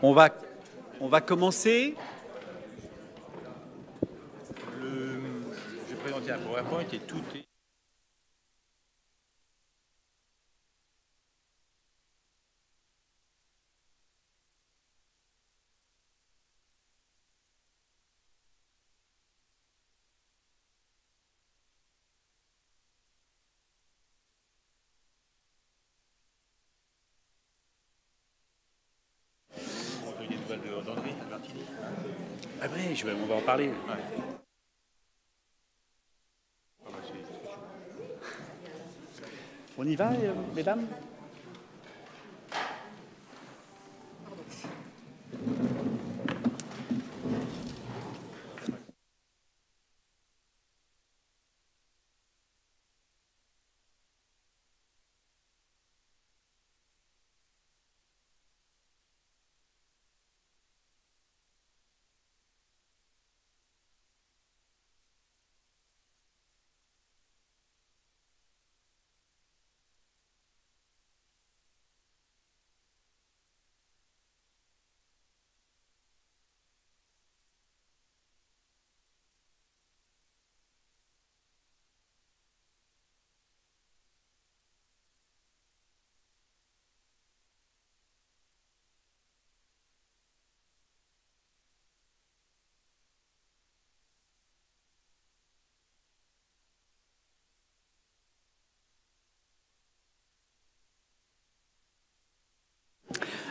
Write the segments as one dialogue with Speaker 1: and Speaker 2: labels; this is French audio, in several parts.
Speaker 1: On va, on va commencer.
Speaker 2: Le, je vais présenter un PowerPoint et tout est.
Speaker 1: je vais- on va en parler. On y va, euh, mesdames?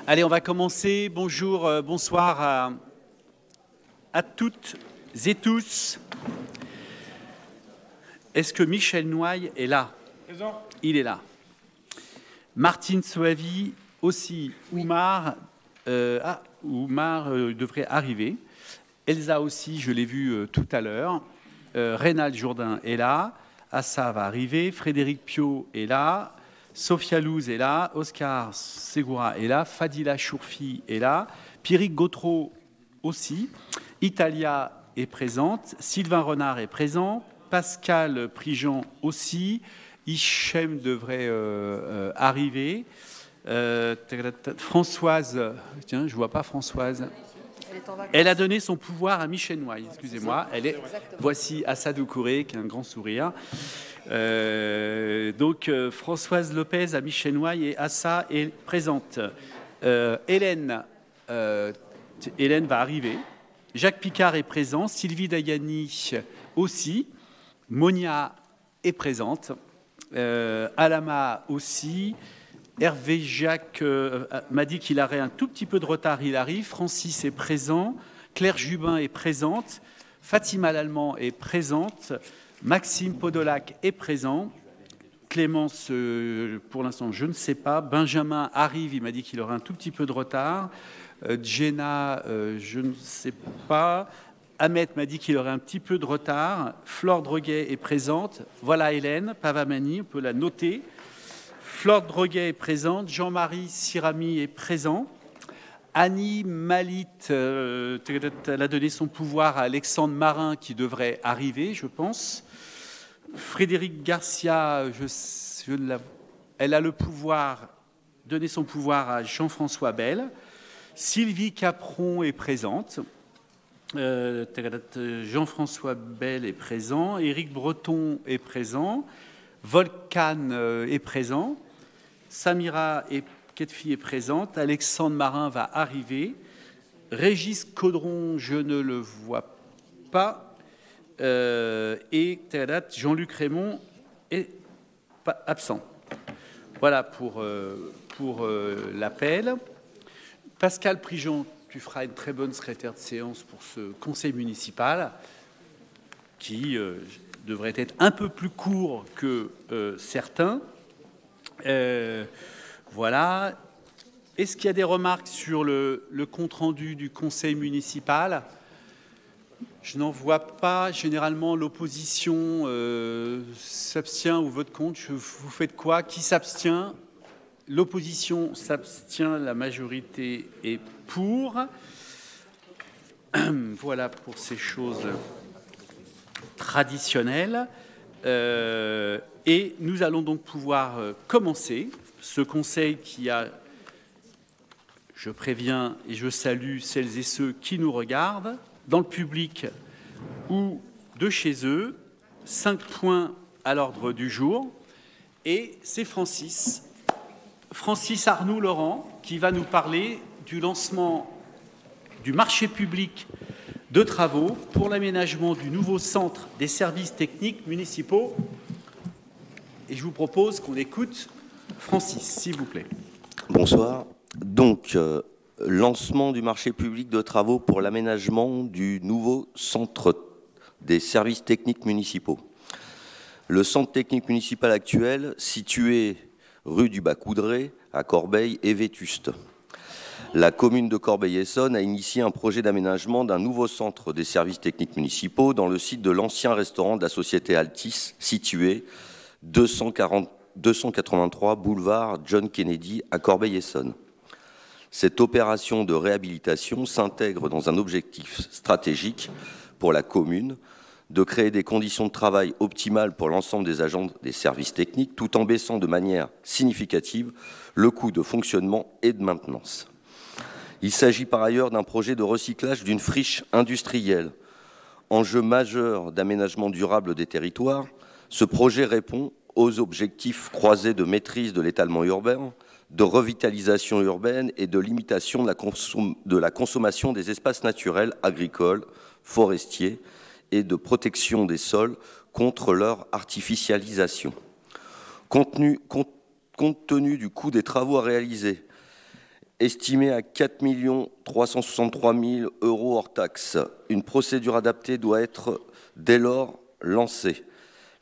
Speaker 1: Allez, on va commencer. Bonjour, euh, bonsoir à, à toutes et tous. Est-ce que Michel Noailles est là?
Speaker 2: Présent.
Speaker 1: Il est là. Martine Soavi aussi. Oumar, euh, ah, Oumar euh, devrait arriver. Elsa aussi, je l'ai vu euh, tout à l'heure. Euh, Rénal Jourdain est là. Assa va arriver. Frédéric Pio est là. Sophia Louz est là. Oscar Segura est là. Fadila Chourfi est là. Pierrick Gautreau aussi. Italia est présente. Sylvain Renard est présent. Pascal Prigent aussi. Hichem devrait euh, euh, arriver. Euh, Françoise, tiens, je vois pas Françoise.
Speaker 3: Elle
Speaker 1: a donné son pouvoir à Michel Noailles, excusez-moi. Elle est,
Speaker 3: Exactement.
Speaker 1: voici Assadou Kouré, qui a un grand sourire. Euh, donc, euh, Françoise Lopez à Michel Noailles et Assa est présente. Euh, Hélène, Hélène va arriver. Jacques Picard est présent. Sylvie Dayani aussi. Monia est présente. Alama aussi. Hervé Jacques euh, m'a dit qu'il aurait un tout petit peu de retard, il arrive. Francis est présent. Claire Jubin est présente. Fatima Lallemand est présente. Maxime Podolac est présent. Clémence, euh, pour l'instant, je ne sais pas. Benjamin arrive, il m'a dit qu'il aurait un tout petit peu de retard. Euh, euh, je ne sais pas. Ahmet m'a dit qu'il aurait un petit peu de retard. Flore Droguet est présente. Voilà Hélène Pavamani, on peut la noter. Flore Droguet est présente. Jean-Marie Sirami est présent. Annie Malit, euh, elle a donné son pouvoir à Alexandre Marin qui devrait arriver, je pense. Frédéric Garcia, elle a le pouvoir, donner son pouvoir à Jean-François Bell. Sylvie Capron est présente. Euh, Jean-François Bell est présent. Éric Breton est présent. Volcan euh, est présent. Samira et Ketfi est présente. Alexandre Marin va arriver. Régis Caudron, je ne le vois pas. Euh, et Jean-Luc Raymond est absent. Voilà pour, euh, euh, l'appel. Pascal Prigent, tu feras une très bonne secrétaire de séance pour ce conseil municipal qui euh, devrait être un peu plus court que certains. Euh, voilà. Est-ce qu'il y a des remarques sur le, compte-rendu du conseil municipal? Je n'en vois pas. Généralement, l'opposition euh, s'abstient ou vote contre. Vous faites quoi? Qui s'abstient? L'opposition s'abstient, la majorité est pour. Voilà pour ces choses traditionnelles. Euh, et nous allons donc pouvoir euh, commencer ce conseil qui a Je préviens et je salue celles et ceux qui nous regardent, dans le public ou de chez eux. Cinq points à l'ordre du jour. Et c'est Francis, Francis Arnoux-Laurent, qui va nous parler du lancement du marché public de travaux pour l'aménagement du nouveau centre des services techniques municipaux. Et je vous propose qu'on écoute Francis, s'il vous plaît.
Speaker 3: Bonsoir. Donc, euh, lancement du marché public de travaux pour l'aménagement du nouveau centre des services techniques municipaux. Le centre technique municipal actuel, situé rue du Bas-Coudray, à Corbeil, est vétuste. La commune de Corbeil-Essonne a initié un projet d'aménagement d'un nouveau centre des services techniques municipaux dans le site de l'ancien restaurant de la société Altis, situé 283 boulevard John Kennedy à Corbeil-Essonne. Cette opération de réhabilitation s'intègre dans un objectif stratégique pour la commune de créer des conditions de travail optimales pour l'ensemble des agents des services techniques, tout en baissant de manière significative le coût de fonctionnement et de maintenance. Il s'agit par ailleurs d'un projet de recyclage d'une friche industrielle. Enjeu majeur d'aménagement durable des territoires, ce projet répond aux objectifs croisés de maîtrise de l'étalement urbain, de revitalisation urbaine et de limitation de la, consommation des espaces naturels, agricoles, forestiers, et de protection des sols contre leur artificialisation. Compte, tenu du coût des travaux à réaliser, estimé à 4 363 000 euros hors taxes, une procédure adaptée doit être dès lors lancée.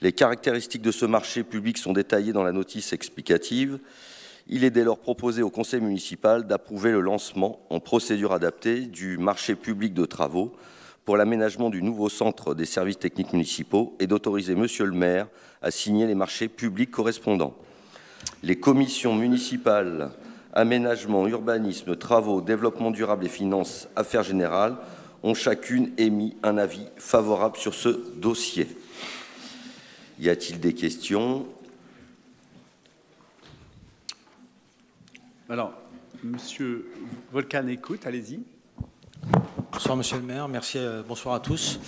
Speaker 3: Les caractéristiques de ce marché public sont détaillées dans la notice explicative. Il est dès lors proposé au Conseil municipal d'approuver le lancement en procédure adaptée du marché public de travaux pour l'aménagement du nouveau centre des services techniques municipaux et d'autoriser Monsieur le maire à signer les marchés publics correspondants. Les commissions municipales aménagement, urbanisme, travaux, développement durable et finances, affaires générales ont chacune émis un avis favorable sur ce dossier. Y a-t-il des questions?
Speaker 1: Alors, Monsieur Volcan écoute, allez-y.
Speaker 4: Bonsoir Monsieur le maire, merci, euh, bonsoir à tous.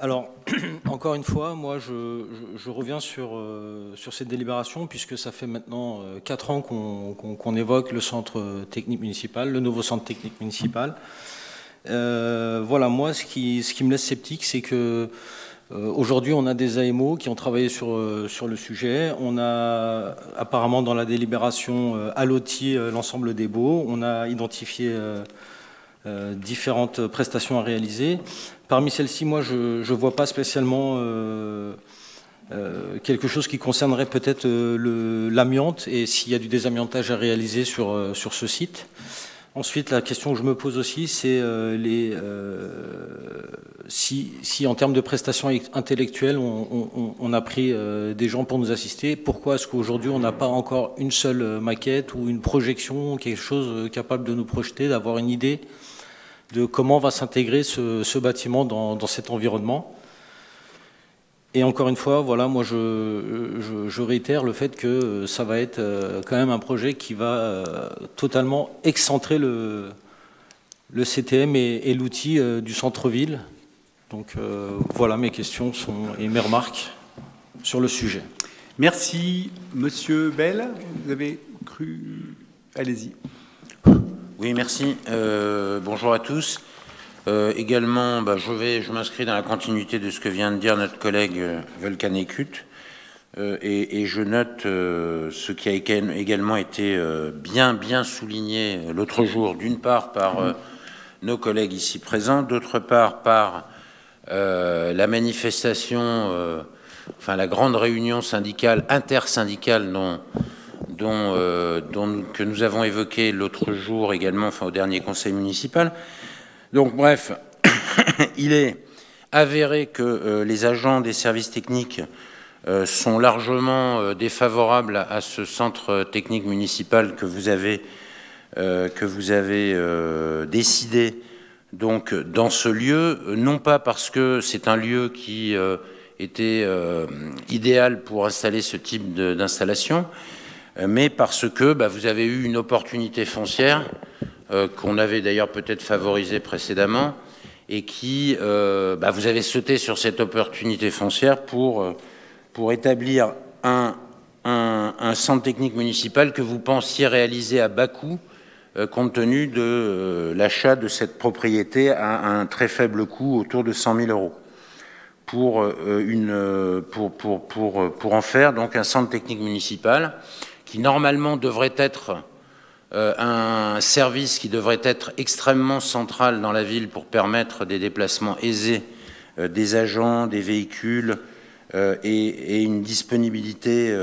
Speaker 4: Alors, encore une fois, moi je, reviens sur, euh, sur cette délibération puisque ça fait maintenant euh, quatre ans qu'on évoque le centre technique municipal, le nouveau centre technique municipal. voilà, moi ce qui, ce qui me laisse sceptique, c'est que Aujourd'hui, on a des AMO qui ont travaillé sur, sur le sujet. On a apparemment dans la délibération alloti l'ensemble des baux. On a identifié euh, différentes prestations à réaliser. Parmi celles-ci, moi, je ne vois pas spécialement euh, euh, quelque chose qui concernerait peut-être l'amiante et s'il y a du désamiantage à réaliser sur, sur ce site. Ensuite, la question que je me pose aussi, c'est si, si, en termes de prestations intellectuelles, on, a pris des gens pour nous assister, pourquoi est-ce qu'aujourd'hui on n'a pas encore une seule maquette ou une projection, quelque chose capable de nous projeter, d'avoir une idée de comment va s'intégrer ce, bâtiment dans, cet environnement. Et encore une fois, voilà, moi je, réitère le fait que ça va être euh, quand même un projet qui va euh, totalement excentrer le, CTM et, l'outil euh, du centre-ville. Donc voilà mes questions sont, et mes remarques sur le sujet.
Speaker 1: Merci, Monsieur Bell. Vous avez cru. Allez-y.
Speaker 2: Oui, merci. Euh, bonjour à tous. Euh, également, bah, je vais, je m'inscris dans la continuité de ce que vient de dire notre collègue euh, Volcanekut. Et, et, je note ce qui a également été bien, bien souligné l'autre jour, d'une part par nos collègues ici présents, d'autre part par la manifestation, enfin la grande réunion syndicale, intersyndicale dont dont, euh, que nous avons évoqué l'autre jour également, enfin au dernier conseil municipal. Donc bref, il est avéré que euh, les agents des services techniques euh, sont largement défavorables à ce centre technique municipal que vous avez, que vous avez décidé donc dans ce lieu, non pas parce que c'est un lieu qui était idéal pour installer ce type d'installation, mais parce que bah, vous avez eu une opportunité foncière qu'on avait d'ailleurs peut-être favorisé précédemment, et qui, bah, vous avez sauté sur cette opportunité foncière pour, pour établir un, centre technique municipal que vous pensiez réaliser à bas coût, compte tenu de l'achat de cette propriété à un très faible coût, autour de 100 000 euros. Pour, euh, euh, pour, pour, euh, pour, en faire donc un centre technique municipal qui normalement devrait être un service qui devrait être extrêmement central dans la ville pour permettre des déplacements aisés des agents, des véhicules et, et, une disponibilité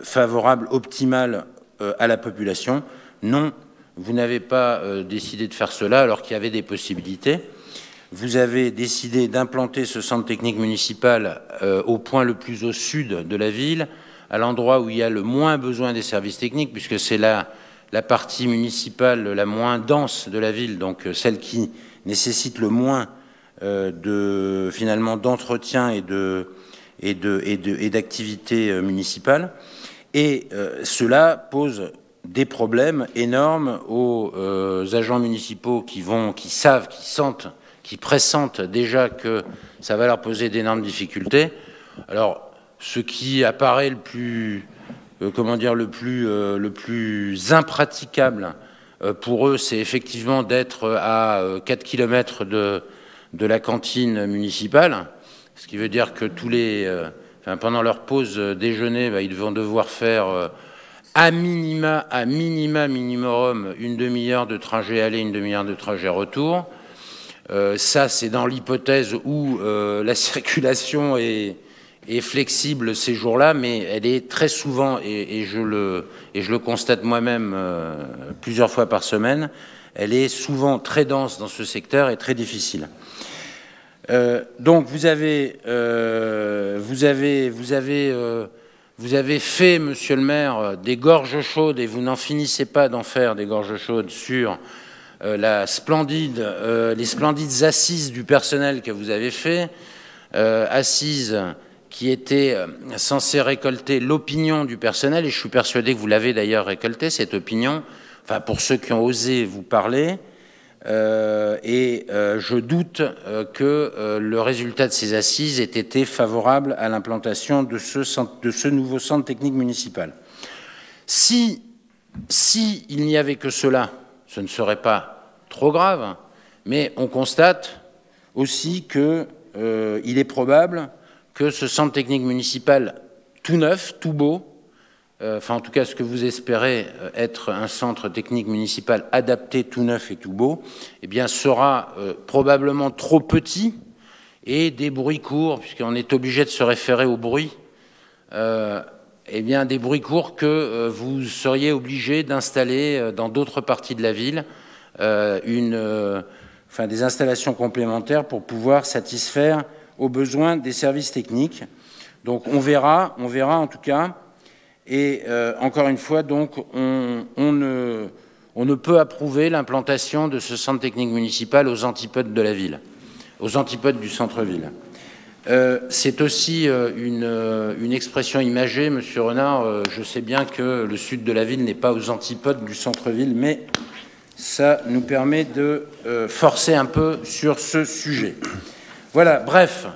Speaker 2: favorable, optimale à la population. Non, vous n'avez pas décidé de faire cela alors qu'il y avait des possibilités vous avez décidé d'implanter ce centre technique municipal euh, au point le plus au sud de la ville, à l'endroit où il y a le moins besoin des services techniques, puisque c'est la, la partie municipale la moins dense de la ville, donc euh, celle qui nécessite le moins euh, de, finalement d'entretien et de et d'activités et municipales. Et cela pose des problèmes énormes aux agents municipaux qui vont, qui savent, qui sentent qui pressentent déjà que ça va leur poser d'énormes difficultés. Alors, ce qui apparaît le plus, euh, comment dire, le plus, euh, le plus impraticable euh, pour eux, c'est effectivement d'être à 4 km de, de, la cantine municipale, ce qui veut dire que tous les, pendant leur pause déjeuner, bah, ils vont devoir faire à minima, à minima, minimum, une demi-heure de trajet aller, une demi-heure de trajet retour. Ça, c'est dans l'hypothèse où la circulation est, flexible ces jours-là, mais elle est très souvent, et, je, le, constate moi-même euh, plusieurs fois par semaine, elle est souvent très dense dans ce secteur et très difficile. donc vous avez, vous avez, vous avez, vous avez fait, Monsieur le Maire, des gorges chaudes et vous n'en finissez pas d'en faire des gorges chaudes sur euh, la splendide, euh, les splendides assises du personnel que vous avez fait, euh, assises qui étaient censées récolter l'opinion du personnel, et je suis persuadé que vous l'avez d'ailleurs récolté, cette opinion, enfin pour ceux qui ont osé vous parler, et je doute que le résultat de ces assises ait été favorable à l'implantation de ce, de ce nouveau centre technique municipal. Si, si il n'y avait que cela, ce ne serait pas trop grave, mais on constate aussi qu'il euh, est probable que ce centre technique municipal tout neuf, tout beau, euh, enfin en tout cas ce que vous espérez euh, être un centre technique municipal adapté, tout neuf et tout beau, eh bien sera probablement trop petit et des bruits courts, puisqu'on est obligé de se référer au bruit, eh bien des bruits courts que vous seriez obligé d'installer dans d'autres parties de la ville euh, une, euh, enfin, des installations complémentaires pour pouvoir satisfaire aux besoins des services techniques. Donc on verra, on verra en tout cas. Et euh, encore une fois, donc, on, ne, peut approuver l'implantation de ce centre technique municipal aux antipodes de la ville, aux antipodes du centre-ville. c'est aussi une, une, expression imagée, Monsieur Renard. je sais bien que le sud de la ville n'est pas aux antipodes du centre-ville, mais ça nous permet de euh, forcer un peu sur ce sujet. Voilà, bref,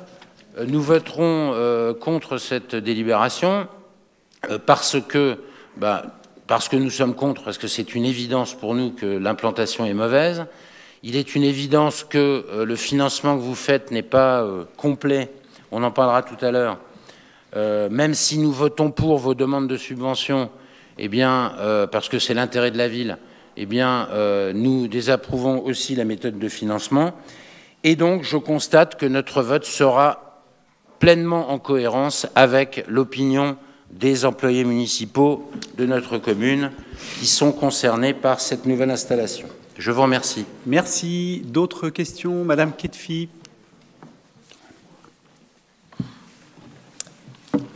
Speaker 2: nous voterons euh, contre cette délibération euh, parce que, bah, parce que nous sommes contre, parce que c'est une évidence pour nous que l'implantation est mauvaise. Il est une évidence que le financement que vous faites n'est pas complet. On en parlera tout à l'heure. même si nous votons pour vos demandes de subvention, eh bien, parce que c'est l'intérêt de la ville, eh bien, euh, nous désapprouvons aussi la méthode de financement. Et donc, je constate que notre vote sera pleinement en cohérence avec l'opinion des employés municipaux de notre commune qui sont concernés par cette nouvelle installation. Je vous remercie.
Speaker 1: Merci. D'autres questions Madame Ketfi?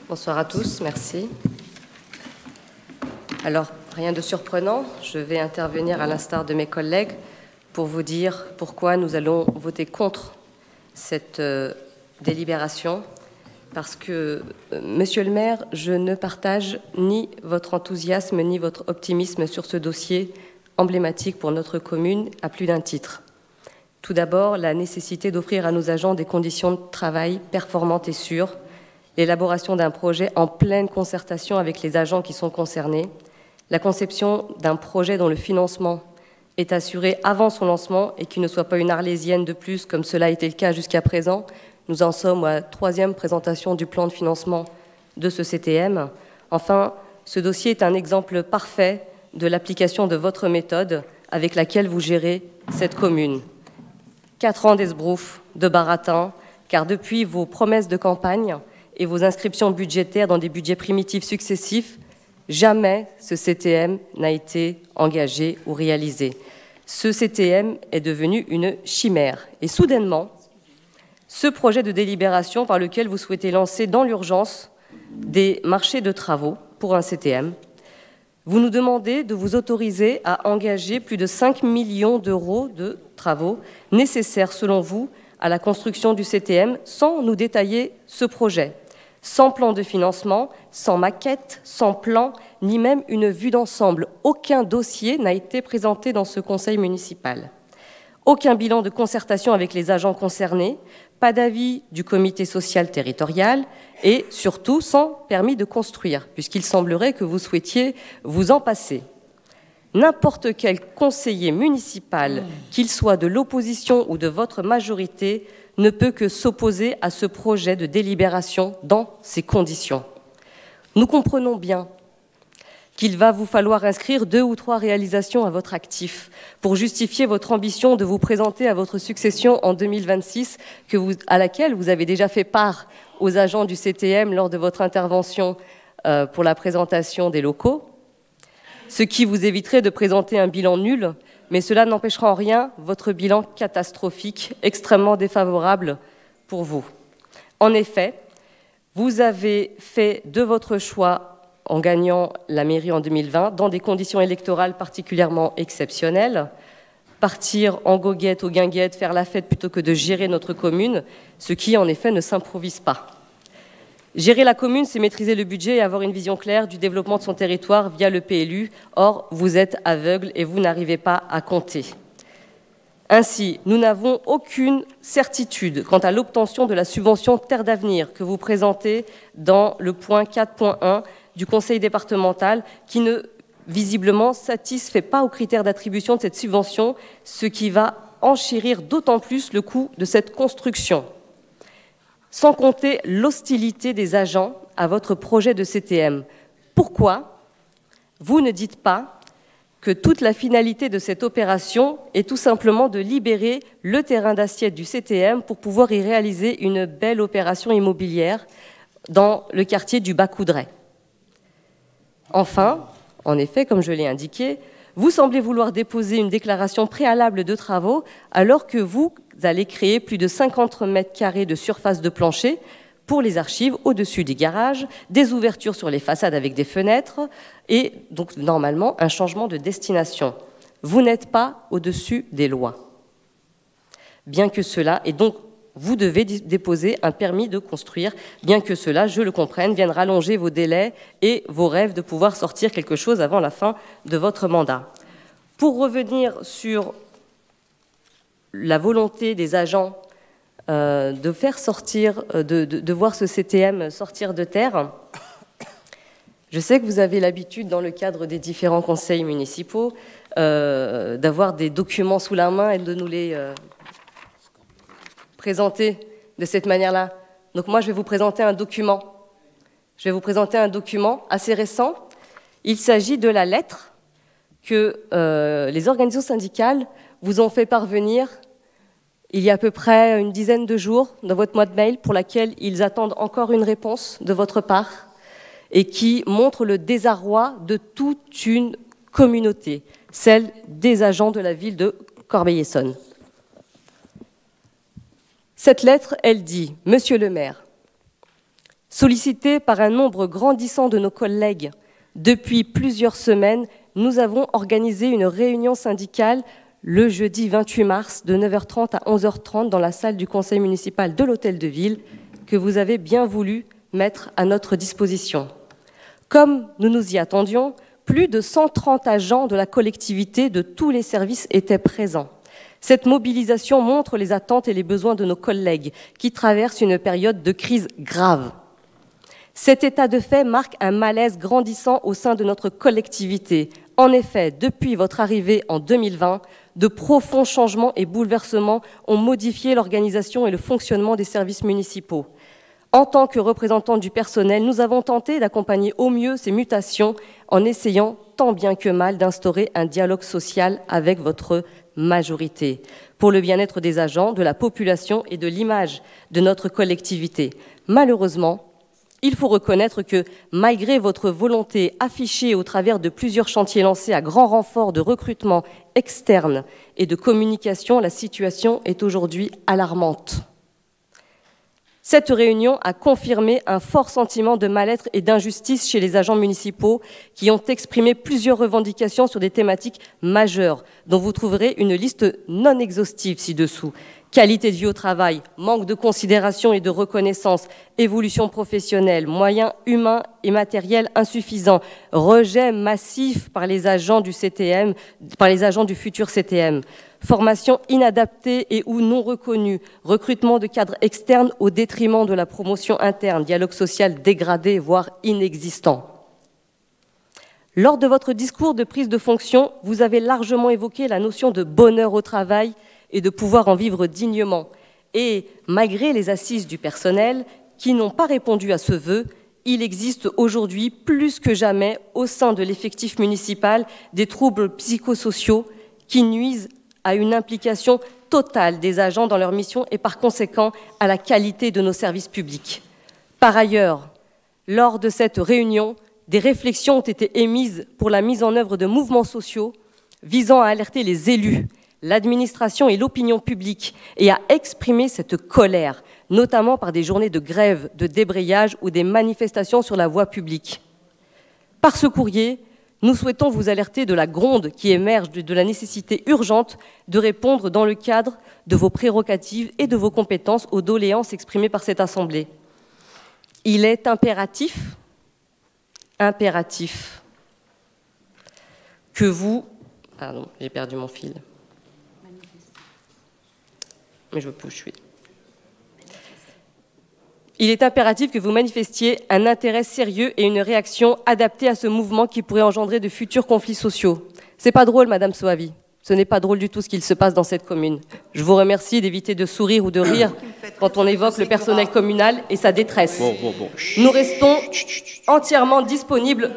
Speaker 5: Bonsoir à tous. Merci. Alors, Rien de surprenant, je vais intervenir à l'instar de mes collègues pour vous dire pourquoi nous allons voter contre cette euh, délibération. Parce que, euh, monsieur le maire, je ne partage ni votre enthousiasme ni votre optimisme sur ce dossier emblématiques pour notre commune à plus d'un titre. Tout d'abord, la nécessité d'offrir à nos agents des conditions de travail performantes et sûres, l'élaboration d'un projet en pleine concertation avec les agents qui sont concernés, la conception d'un projet dont le financement est assuré avant son lancement et qui ne soit pas une arlésienne de plus comme cela a été le cas jusqu'à présent. Nous en sommes à la troisième présentation du plan de financement de ce CTM. Enfin, ce dossier est un exemple parfait de l'application de votre méthode avec laquelle vous gérez cette commune. Quatre ans d'esbrouf, de baratin, car depuis vos promesses de campagne et vos inscriptions budgétaires dans des budgets primitifs successifs, jamais ce CTM n'a été engagé ou réalisé. Ce CTM est devenu une chimère. Et soudainement, ce projet de délibération par lequel vous souhaitez lancer dans l'urgence des marchés de travaux pour un CTM, vous nous demandez de vous autoriser à engager plus de 5 millions d'euros de travaux nécessaires, selon vous, à la construction du CTM, sans nous détailler ce projet, sans plan de financement, sans maquette, sans plan, ni même une vue d'ensemble. Aucun dossier n'a été présenté dans ce conseil municipal. Aucun bilan de concertation avec les agents concernés, pas d'avis du comité social territorial et surtout sans permis de construire, puisqu'il semblerait que vous souhaitiez vous en passer. N'importe quel conseiller municipal, qu'il soit de l'opposition ou de votre majorité, ne peut que s'opposer à ce projet de délibération dans ces conditions. Nous comprenons bien qu'il va vous falloir inscrire deux ou trois réalisations à votre actif pour justifier votre ambition de vous présenter à votre succession en 2026, à laquelle vous avez déjà fait part aux agents du CTM lors de votre intervention euh, pour la présentation des locaux, ce qui vous éviterait de présenter un bilan nul, mais cela n'empêchera en rien votre bilan catastrophique, extrêmement défavorable pour vous. En effet, vous avez fait de votre choix en gagnant la mairie en 2020 dans des conditions électorales particulièrement exceptionnelles. Partir en goguette ou guinguette, faire la fête plutôt que de gérer notre commune, ce qui en effet ne s'improvise pas. Gérer la commune, c'est maîtriser le budget et avoir une vision claire du développement de son territoire via le PLU. Or, vous êtes aveugle et vous n'arrivez pas à compter. Ainsi, nous n'avons aucune certitude quant à l'obtention de la subvention Terre d'avenir que vous présentez dans le point 4.1 du conseil départemental qui ne visiblement satisfait pas aux critères d'attribution de cette subvention, ce qui va enchérir d'autant plus le coût de cette construction. Sans compter l'hostilité des agents à votre projet de CTM. Pourquoi vous ne dites pas que toute la finalité de cette opération est tout simplement de libérer le terrain d'assiette du CTM pour pouvoir y réaliser une belle opération immobilière dans le quartier du Bas-Coudray? Enfin, en effet, comme je l'ai indiqué, vous semblez vouloir déposer une déclaration préalable de travaux alors que vous allez créer plus de 50 mètres carrés de surface de plancher pour les archives au-dessus des garages, des ouvertures sur les façades avec des fenêtres et donc normalement un changement de destination. Vous n'êtes pas au-dessus des lois. Bien que cela, et donc vous devez déposer un permis de construire, bien que cela, je le comprenne, vienne rallonger vos délais et vos rêves de pouvoir sortir quelque chose avant la fin de votre mandat. Pour revenir sur la volonté des agents euh, de faire sortir, euh, de, voir ce CTM sortir de terre, je sais que vous avez l'habitude, dans le cadre des différents conseils municipaux, euh, d'avoir des documents sous la main et de nous les présenter de cette manière-là. Donc moi, je vais vous présenter un document. Je vais vous présenter un document assez récent. Il s'agit de la lettre que les organisations syndicales vous ont fait parvenir il y a à peu près une dizaine de jours dans votre mois de mail pour laquelle ils attendent encore une réponse de votre part et qui montre le désarroi de toute une communauté, celle des agents de la ville de Corbeil-Essonne. Cette lettre, elle dit Monsieur le maire, sollicité par un nombre grandissant de nos collègues depuis plusieurs semaines, nous avons organisé une réunion syndicale le jeudi 28 mars de 9h30 à 11h30 dans la salle du conseil municipal de l'hôtel de ville que vous avez bien voulu mettre à notre disposition. Comme nous nous y attendions, plus de 130 agents de la collectivité de tous les services étaient présents. Cette mobilisation montre les attentes et les besoins de nos collègues qui traversent une période de crise grave. Cet état de fait marque un malaise grandissant au sein de notre collectivité. En effet, depuis votre arrivée en 2020, de profonds changements et bouleversements ont modifié l'organisation et le fonctionnement des services municipaux. En tant que représentants du personnel, nous avons tenté d'accompagner au mieux ces mutations en essayant tant bien que mal d'instaurer un dialogue social avec votre majorité pour le bien-être des agents, de la population et de l'image de notre collectivité. Malheureusement, il faut reconnaître que, malgré votre volonté affichée au travers de plusieurs chantiers lancés à grand renfort de recrutement externe et de communication, la situation est aujourd'hui alarmante. Cette réunion a confirmé un fort sentiment de mal-être et d'injustice chez les agents municipaux qui ont exprimé plusieurs revendications sur des thématiques majeures, dont vous trouverez une liste non exhaustive ci-dessous, qualité de vie au travail, manque de considération et de reconnaissance, évolution professionnelle, moyens humains et matériels insuffisants, rejet massif par les agents du CTM, par les agents du futur CTM, formation inadaptée et ou non reconnue, recrutement de cadres externes au détriment de la promotion interne, dialogue social dégradé, voire inexistant. Lors de votre discours de prise de fonction, vous avez largement évoqué la notion de bonheur au travail et de pouvoir en vivre dignement. Et malgré les assises du personnel qui n'ont pas répondu à ce vœu, il existe aujourd'hui plus que jamais au sein de l'effectif municipal des troubles psychosociaux qui nuisent à une implication totale des agents dans leur mission et par conséquent à la qualité de nos services publics. Par ailleurs, lors de cette réunion, des réflexions ont été émises pour la mise en œuvre de mouvements sociaux visant à alerter les élus l'administration et l'opinion publique et à exprimer cette colère, notamment par des journées de grève, de débrayage ou des manifestations sur la voie publique. Par ce courrier, nous souhaitons vous alerter de la gronde qui émerge de la nécessité urgente de répondre dans le cadre de vos prérogatives et de vos compétences aux doléances exprimées par cette Assemblée. Il est impératif, impératif, que vous... Pardon, j'ai perdu mon fil mais je peux, je suis. Il est impératif que vous manifestiez un intérêt sérieux et une réaction adaptée à ce mouvement qui pourrait engendrer de futurs conflits sociaux. C'est pas drôle, Madame Soavi. Ce n'est pas drôle du tout ce qu'il se passe dans cette commune. Je vous remercie d'éviter de sourire ou de rire quand on évoque le personnel communal et sa détresse. Nous restons entièrement disponibles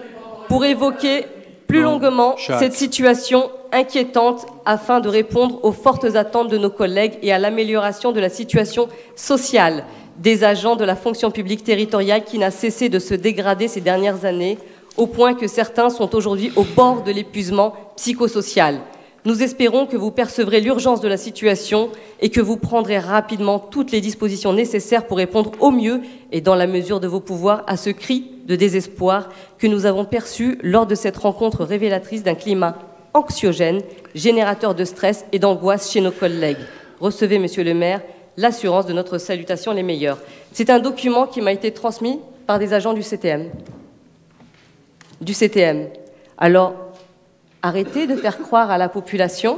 Speaker 5: pour évoquer plus longuement cette situation inquiétante afin de répondre aux fortes attentes de nos collègues et à l'amélioration de la situation sociale des agents de la fonction publique territoriale qui n'a cessé de se dégrader ces dernières années, au point que certains sont aujourd'hui au bord de l'épuisement psychosocial. Nous espérons que vous percevrez l'urgence de la situation et que vous prendrez rapidement toutes les dispositions nécessaires pour répondre au mieux et dans la mesure de vos pouvoirs à ce cri de désespoir que nous avons perçu lors de cette rencontre révélatrice d'un climat anxiogène, générateur de stress et d'angoisse chez nos collègues. Recevez, Monsieur le maire, l'assurance de notre salutation les meilleures. C'est un document qui m'a été transmis par des agents du CTM. Du CTM. Alors, Arrêtez de faire croire à la population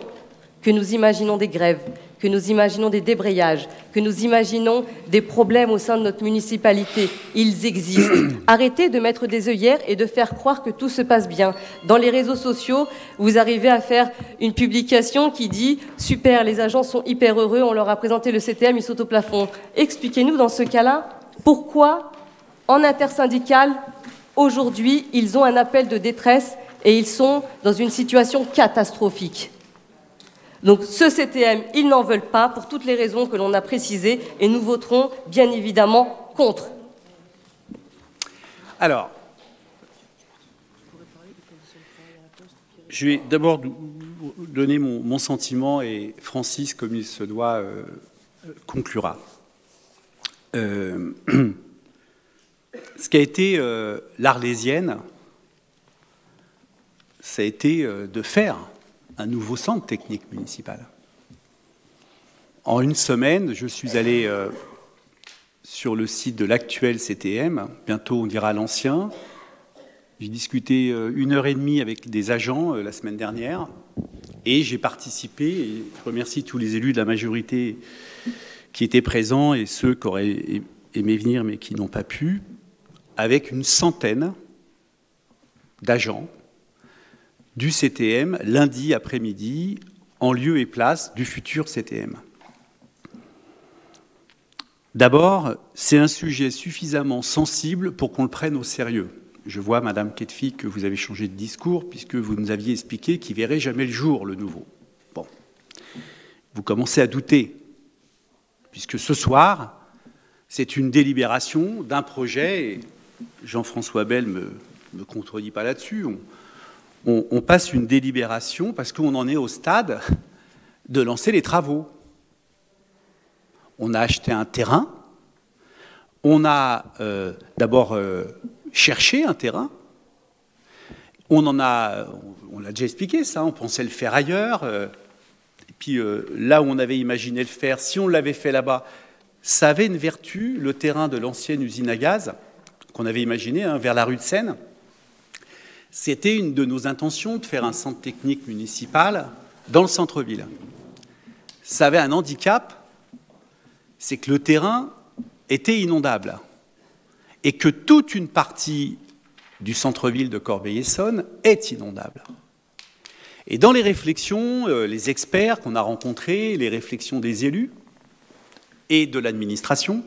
Speaker 5: que nous imaginons des grèves, que nous imaginons des débrayages, que nous imaginons des problèmes au sein de notre municipalité. Ils existent. Arrêtez de mettre des œillères et de faire croire que tout se passe bien. Dans les réseaux sociaux, vous arrivez à faire une publication qui dit Super, les agents sont hyper heureux, on leur a présenté le CTM, ils sautent au plafond. Expliquez-nous dans ce cas-là pourquoi, en intersyndical, aujourd'hui, ils ont un appel de détresse et ils sont dans une situation catastrophique. Donc ce CTM, ils n'en veulent pas pour toutes les raisons que l'on a précisées et nous voterons bien évidemment contre.
Speaker 1: Alors, je vais d'abord donner mon, sentiment et Francis, comme il se doit, euh, conclura. Euh, ce qui a été euh, l'Arlésienne, ça a été euh, de faire un nouveau centre technique municipal. En une semaine, je suis allé euh, sur le site de l'actuel CTM, bientôt on dira l'ancien, J'ai discuté une heure et demie avec des agents la semaine dernière. Et j'ai participé, et je remercie tous les élus de la majorité qui étaient présents et ceux qui auraient aimé venir mais qui n'ont pas pu, avec une centaine d'agents du CTM lundi après-midi en lieu et place du futur CTM. D'abord, c'est un sujet suffisamment sensible pour qu'on le prenne au sérieux. Je vois, Madame Ketfi, que vous avez changé de discours puisque vous nous aviez expliqué qu'il verrait jamais le jour, le nouveau. Bon. Vous commencez à douter, puisque ce soir, c'est une délibération d'un projet, et Jean-François Bell ne me, contredit pas là-dessus, passe une délibération parce qu'on en est au stade de lancer les travaux. On a acheté un terrain, on a euh, d'abord euh, cherché un terrain, on en a, on l'a déjà expliqué ça, on pensait le faire ailleurs, euh, et puis là où on avait imaginé le faire, si on l'avait fait là-bas, ça avait une vertu, le terrain de l'ancienne usine à gaz qu'on avait imaginé hein, vers la rue de Seine, c'était une de nos intentions de faire un centre technique municipal dans le centre-ville. Ça avait un handicap, c'est que le terrain était inondable et que toute une partie du centre-ville de Corbeil-Essonne est inondable. Et dans les réflexions, euh, les experts qu'on a rencontrés, les réflexions des élus et de l'administration,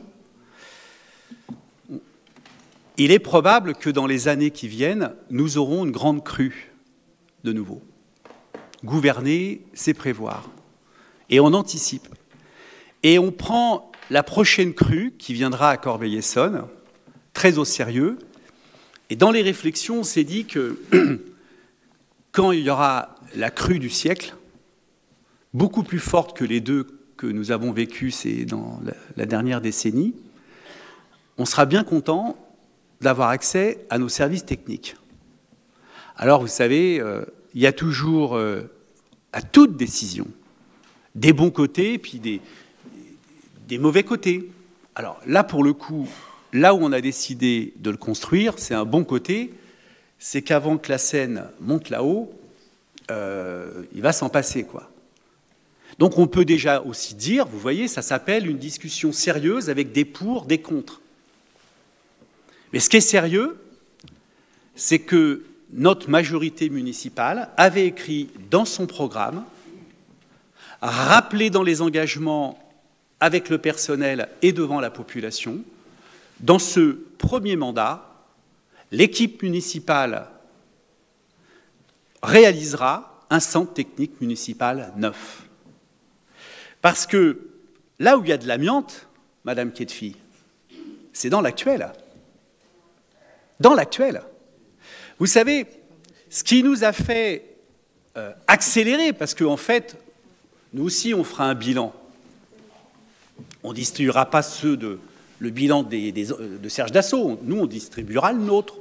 Speaker 1: il est probable que dans les années qui viennent, nous aurons une grande crue de nouveau. Gouverner, c'est prévoir. Et on anticipe. Et on prend la prochaine crue qui viendra à Corbeil-Essonne, très au sérieux. Et dans les réflexions, on s'est dit que quand il y aura la crue du siècle, beaucoup plus forte que les deux que nous avons vécues dans la dernière décennie, on sera bien content d'avoir accès à nos services techniques. Alors, vous savez, euh, il y a toujours, euh, à toute décision, des bons côtés puis des, des mauvais côtés. Alors là, pour le coup, là où on a décidé de le construire, c'est un bon côté, c'est qu'avant que la Seine monte là-haut, euh, il va s'en passer, quoi. Donc on peut déjà aussi dire, vous voyez, ça s'appelle une discussion sérieuse avec des pour, des contre. Mais ce qui est sérieux, c'est que notre majorité municipale avait écrit dans son programme, rappelé dans les engagements avec le personnel et devant la population, dans ce premier mandat, l'équipe municipale réalisera un centre technique municipal neuf. Parce que là où il y a de l'amiante, Madame Ketfi, c'est dans l'actuel dans l'actuel. Vous savez, ce qui nous a fait euh, accélérer, parce qu'en fait, nous aussi, on fera un bilan. On ne distribuera pas ceux de, le bilan de Serge Dassault. Nous, on distribuera le nôtre.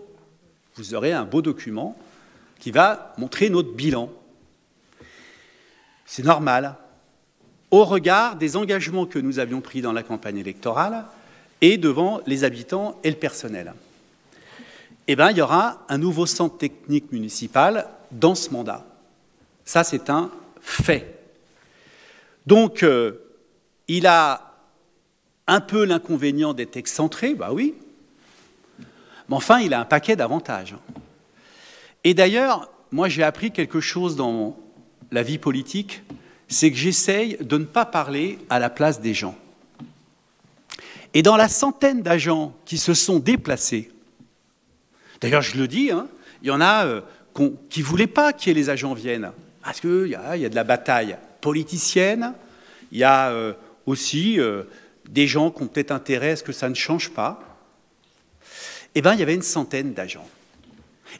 Speaker 1: Vous aurez un beau document qui va montrer notre bilan. C'est normal, au regard des engagements que nous avions pris dans la campagne électorale et devant les habitants et le personnel eh bien, il y aura un nouveau centre technique municipal dans ce mandat. Ça, c'est un fait. Donc, euh, il a un peu l'inconvénient d'être excentré, bah oui, mais enfin, il a un paquet d'avantages. Et d'ailleurs, moi, j'ai appris quelque chose dans la vie politique, c'est que j'essaye de ne pas parler à la place des gens. Et dans la centaine d'agents qui se sont déplacés D'ailleurs, je le dis, hein, il y en a euh, qui ne voulaient pas que les agents viennent, parce qu'il y, a de la bataille politicienne, il y a euh, aussi euh, des gens qui ont peut-être intérêt à ce que ça ne change pas. Eh bien, il y avait une centaine d'agents.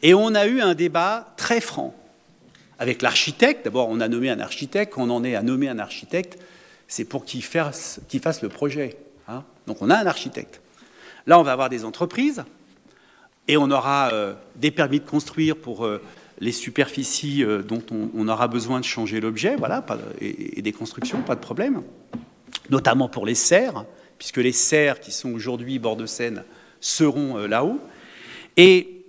Speaker 1: Et on a eu un débat très franc avec l'architecte. D'abord, on a nommé un architecte. Quand on en est à nommer un architecte, c'est pour qu'il fasse, fasse, le projet. Hein. Donc, on a un architecte. Là, on va avoir des entreprises et on aura euh, des permis de construire pour euh, les superficies euh, dont on, aura besoin de changer l'objet, voilà, et, des constructions, pas de problème. Notamment pour les serres, puisque les serres qui sont aujourd'hui bord de Seine seront là-haut. Et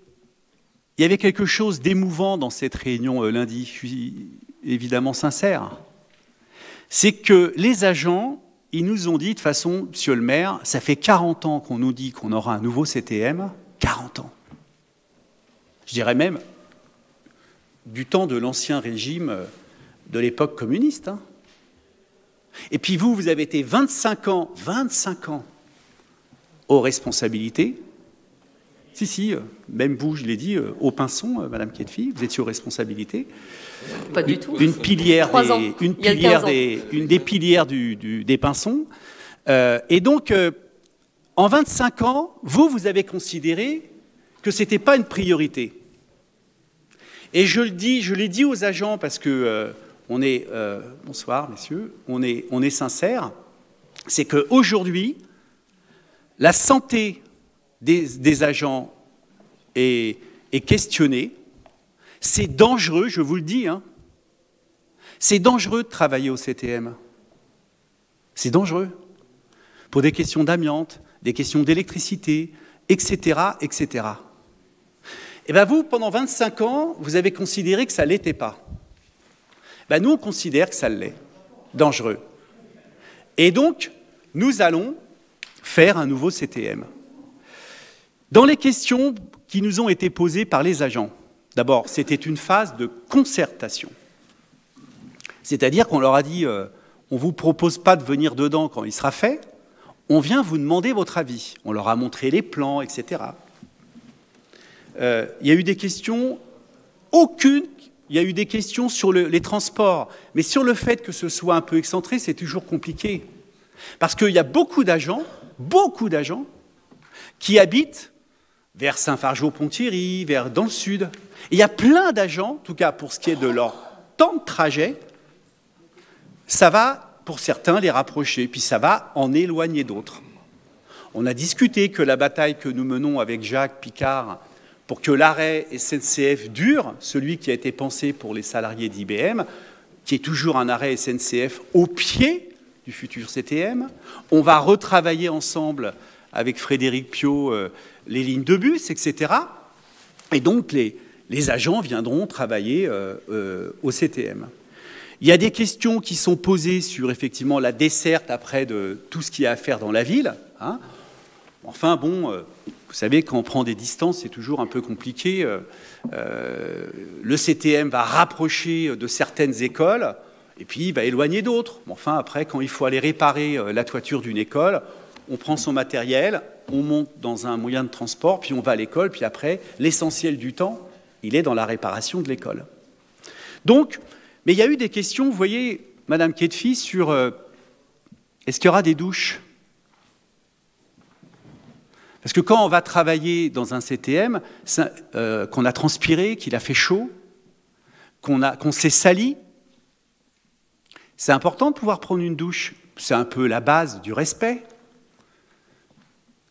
Speaker 1: il y avait quelque chose d'émouvant dans cette réunion lundi, évidemment sincère. C'est que les agents, ils nous ont dit de façon, monsieur le maire, ça fait 40 ans qu'on nous dit qu'on aura un nouveau CTM, 40 ans. Je dirais même du temps de l'ancien régime euh, de l'époque communiste. Hein. Et puis vous, vous avez été 25 ans, 25 ans aux responsabilités. Si, si, euh, même vous, je l'ai dit, euh, au pinson, Madame Ketfi, vous étiez aux responsabilités.
Speaker 5: Pas du tout.
Speaker 1: Une pilière, des, une pilière des, une des pilières du, des pinsons. et donc, en 25 ans, vous, vous avez considéré que ce n'était pas une priorité. Et je le dis, je l'ai dit aux agents parce que euh, on est, euh, bonsoir messieurs, on est, on sincère, c'est qu'aujourd'hui, la santé des, agents est, questionnée. C'est dangereux, je vous le dis, hein. c'est dangereux de travailler au CTM. C'est dangereux. Pour des questions d'amiante, des questions d'électricité, etc.. Et eh bien vous, pendant 25 ans, vous avez considéré que ça ne l'était pas. Ben nous, on considère que ça l'est. Dangereux. Et donc, nous allons faire un nouveau CTM. Dans les questions qui nous ont été posées par les agents, d'abord, c'était une phase de concertation. C'est-à-dire qu'on leur a dit, euh, on ne vous propose pas de venir dedans quand il sera fait, on vient vous demander votre avis. On leur a montré les plans, etc. Euh, il y a eu des questions, aucune, il y a eu des questions sur les transports, mais sur le fait que ce soit un peu excentré, c'est toujours compliqué. Parce qu'il y a beaucoup d'agents, beaucoup d'agents, qui habitent vers Saint-Fargeau-Ponthierry, vers dans le sud. il y a plein d'agents, en tout cas pour ce qui est de leur temps de trajet, ça va, pour certains, les rapprocher, puis ça va en éloigner d'autres. On a discuté que la bataille que nous menons avec Jacques Picard pour que l'arrêt SNCF dure, celui qui a été pensé pour les salariés d'IBM, qui est toujours un arrêt SNCF au pied du futur CTM. On va retravailler ensemble avec Frédéric Pio euh, les lignes de bus, etc. Et donc les, agents viendront travailler euh, euh, au CTM. Il y a des questions qui sont posées sur effectivement la desserte après de tout ce qu'il y a à faire dans la ville. Hein. Enfin bon, vous savez, quand on prend des distances, c'est toujours un peu compliqué. Euh, euh, le CTM va rapprocher de certaines écoles et puis il va éloigner d'autres. Enfin, après, quand il faut aller réparer euh, la toiture d'une école, on prend son matériel, on monte dans un moyen de transport, puis on va à l'école, puis après, l'essentiel du temps, il est dans la réparation de l'école. Donc, mais il y a eu des questions, vous voyez, Madame Ketfi, sur est-ce qu'il y aura des douches? Parce que quand on va travailler dans un CTM, euh, qu'on a transpiré, qu'il a fait chaud, qu'on s'est sali, c'est important de pouvoir prendre une douche. C'est un peu la base du respect.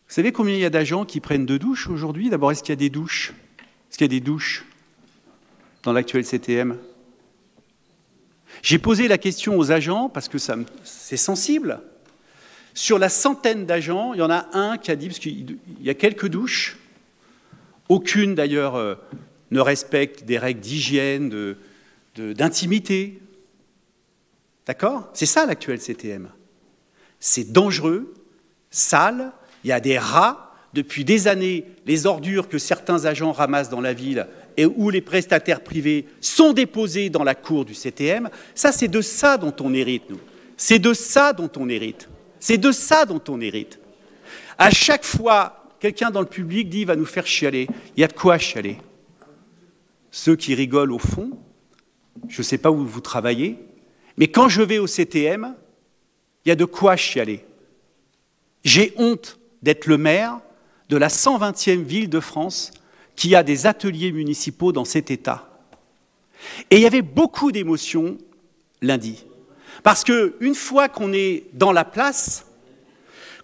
Speaker 1: Vous savez combien il y a d'agents qui prennent deux douches aujourd'hui? D'abord, est-ce qu'il y a des douches? Est-ce qu'il y a des douches dans l'actuel CTM J'ai posé la question aux agents parce que c'est sensible. Sur la centaine d'agents, il y en a un qui a dit, parce y a quelques douches, aucune d'ailleurs euh, ne respecte des règles d'hygiène, d'intimité. D'accord? C'est ça l'actuel CTM. C'est dangereux, sale, il y a des rats. Depuis des années, les ordures que certains agents ramassent dans la ville et où les prestataires privés sont déposés dans la cour du CTM, ça c'est de ça dont on hérite, nous. C'est de ça dont on hérite. C'est de ça dont on hérite. À chaque fois, quelqu'un dans le public dit va nous faire chialer. Il y a de quoi chialer. Ceux qui rigolent au fond, je ne sais pas où vous travaillez, mais quand je vais au CTM, il y a de quoi chialer. J'ai honte d'être le maire de la 120e ville de France qui a des ateliers municipaux dans cet état. Et il y avait beaucoup d'émotions lundi. Parce qu'une fois qu'on est dans la place,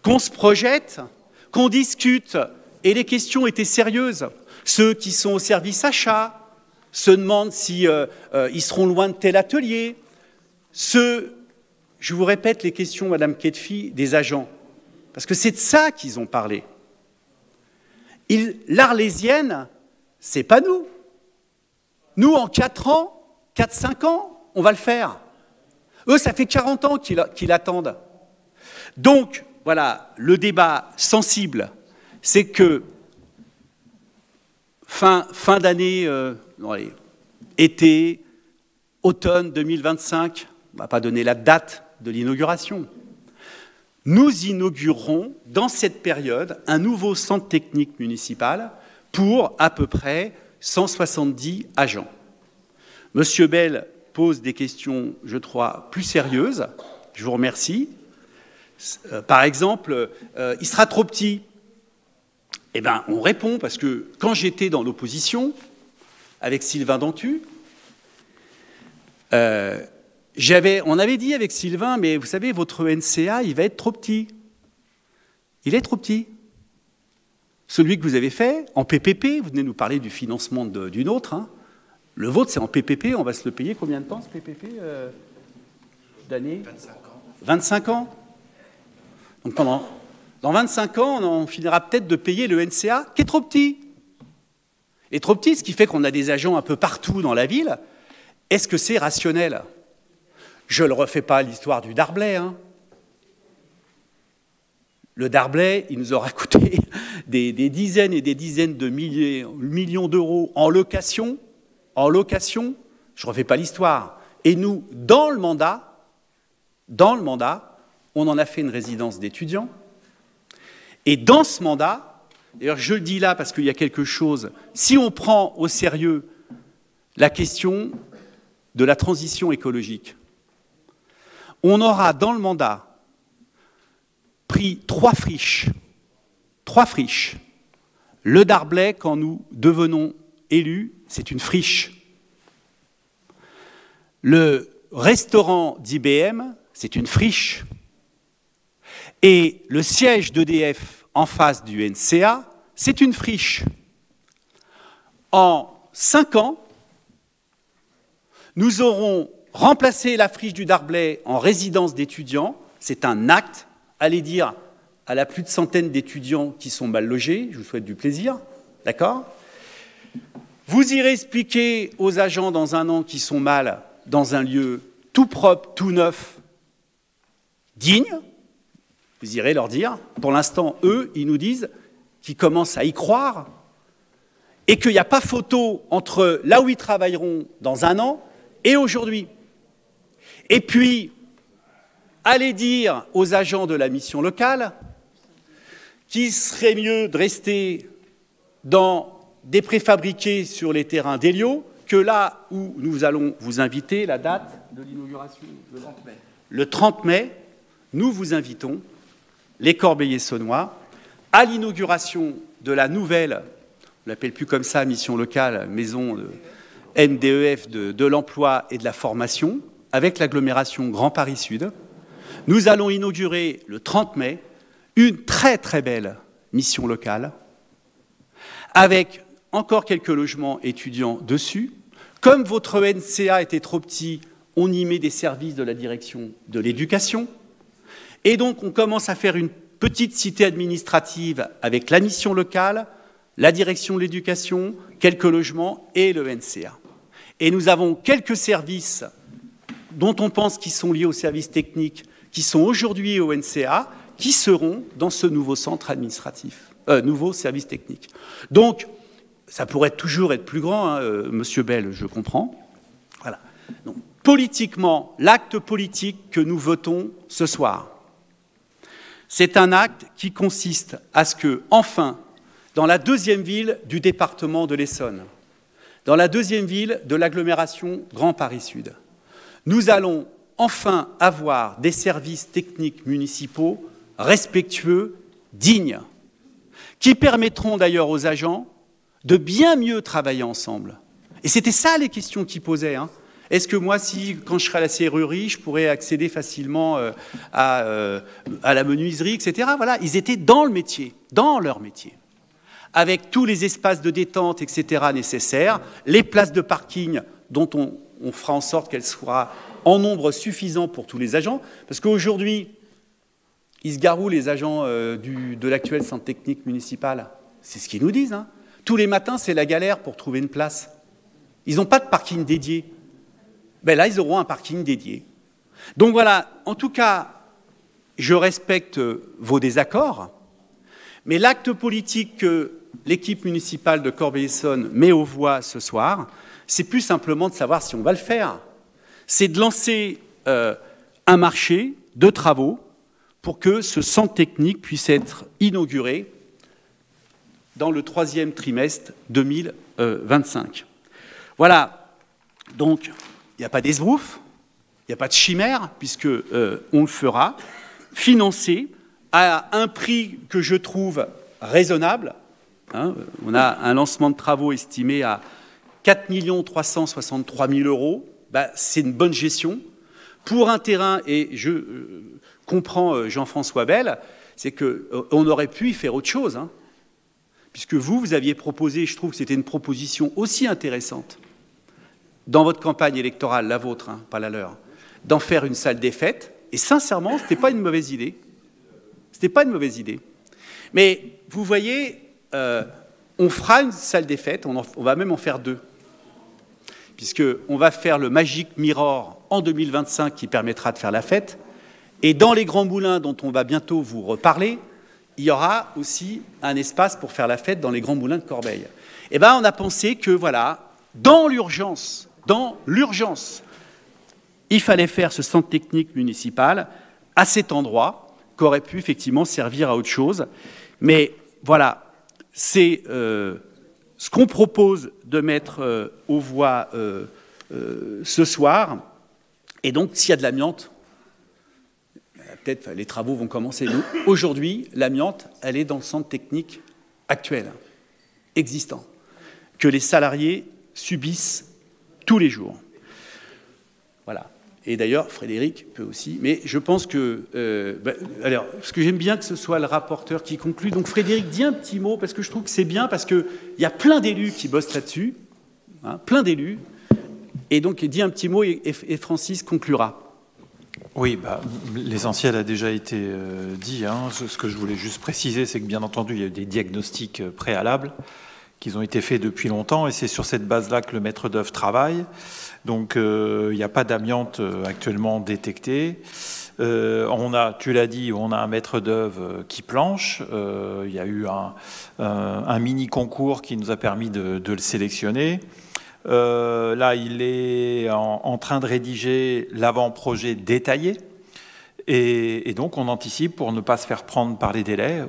Speaker 1: qu'on se projette, qu'on discute, et les questions étaient sérieuses, ceux qui sont au service achat se demandent s'ils euh, euh, seront loin de tel atelier, ceux, je vous répète les questions, Madame Ketfi, des agents, parce que c'est de ça qu'ils ont parlé. L'Arlésienne, c'est pas nous, Nous, en 4 ans, 4-5 ans, on va le faire. Eux, ça fait 40 ans qu'ils attendent. Donc, voilà, le débat sensible, c'est que fin, fin d'année, euh, été, automne 2025, on ne va pas donner la date de l'inauguration, nous inaugurerons dans cette période un nouveau centre technique municipal pour à peu près 170 agents. Monsieur Bell pose des questions, je crois, plus sérieuses. Je vous remercie. Euh, par exemple, euh, il sera trop petit. Eh bien, on répond parce que quand j'étais dans l'opposition avec Sylvain Dantu, euh, on avait dit avec Sylvain, mais vous savez, votre NCA, il va être trop petit. Il est trop petit. Celui que vous avez fait en PPP, vous venez nous parler du financement d'une autre. Hein. Le vôtre, c'est en PPP, on va se le payer combien de temps ce PPP euh, D'années 25 ans. 25 ans Donc pendant, dans 25 ans, on finira peut-être de payer le NCA qui est trop petit. Et trop petit, ce qui fait qu'on a des agents un peu partout dans la ville. Est-ce que c'est rationnel? Je ne refais pas l'histoire du Darblay. Hein. Le Darblay, il nous aura coûté des, dizaines et des dizaines de millions d'euros en location. En location, je ne refais pas l'histoire. Et nous, dans le mandat, dans le mandat, on en a fait une résidence d'étudiants. Et dans ce mandat, d'ailleurs je le dis là parce qu'il y a quelque chose, si on prend au sérieux la question de la transition écologique, on aura dans le mandat pris trois friches. Trois friches. Le Darblay, quand nous devenons élus, c'est une friche. Le restaurant d'IBM, c'est une friche. Et le siège d'EDF en face du NCA, c'est une friche. En cinq ans, nous aurons Remplacer la friche du Darblay en résidence d'étudiants, c'est un acte. Allez dire à la plus de centaines d'étudiants qui sont mal logés, je vous souhaite du plaisir, d'accord? Vous irez expliquer aux agents dans un an qui sont mal dans un lieu tout propre, tout neuf, digne. Vous irez leur dire, pour l'instant, eux, ils nous disent qu'ils commencent à y croire et qu'il n'y a pas photo entre là où ils travailleront dans un an et aujourd'hui. Et puis, allez dire aux agents de la mission locale qu'il serait mieux de rester dans des préfabriqués sur les terrains d'Hélio que là où nous allons vous inviter, la date de l'inauguration le 30 mai. Le 30 mai, nous vous invitons, les Corbeillers saunois, à l'inauguration de la nouvelle, on l'appelle plus comme ça, mission locale, maison de NDEF de l'emploi et de la formation, avec l'agglomération Grand Paris Sud, nous allons inaugurer le 30 mai une très très belle mission locale avec encore quelques logements étudiants dessus. Comme votre NCA était trop petit, on y met des services de la direction de l'éducation. Et donc on commence à faire une petite cité administrative avec la mission locale, la direction de l'éducation, quelques logements et le NCA. Et nous avons quelques services dont on pense qu'ils sont liés aux services techniques, qui sont aujourd'hui au NCA, qui seront dans ce nouveau centre administratif, euh, nouveau service technique. Donc, ça pourrait toujours être plus grand, hein, euh, Monsieur Bell, je comprends. Voilà. Donc, politiquement, l'acte politique que nous votons ce soir, c'est un acte qui consiste à ce que, enfin, dans la deuxième ville du département de l'Essonne, dans la deuxième ville de l'agglomération Grand Paris Sud, nous allons enfin avoir des services techniques municipaux respectueux, dignes, qui permettront d'ailleurs aux agents de bien mieux travailler ensemble. Et c'était ça les questions qu'ils posaient. Hein. Est-ce que moi, si, quand je serai à la serrurerie, je pourrais accéder facilement euh, euh, à, la menuiserie, etc. Voilà, ils étaient dans le métier, dans leur métier, avec tous les espaces de détente, etc. nécessaires, les places de parking dont on, on fera en sorte qu'elle soit en nombre suffisant pour tous les agents, parce qu'aujourd'hui, ils se garouent les agents euh, de l'actuel centre technique municipal. C'est ce qu'ils nous disent. Hein. Tous les matins, c'est la galère pour trouver une place. Ils n'ont pas de parking dédié. Ben là, ils auront un parking dédié. Donc voilà, en tout cas, je respecte vos désaccords, mais l'acte politique que l'équipe municipale de Corbeil-Essonne met aux voix ce soir, c'est plus simplement de savoir si on va le faire. C'est de lancer euh, un marché de travaux pour que ce centre technique puisse être inauguré dans le troisième trimestre 2025. Voilà, donc il n'y a pas d'esbrouf, il n'y a pas de chimère, puisque euh, on le fera, financé à un prix que je trouve raisonnable. Hein. on a un lancement de travaux estimé à 4 363 000 euros. Bah, c'est une bonne gestion. Pour un terrain, et je euh, comprends euh, Jean-François Bell, c'est qu'on aurait pu y faire autre chose. Hein. puisque vous, vous aviez proposé, je trouve que c'était une proposition aussi intéressante, dans votre campagne électorale, la vôtre, hein, pas la leur, d'en faire une salle des fêtes. Et sincèrement, ce n'était pas une mauvaise idée. Ce n'était pas une mauvaise idée. Mais vous voyez, euh, on fera une salle des fêtes, on, va même en faire deux. Puisqu'on va faire le Magic Mirror en 2025 qui permettra de faire la fête. Et dans les grands moulins dont on va bientôt vous reparler, il y aura aussi un espace pour faire la fête dans les grands moulins de Corbeil. Eh bien, on a pensé que, voilà, dans l'urgence, dans l'urgence, il fallait faire ce centre technique municipal à cet endroit qu'aurait pu effectivement servir à autre chose. Mais voilà, c'est euh, ce qu'on propose de mettre euh, aux voix euh, ce soir. Et donc, s'il y a de l'amiante, peut-être les travaux vont commencer. Aujourd'hui, l'amiante, elle est dans le centre technique actuel, existant, que les salariés subissent tous les jours. Voilà. Et d'ailleurs, Frédéric peut aussi. Mais je pense que. Euh, bah, alors, parce que j'aime bien que ce soit le rapporteur qui conclut. Donc, Frédéric, dis un petit mot, parce que je trouve que c'est bien, parce qu'il y a plein d'élus qui bossent là-dessus, hein, plein d'élus. Et donc, dis un petit mot et, Francis conclura.
Speaker 6: Oui, bah, l'essentiel a déjà été euh, dit. Hein. Ce, que je voulais juste préciser, c'est que bien entendu, il y a eu des diagnostics euh, préalables qui ont été faits depuis longtemps, et c'est sur cette base-là que le maître d'œuvre travaille. Donc euh, il n'y a pas d'amiante euh, actuellement détectée. Euh, on a, tu l'as dit, on a un maître d'œuvre qui planche. il y a eu un, mini concours qui nous a permis de, le sélectionner. là, il est en, train de rédiger l'avant-projet détaillé. Et, donc, on anticipe pour ne pas se faire prendre par les délais,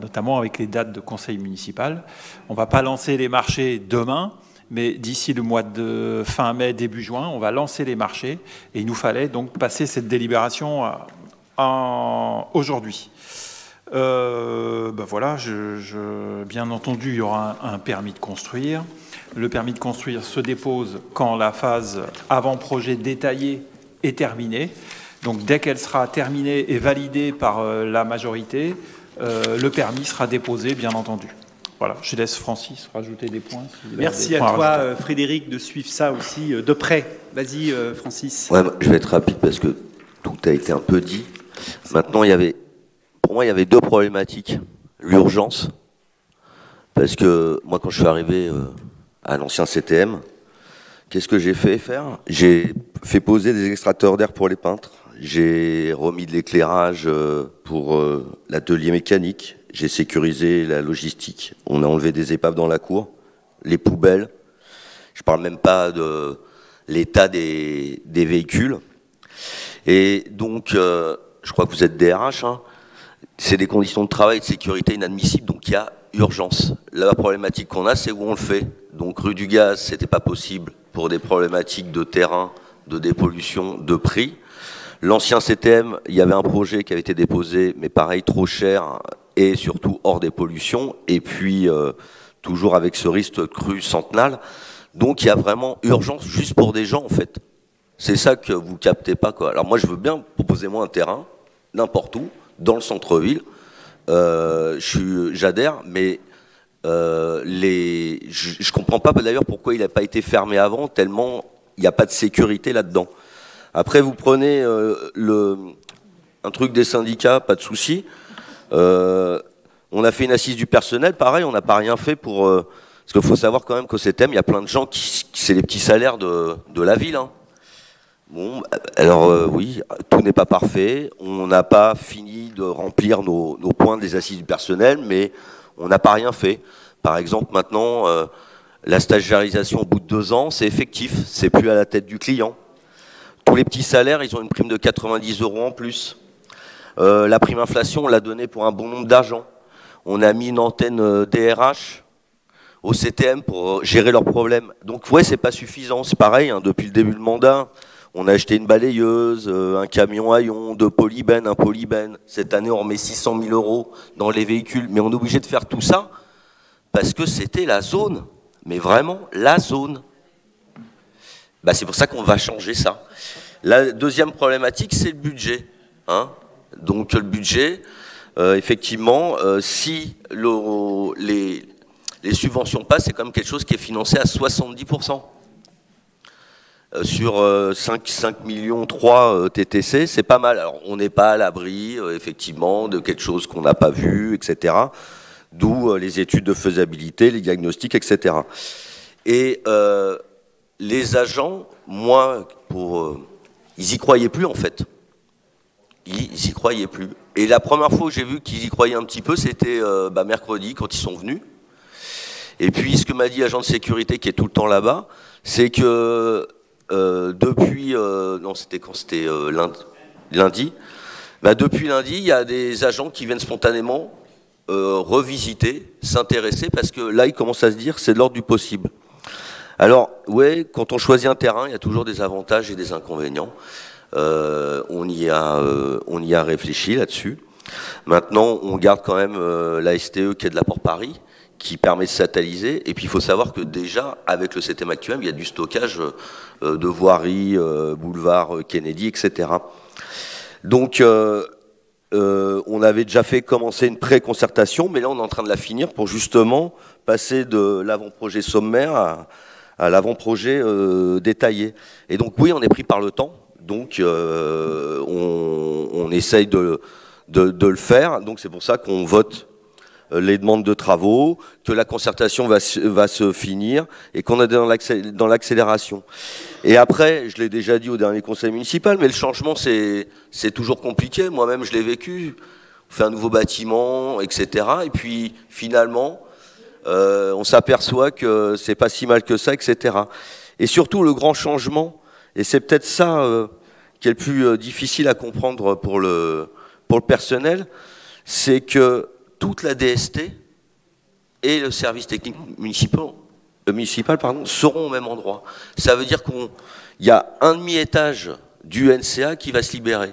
Speaker 6: notamment avec les dates de conseil municipal. On ne va pas lancer les marchés demain, mais d'ici le mois de fin mai, début juin, on va lancer les marchés et il nous fallait donc passer cette délibération aujourd'hui. Euh, ben voilà, bien entendu, il y aura un, permis de construire. Le permis de construire se dépose quand la phase avant-projet détaillé est terminée. Donc dès qu'elle sera terminée et validée par euh, la majorité, euh, le permis sera déposé, bien entendu. Voilà, je laisse Francis rajouter des points.
Speaker 1: Merci à, toi, euh, Frédéric, de suivre ça aussi euh, de près. Vas-y, euh, Francis.
Speaker 3: je vais être rapide parce que tout a été un peu dit. Maintenant, il y avait, pour moi, il y avait deux problématiques. L'urgence, parce que moi, quand je suis arrivé à l'ancien CTM, qu'est-ce que j'ai fait faire? J'ai fait poser des extracteurs d'air pour les peintres. J'ai remis de l'éclairage pour l'atelier mécanique. J'ai sécurisé la logistique. On a enlevé des épaves dans la cour, les poubelles. Je parle même pas de l'état des, véhicules. Et donc, euh, je crois que vous êtes DRH. Hein. C'est des conditions de travail et de sécurité inadmissibles, donc il y a urgence. La problématique qu'on a, c'est où on le fait. Donc, rue du Gaz, c'était pas possible pour des problématiques de terrain, de dépollution, de prix. L'ancien CTM, il y avait un projet qui avait été déposé, mais pareil, trop cher, et surtout hors des pollutions, et puis euh, toujours avec ce risque cru centenal. Donc il y a vraiment urgence juste pour des gens en fait. C'est ça que vous captez pas. Alors moi je veux bien proposer moi un terrain n'importe où dans le centre-ville. Euh, j'adhère, mais euh, je, ne comprends pas d'ailleurs pourquoi il n'a pas été fermé avant, tellement il n'y a pas de sécurité là-dedans. Après vous prenez le, un truc des syndicats, pas de souci. Euh, on a fait une assise du personnel, pareil, on n'a pas rien fait pour... Euh, Parce qu'il faut savoir quand même qu'au CTM, il y a plein de gens qui, c'est les petits salaires de, la ville. Hein. Bon, alors euh, oui, tout n'est pas parfait. On n'a pas fini de remplir nos, points des assises du personnel, mais on n'a pas rien fait. Par exemple, maintenant, euh, la stagiarisation au bout de deux ans, c'est effectif, c'est plus à la tête du client. Tous les petits salaires, ils ont une prime de 90 euros en plus. Euh, la prime inflation, on l'a donnée pour un bon nombre d'agents. On a mis une antenne DRH au CTM pour gérer leurs problèmes. Donc ouais, c'est pas suffisant. C'est pareil, hein, depuis le début du mandat, on a acheté une balayeuse, euh, un camion à ion, deux polybènes, un polybène. Cette année, on remet 600 000 euros dans les véhicules. Mais on est obligé de faire tout ça parce que c'était la zone. Mais vraiment, la zone. Bah, c'est pour ça qu'on va changer ça. La deuxième problématique, c'est le budget. Hein. Donc le budget, euh, effectivement, euh, si les, subventions passent, c'est quand même quelque chose qui est financé à 70%. Euh, sur 5, 5 millions 3 euh, TTC, c'est pas mal. Alors, on n'est pas à l'abri, effectivement, de quelque chose qu'on n'a pas vu, etc. D'où les études de faisabilité, les diagnostics, etc. Et les agents, moi, pour, ils y croyaient plus, en fait. Ils, ils y croyaient plus. Et la première fois où j'ai vu qu'ils y croyaient un petit peu, c'était bah, mercredi, quand ils sont venus. Et puis, ce que m'a dit l'agent de sécurité qui est tout le temps là-bas, c'est que euh, depuis, euh, non, c'était quand c'était euh, lundi, bah, depuis lundi, il y a des agents qui viennent spontanément revisiter, s'intéresser, parce que là, ils commencent à se dire, c'est de l'ordre du possible. Alors, ouais, quand on choisit un terrain, il y a toujours des avantages et des inconvénients. on, y a, on y a réfléchi là-dessus. Maintenant, on garde quand même la STE qui est de la Port Paris, qui permet de satelliser. Et puis il faut savoir que déjà, avec le CTM actuel, il y a du stockage euh, de voiries, euh, boulevard euh, Kennedy, etc. Donc on avait déjà fait commencer une pré-concertation, mais là on est en train de la finir pour justement passer de l'avant-projet sommaire à, l'avant-projet détaillé. Et donc oui, on est pris par le temps, donc on, essaye de, de, le faire. Donc c'est pour ça qu'on vote euh, les demandes de travaux, que la concertation va, va se finir et qu'on est dans l'accélération. Et après, je l'ai déjà dit au dernier conseil municipal, mais le changement, c'est toujours compliqué. Moi-même, je l'ai vécu. On fait un nouveau bâtiment, etc. Et puis, finalement, euh, on s'aperçoit que c'est pas si mal que ça, etc. Et surtout, le grand changement, et c'est peut-être ça euh, qui est le plus difficile à comprendre pour le, personnel, c'est que toute la DST et le service technique municipal, euh, seront au même endroit. Ça veut dire qu'il y a un demi-étage du NCA qui va se libérer.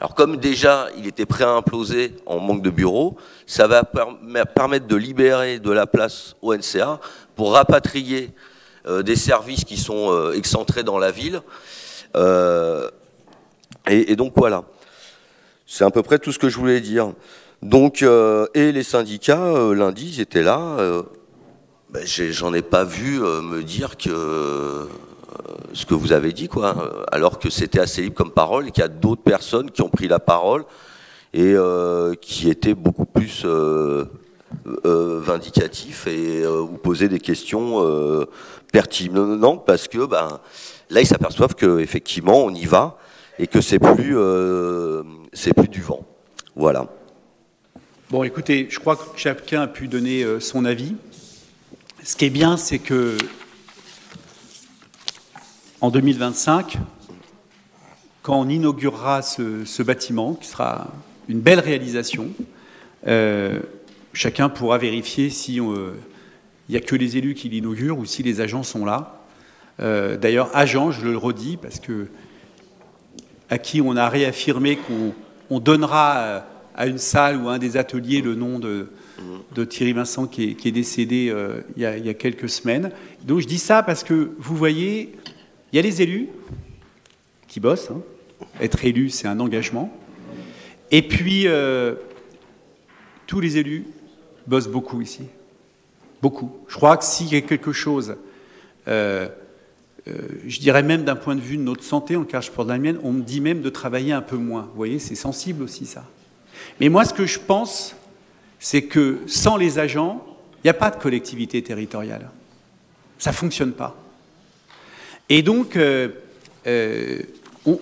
Speaker 3: Alors comme déjà il était prêt à imploser en manque de bureaux, ça va permettre de libérer de la place au NCA pour rapatrier euh, des services qui sont euh, excentrés dans la ville. et, donc voilà. C'est à peu près tout ce que je voulais dire. Donc, euh, et les syndicats, euh, lundi, ils étaient là. Euh, ben, j'en ai, pas vu me dire que ce que vous avez dit, quoi, alors que c'était assez libre comme parole et qu'il y a d'autres personnes qui ont pris la parole et qui étaient beaucoup plus vindicatifs et ou posaient des questions pertinentes parce que ben, là, ils s'aperçoivent qu'effectivement, on y va et que c'est plus, c'est plus du vent. Voilà.
Speaker 1: Bon, écoutez, je crois que chacun a pu donner euh, son avis. Ce qui est bien, c'est que en 2025, quand on inaugurera ce, bâtiment, qui sera une belle réalisation, euh, chacun pourra vérifier si euh, il n'y a que les élus qui l'inaugurent ou si les agents sont là. D'ailleurs, agents, je le redis, parce que à qui on a réaffirmé qu'on donnera à une salle ou à un des ateliers le nom de, Thierry Vincent qui est, décédé euh, il, y a, quelques semaines. Donc je dis ça parce que vous voyez, il y a les élus qui bossent. Hein. Être élu, c'est un engagement. Et puis, euh, tous les élus bossent beaucoup ici. Beaucoup. Je crois que s'il y a quelque chose, euh, je dirais même d'un point de vue de notre santé, en cas je pour la mienne, on me dit même de travailler un peu moins. Vous voyez, c'est sensible aussi ça. Mais moi, ce que je pense, c'est que sans les agents, Il n'y a pas de collectivité territoriale. Ça ne fonctionne pas. Et donc, euh, euh,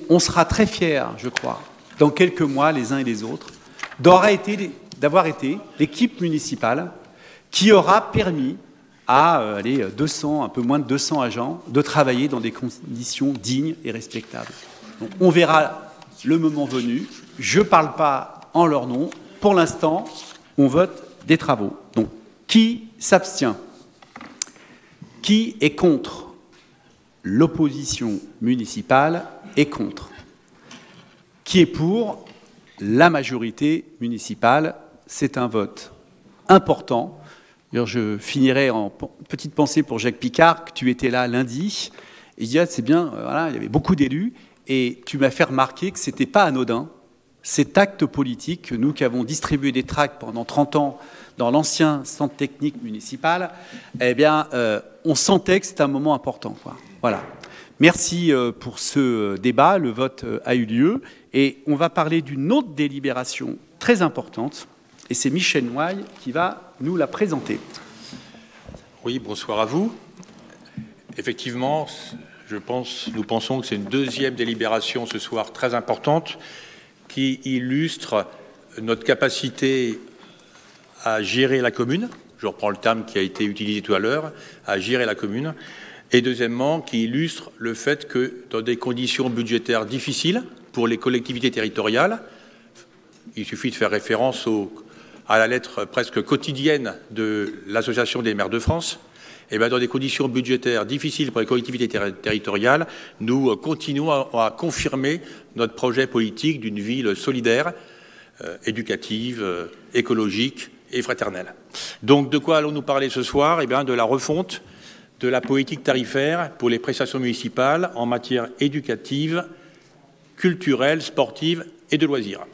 Speaker 1: on, sera très fiers, je crois, dans quelques mois, les uns et les autres, d'avoir été, l'équipe municipale qui aura permis à euh, allez, 200, un peu moins de 200 agents de travailler dans des conditions dignes et respectables. on verra le moment venu. Je ne parle pas en leur nom. Pour l'instant, on vote des travaux. Donc, qui s'abstient? Qui est contre? L'opposition municipale est contre. Qui est pour La majorité municipale. C'est un vote important. Je finirai en petite pensée pour Jacques Picard, que tu étais là lundi. Il dit, ah, c'est bien, euh, voilà, il y avait beaucoup d'élus, et tu m'as fait remarquer que ce n'était pas anodin, cet acte politique, nous qui avons distribué des tracts pendant 30 ans dans l'ancien centre technique municipal, eh bien, euh, on sentait que c'était un moment important. Voilà. Merci euh, pour ce débat. Le vote a eu lieu. Et on va parler d'une autre délibération très importante et c'est Michel Noailles qui va nous la présenter.
Speaker 7: Oui, bonsoir à vous. Effectivement, je pense, nous pensons que c'est une deuxième délibération ce soir très importante qui illustre notre capacité à gérer la commune. Je reprends le terme qui a été utilisé tout à l'heure, à gérer la commune. Et deuxièmement, qui illustre le fait que dans des conditions budgétaires difficiles pour les collectivités territoriales, il suffit de faire référence à la lettre presque quotidienne de l'Association des maires de France, eh bien dans des conditions budgétaires difficiles pour les collectivités territoriales, nous euh, continuons à, confirmer notre projet politique d'une ville solidaire, euh, éducative, euh, écologique et fraternelle. Donc de quoi allons-nous parler ce soir? Eh bien de la refonte de la politique tarifaire pour les prestations municipales en matière éducative, culturelle, sportive et de loisirs.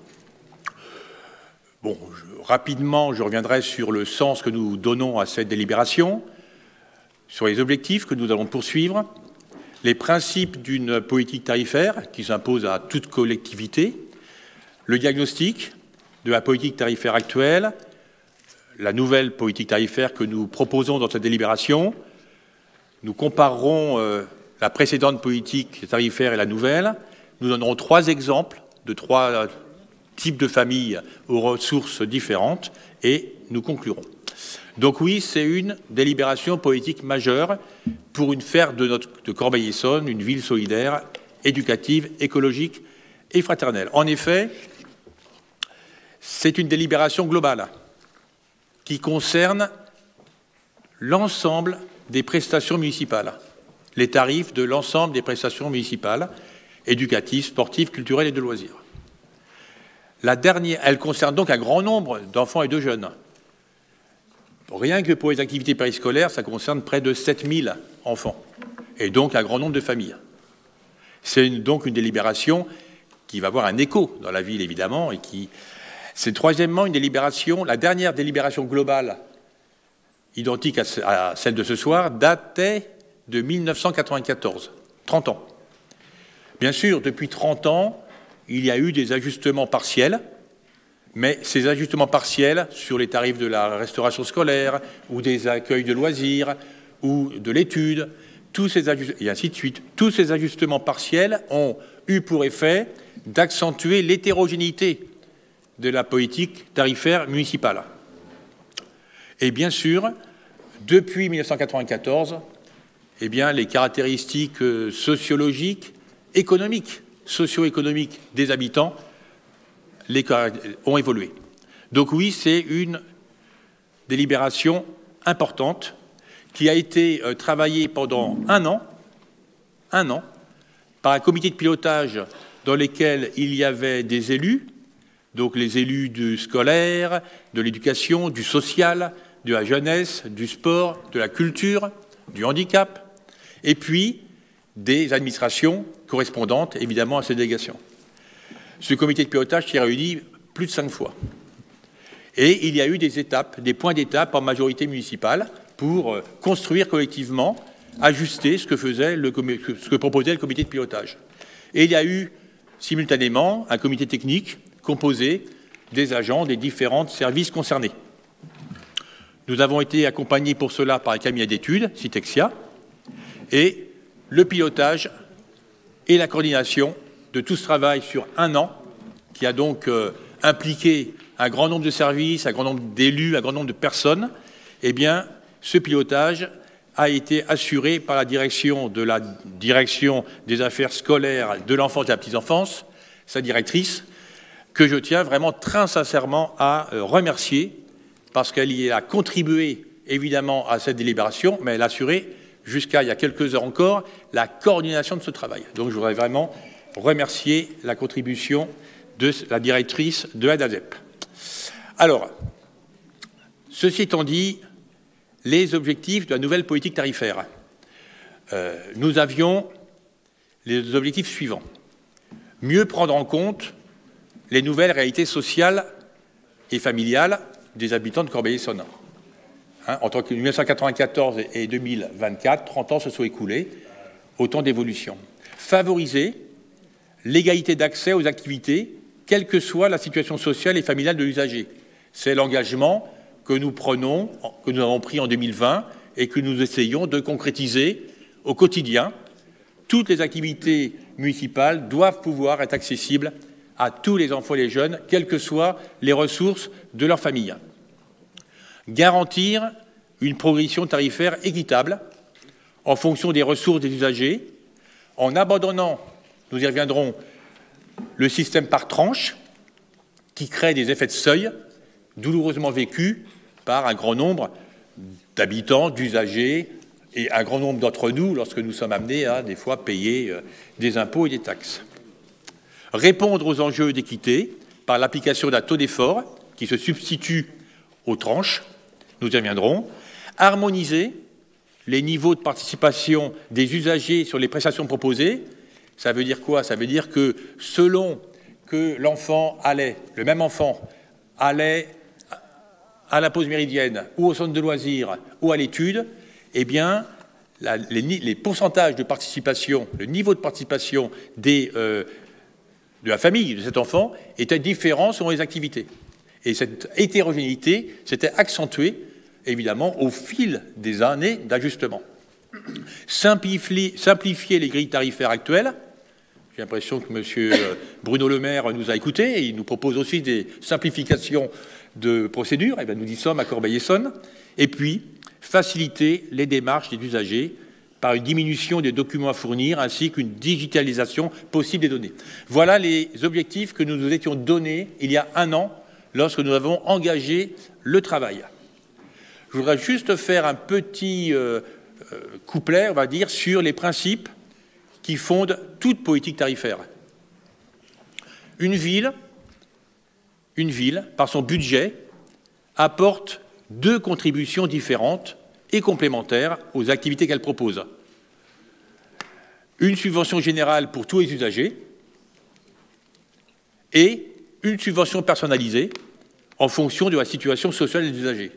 Speaker 7: Bon, rapidement, je reviendrai sur le sens que nous donnons à cette délibération, sur les objectifs que nous allons poursuivre, les principes d'une politique tarifaire qui s'impose à toute collectivité, le diagnostic de la politique tarifaire actuelle, la nouvelle politique tarifaire que nous proposons dans cette délibération. Nous comparerons euh, la précédente politique tarifaire et la nouvelle. Nous donnerons trois exemples de trois types de familles aux ressources différentes, et nous conclurons. Donc oui, c'est une délibération politique majeure pour une faire de, de Corbeil-Essonne une ville solidaire, éducative, écologique et fraternelle. En effet, c'est une délibération globale qui concerne l'ensemble des prestations municipales, les tarifs de l'ensemble des prestations municipales, éducatives, sportives, culturelles et de loisirs. La dernière, elle concerne donc un grand nombre d'enfants et de jeunes. Rien que pour les activités périscolaires, ça concerne près de 7000 enfants, et donc un grand nombre de familles. C'est donc une délibération qui va avoir un écho dans la ville, évidemment, et qui. C'est troisièmement une délibération, la dernière délibération globale, identique à celle de ce soir, datait de 1994, 30 ans. Bien sûr, depuis 30 ans, il y a eu des ajustements partiels, mais ces ajustements partiels sur les tarifs de la restauration scolaire ou des accueils de loisirs ou de l'étude, tous ces et ainsi de suite, tous ces ajustements partiels ont eu pour effet d'accentuer l'hétérogénéité de la politique tarifaire municipale. Et bien sûr, depuis 1994, eh bien, les caractéristiques sociologiques, économiques socio-économique des habitants ont évolué. Donc oui, c'est une délibération importante qui a été euh, travaillée pendant un an, un an, par un comité de pilotage dans lequel il y avait des élus, donc les élus du scolaire, de l'éducation, du social, de la jeunesse, du sport, de la culture, du handicap, et puis des administrations correspondantes évidemment à ces délégations. Ce comité de pilotage s'est réuni plus de cinq fois. Et il y a eu des étapes, des points d'étape en majorité municipale pour euh, construire collectivement, ajuster ce que, faisait ce que proposait le comité de pilotage. Et il y a eu simultanément un comité technique composé des agents des différents services concernés. Nous avons été accompagnés pour cela par un cabinet d'études, Citexia, et le pilotage et la coordination de tout ce travail sur un an, qui a donc euh, impliqué un grand nombre de services, un grand nombre d'élus, un grand nombre de personnes, eh bien, ce pilotage a été assuré par la direction de la direction des affaires scolaires de l'enfance et de la petite enfance, sa directrice, que je tiens vraiment très sincèrement à euh, remercier parce qu'elle y a contribué évidemment à cette délibération, mais elle a assuré jusqu'à il y a quelques heures encore la coordination de ce travail. Donc je voudrais vraiment remercier la contribution de la directrice de l'ADAZEP. Alors, ceci étant dit, les objectifs de la nouvelle politique tarifaire. Euh, nous avions les objectifs suivants. Mieux prendre en compte les nouvelles réalités sociales et familiales des habitants de Corbeil-Essonnes. Hein, entre 1994 et 2024, 30 ans se sont écoulés, autant d'évolutions. Favoriser l'égalité d'accès aux activités, quelle que soit la situation sociale et familiale de l'usager. C'est l'engagement que nous prenons, que nous avons pris en 2020 et que nous essayons de concrétiser au quotidien. Toutes les activités municipales doivent pouvoir être accessibles à tous les enfants et les jeunes, quelles que soient les ressources de leur famille. Garantir une progression tarifaire équitable en fonction des ressources des usagers, en abandonnant, nous y reviendrons, le système par tranche qui crée des effets de seuil douloureusement vécus par un grand nombre d'habitants, d'usagers et un grand nombre d'entre nous lorsque nous sommes amenés à des fois payer euh, des impôts et des taxes. Répondre aux enjeux d'équité par l'application d'un taux d'effort qui se substitue aux tranches, nous y reviendrons. Harmoniser les niveaux de participation des usagers sur les prestations proposées. Ça veut dire quoi? Ça veut dire que selon que l'enfant allait, le même enfant allait à la pause méridienne ou au centre de loisirs ou à l'étude, eh bien, les, pourcentages de participation, le niveau de participation euh, de la famille de cet enfant était différent selon les activités. Et cette hétérogénéité s'était accentuée, évidemment, au fil des années d'ajustement. Simplifier, les grilles tarifaires actuelles, j'ai l'impression que M. Bruno Le Maire nous a écoutés et il nous propose aussi des simplifications de procédure, et eh bien nous y sommes à Corbeil-Essonne, et puis faciliter les démarches des usagers par une diminution des documents à fournir ainsi qu'une digitalisation possible des données. Voilà les objectifs que nous nous étions donnés il y a un an lorsque nous avons engagé le travail. Je voudrais juste faire un petit euh, euh, couplet, on va dire, sur les principes qui fondent toute politique tarifaire. Une ville une ville, par son budget, apporte deux contributions différentes et complémentaires aux activités qu'elle propose. Une subvention générale pour tous les usagers et une subvention personnalisée en fonction de la situation sociale des usagers.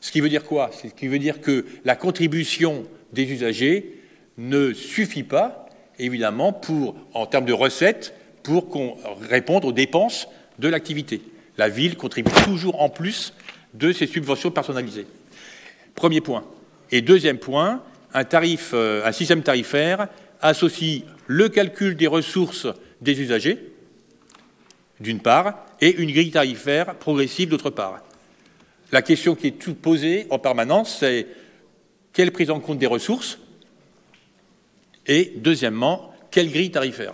Speaker 7: Ce qui veut dire quoi? Ce qui veut dire que la contribution des usagers ne suffit pas, évidemment, en termes de recettes, pour qu'on réponde aux dépenses de l'activité. La ville contribue toujours en plus de ses subventions personnalisées. Premier point. Et deuxième point, un, euh, un système tarifaire associe le calcul des ressources des usagers, d'une part, et une grille tarifaire progressive, d'autre part. La question qui est posée en permanence, c'est quelle prise en compte des ressources et, deuxièmement, quelle grille tarifaire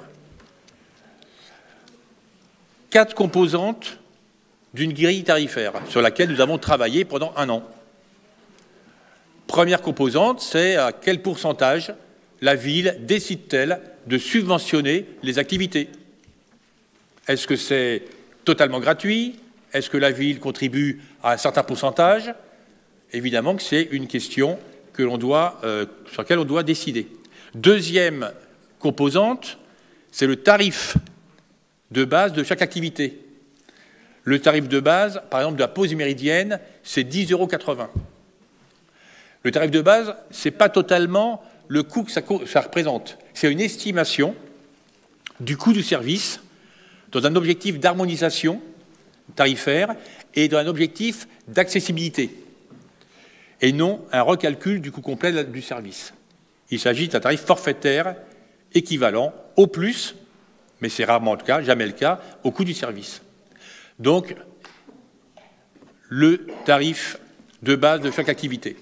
Speaker 7: quatre composantes d'une grille tarifaire sur laquelle nous avons travaillé pendant un an. Première composante, c'est à quel pourcentage la ville décide-t-elle de subventionner les activités? Est-ce que c'est totalement gratuit? Est-ce que la ville contribue à un certain pourcentage? Évidemment que c'est une question euh, sur laquelle on doit décider. Deuxième composante, c'est le tarif de base de chaque activité. Le tarif de base, par exemple, de la pause méridienne, c'est 10,80 euros. Le tarif de base, ce n'est pas totalement le coût que ça, représente. C'est une estimation du coût du service dans un objectif d'harmonisation tarifaire et dans un objectif d'accessibilité. et non un recalcul du coût complet du service. Il s'agit d'un tarif forfaitaire équivalent au plus, mais c'est rarement le cas, jamais le cas, au coût du service. Donc, le tarif de base de chaque activité.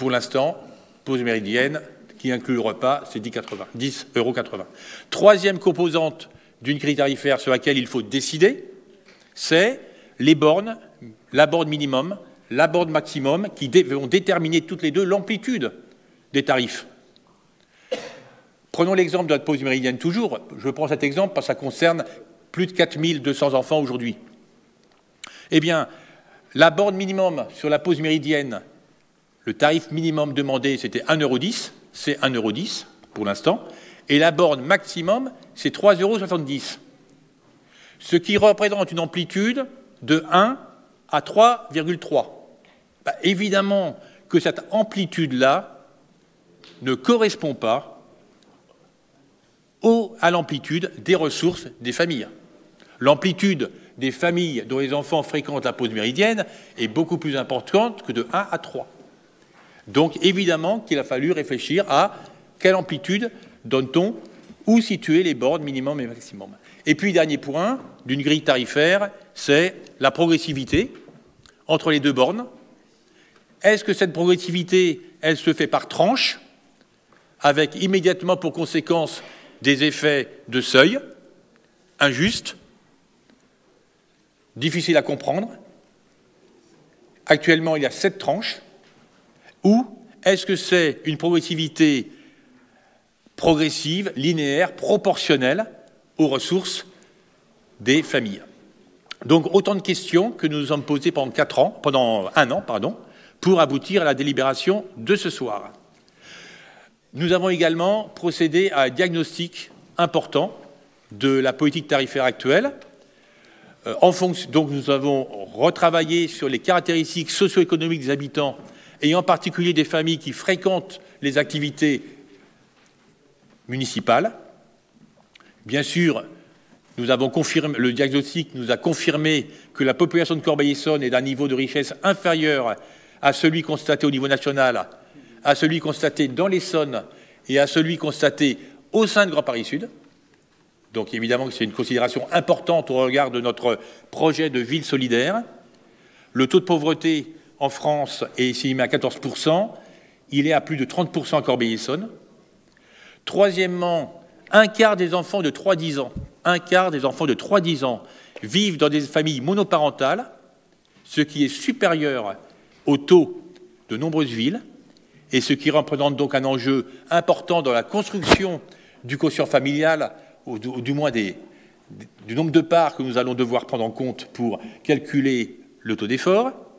Speaker 7: Pour l'instant, pause méridienne, qui inclut le repas, c'est 10,80 euros. Troisième composante d'une grille tarifaire sur laquelle il faut décider, c'est les bornes, la borne minimum, la borne maximum, qui vont déterminer toutes les deux l'amplitude des tarifs. Prenons l'exemple de la pause méridienne toujours. Je prends cet exemple parce que ça concerne plus de 4200 enfants aujourd'hui. Eh bien, la borne minimum sur la pause méridienne, le tarif minimum demandé, c'était 1,10 euro, c'est 1,10 euro pour l'instant, et la borne maximum, c'est 3,70 euros, ce qui représente une amplitude de 1 à 3,3. Bah, évidemment que cette amplitude-là ne correspond pas à l'amplitude des ressources des familles. L'amplitude des familles dont les enfants fréquentent la pause méridienne est beaucoup plus importante que de 1 à 3. Donc évidemment qu'il a fallu réfléchir à quelle amplitude donne-t-on, où situer les bornes minimum et maximum. Et puis dernier point d'une grille tarifaire, c'est la progressivité entre les deux bornes. Est-ce que cette progressivité, elle se fait par tranche, avec immédiatement pour conséquence des effets de seuil, injustes, difficiles à comprendre. Actuellement, il y a sept tranches. Ou est-ce que c'est une progressivité progressive, linéaire, proportionnelle aux ressources des familles? Donc autant de questions que nous nous sommes posées pendant quatre ans, pendant un an, pour aboutir à la délibération de ce soir. Nous avons également procédé à un diagnostic important de la politique tarifaire actuelle. Euh, en donc nous avons retravaillé sur les caractéristiques socio-économiques des habitants et en particulier des familles qui fréquentent les activités municipales. Bien sûr, nous avons confirmé, le diagnostic nous a confirmé que la population de Corbeil-Essonne est d'un niveau de richesse inférieur à celui constaté au niveau national à celui constaté dans l'Essonne et à celui constaté au sein de Grand Paris Sud. Donc évidemment c'est une considération importante au regard de notre projet de ville solidaire. Le taux de pauvreté en France est estimé à 14%, il est à plus de 30% à Corbeil-Essonne. Troisièmement, un quart des enfants de 3-10 ans, un quart des enfants de 3-10 ans vivent dans des familles monoparentales, ce qui est supérieur au taux de nombreuses villes et ce qui représente donc un enjeu important dans la construction du quotient familial, ou du, moins du nombre de parts que nous allons devoir prendre en compte pour calculer le taux d'effort.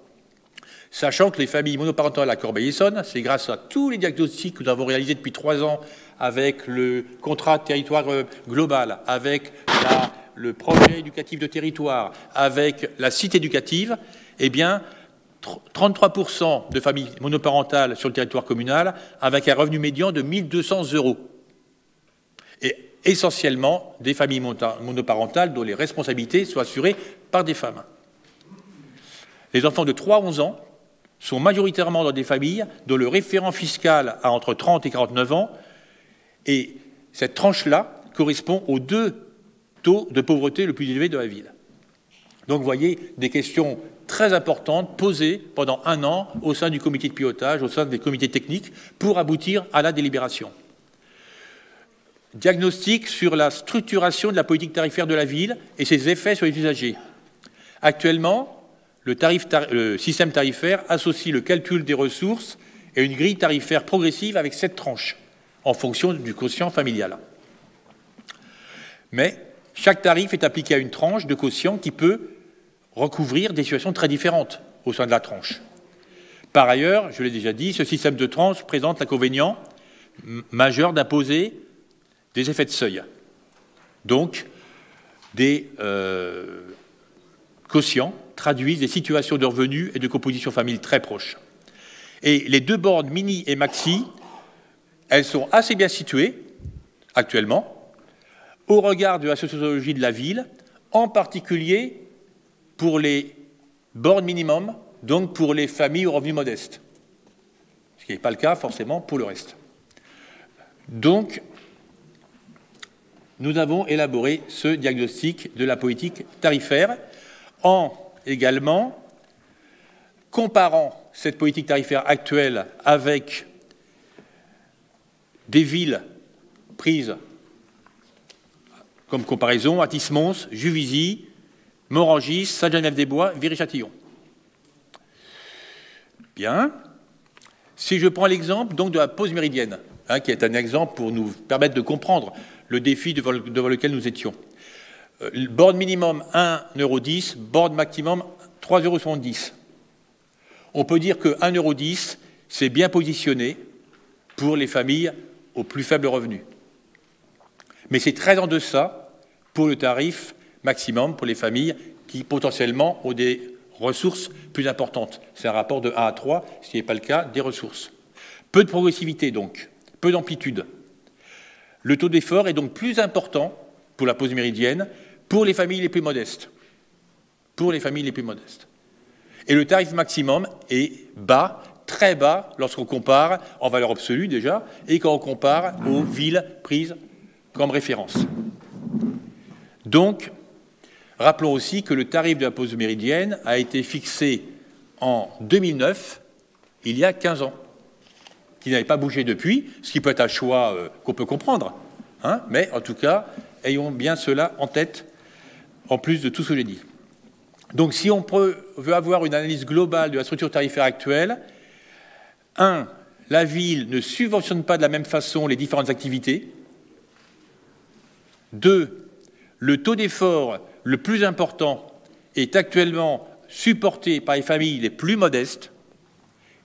Speaker 7: Sachant que les familles monoparentales à Corbeil-Essonne, c'est grâce à tous les diagnostics que nous avons réalisés depuis trois ans avec le contrat de territoire euh, global, avec le projet éducatif de territoire, avec la cité éducative, eh bien, 33% de familles monoparentales sur le territoire communal avec un revenu médian de 1200 euros. Et essentiellement des familles monoparentales dont les responsabilités sont assurées par des femmes. Les enfants de 3 à 11 ans sont majoritairement dans des familles dont le référent fiscal a entre 30 et 49 ans, et cette tranche-là correspond aux deux taux de pauvreté le plus élevé de la ville. Donc vous voyez des questions très importante posée pendant un an au sein du comité de pilotage, au sein des comités techniques, pour aboutir à la délibération. Diagnostic sur la structuration de la politique tarifaire de la ville et ses effets sur les usagers. Actuellement, le, système tarifaire associe le calcul des ressources et une grille tarifaire progressive avec sept tranches, en fonction du quotient familial. Mais chaque tarif est appliqué à une tranche de quotient qui peut recouvrir des situations très différentes au sein de la tranche. Par ailleurs, je l'ai déjà dit, ce système de tranche présente l'inconvénient majeur d'imposer des effets de seuil. Donc, des euh, quotients traduisent des situations de revenus et de composition familiale très proches. Et les deux bornes mini et maxi, elles sont assez bien situées actuellement au regard de la sociologie de la ville, en particulier pour les bornes minimum donc pour les familles aux revenus modestes, ce qui n'est pas le cas forcément pour le reste. Donc, nous avons élaboré ce diagnostic de la politique tarifaire en également comparant cette politique tarifaire actuelle avec des villes prises comme comparaison, Atis-Mons, Juvisy, Morangis, Saint-Genève-des-Bois, Viry-Châtillon. Bien. Si je prends l'exemple donc de la pause méridienne, hein, qui est un exemple pour nous permettre de comprendre le défi devant, lequel nous étions. Euh, borne minimum 1,10€, borne maximum 3,70€. On peut dire que 1,10€, c'est bien positionné pour les familles aux plus faibles revenus. Mais c'est très en deçà pour le tarif maximum pour les familles qui potentiellement ont des ressources plus importantes. C'est un rapport de 1 à 3, ce qui n'est pas le cas des ressources. Peu de progressivité donc, peu d'amplitude. Le taux d'effort est donc plus important pour la pause méridienne pour les familles les plus modestes. Pour les familles les plus modestes. Et le tarif maximum est bas, très bas, lorsqu'on compare, en valeur absolue déjà, et quand on compare aux villes prises comme référence. Donc, rappelons aussi que le tarif de la pause méridienne a été fixé en 2009, il y a 15 ans, qui n'avait pas bougé depuis, ce qui peut être un choix euh, qu'on peut comprendre. Hein, mais en tout cas, ayons bien cela en tête, en plus de tout ce que j'ai dit. Donc si on veut avoir une analyse globale de la structure tarifaire actuelle, un, la ville ne subventionne pas de la même façon les différentes activités. Deux, le taux d'effort le plus important est actuellement supporté par les familles les plus modestes.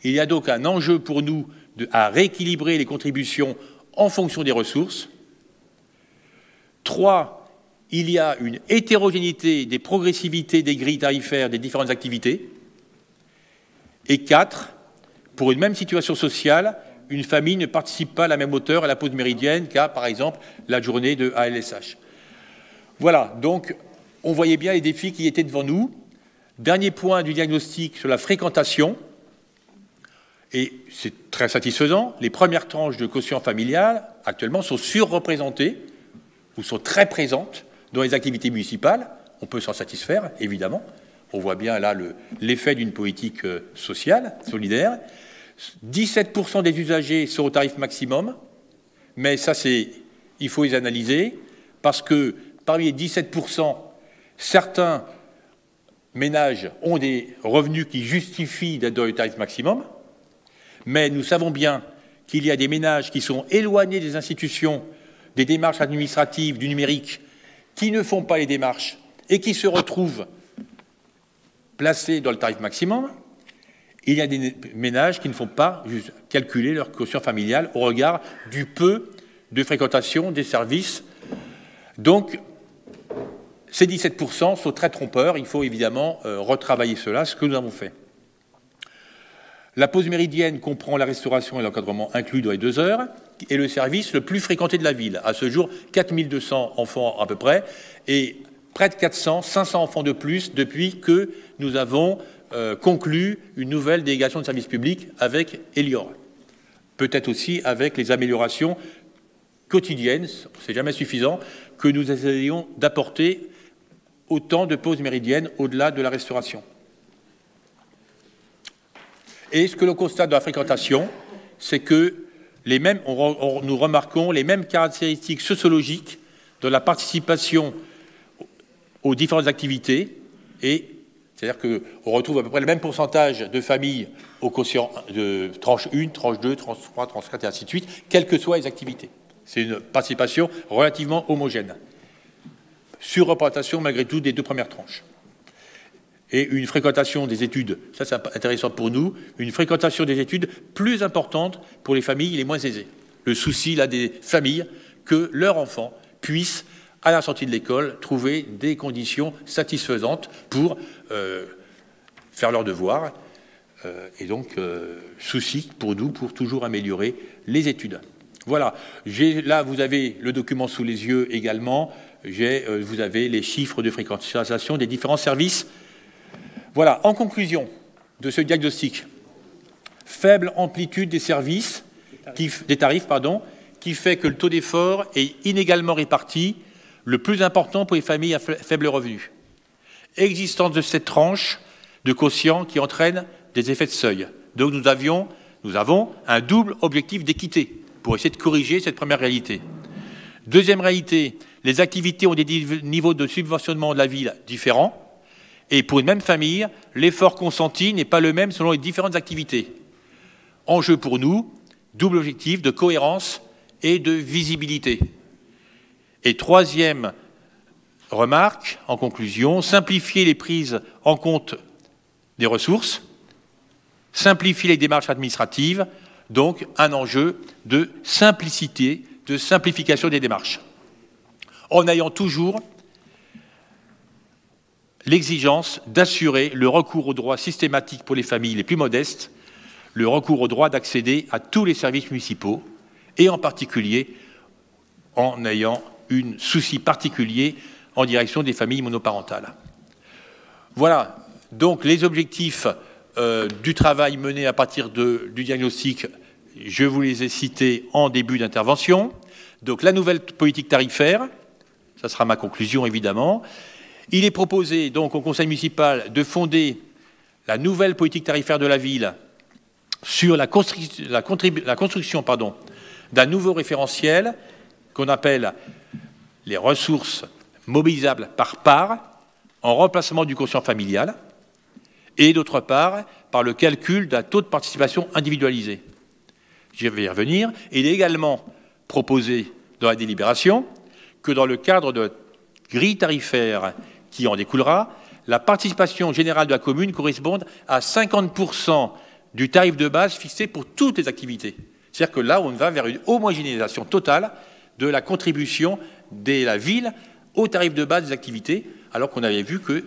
Speaker 7: Il y a donc un enjeu pour nous à rééquilibrer les contributions en fonction des ressources. Trois, il y a une hétérogénéité des progressivités des grilles tarifaires des différentes activités. Et quatre, pour une même situation sociale, une famille ne participe pas à la même hauteur à la pause méridienne qu'à, par exemple, la journée de ALSH. Voilà, donc on voyait bien les défis qui étaient devant nous. Dernier point du diagnostic sur la fréquentation, et c'est très satisfaisant, les premières tranches de quotient familial actuellement sont surreprésentées ou sont très présentes dans les activités municipales. On peut s'en satisfaire, évidemment. On voit bien là l'effet d'une politique euh, sociale, solidaire. 17% des usagers sont au tarif maximum, mais ça, il faut les analyser, parce que parmi les 17%, certains ménages ont des revenus qui justifient d'être dans le tarif maximum, mais nous savons bien qu'il y a des ménages qui sont éloignés des institutions, des démarches administratives, du numérique, qui ne font pas les démarches et qui se retrouvent placés dans le tarif maximum, il y a des ménages qui ne font pas calculer leur quotient familial au regard du peu de fréquentation des services. Donc, ces 17% sont très trompeurs. Il faut évidemment euh, retravailler cela, ce que nous avons fait. La pause méridienne comprend la restauration et l'encadrement inclus dans les deux heures est le service le plus fréquenté de la ville. À ce jour, 4200 enfants à peu près, et près de 400, 500 enfants de plus depuis que nous avons euh, conclu une nouvelle délégation de service public avec Elior. Peut-être aussi avec les améliorations quotidiennes, c'est jamais suffisant, que nous essayons d'apporter autant de pauses méridiennes au-delà de la restauration. Et ce que l'on constate dans la fréquentation, c'est que nous remarquons les mêmes caractéristiques sociologiques de la participation aux différentes activités et c'est-à-dire qu'on retrouve à peu près le même pourcentage de familles au quotient de tranche 1, tranche 2, tranche 3, tranche 4 et ainsi de suite, quelles que soient les activités. C'est une participation relativement homogène. Surreprésentation malgré tout des deux premières tranches et une fréquentation des études, ça c'est intéressant pour nous, une fréquentation des études plus importante pour les familles les moins aisées. Le souci là des familles que leurs enfants puissent, à la sortie de l'école, trouver des conditions satisfaisantes pour euh, faire leurs devoirs. Euh, et donc, euh, souci pour nous pour toujours améliorer les études. Voilà, là vous avez le document sous les yeux également, vous avez les chiffres de fréquentation des différents services voilà, en conclusion, de ce diagnostic. Faible amplitude des services, des tarifs, qui fait que le taux d'effort est inégalement réparti, le plus important pour les familles à faible revenu. Existence de cette tranche de quotient qui entraîne des effets de seuil. Donc nous avons un double objectif d'équité pour essayer de corriger cette première réalité. Deuxième réalité, les activités ont des niveaux de subventionnement de la ville différents. Et pour une même famille, l'effort consenti n'est pas le même selon les différentes activités. Enjeu pour nous, double objectif de cohérence et de visibilité. Et troisième remarque, en conclusion, simplifier les prises en compte des ressources, simplifier les démarches administratives, donc un enjeu de simplicité, de simplification des démarches en ayant toujours l'exigence d'assurer le recours aux droits systématiques pour les familles les plus modestes, le recours au droit d'accéder à tous les services municipaux, et en particulier en ayant un souci particulier en direction des familles monoparentales. Voilà donc les objectifs euh, du travail mené à partir du diagnostic, je vous les ai cités en début d'intervention. Donc la nouvelle politique tarifaire, ça sera ma conclusion évidemment. Il est proposé donc au Conseil municipal de fonder la nouvelle politique tarifaire de la ville sur la, construction d'un nouveau référentiel qu'on appelle les ressources mobilisables par part en remplacement du quotient familial et d'autre part par le calcul d'un taux de participation individualisé. Je vais y revenir. Il est également proposé dans la délibération que dans le cadre de grille tarifaire qui en découlera, la participation générale de la commune corresponde à 50% du tarif de base fixé pour toutes les activités. C'est-à-dire que là, on va vers une homogénéisation totale de la contribution de la ville au tarif de base des activités, alors qu'on avait vu que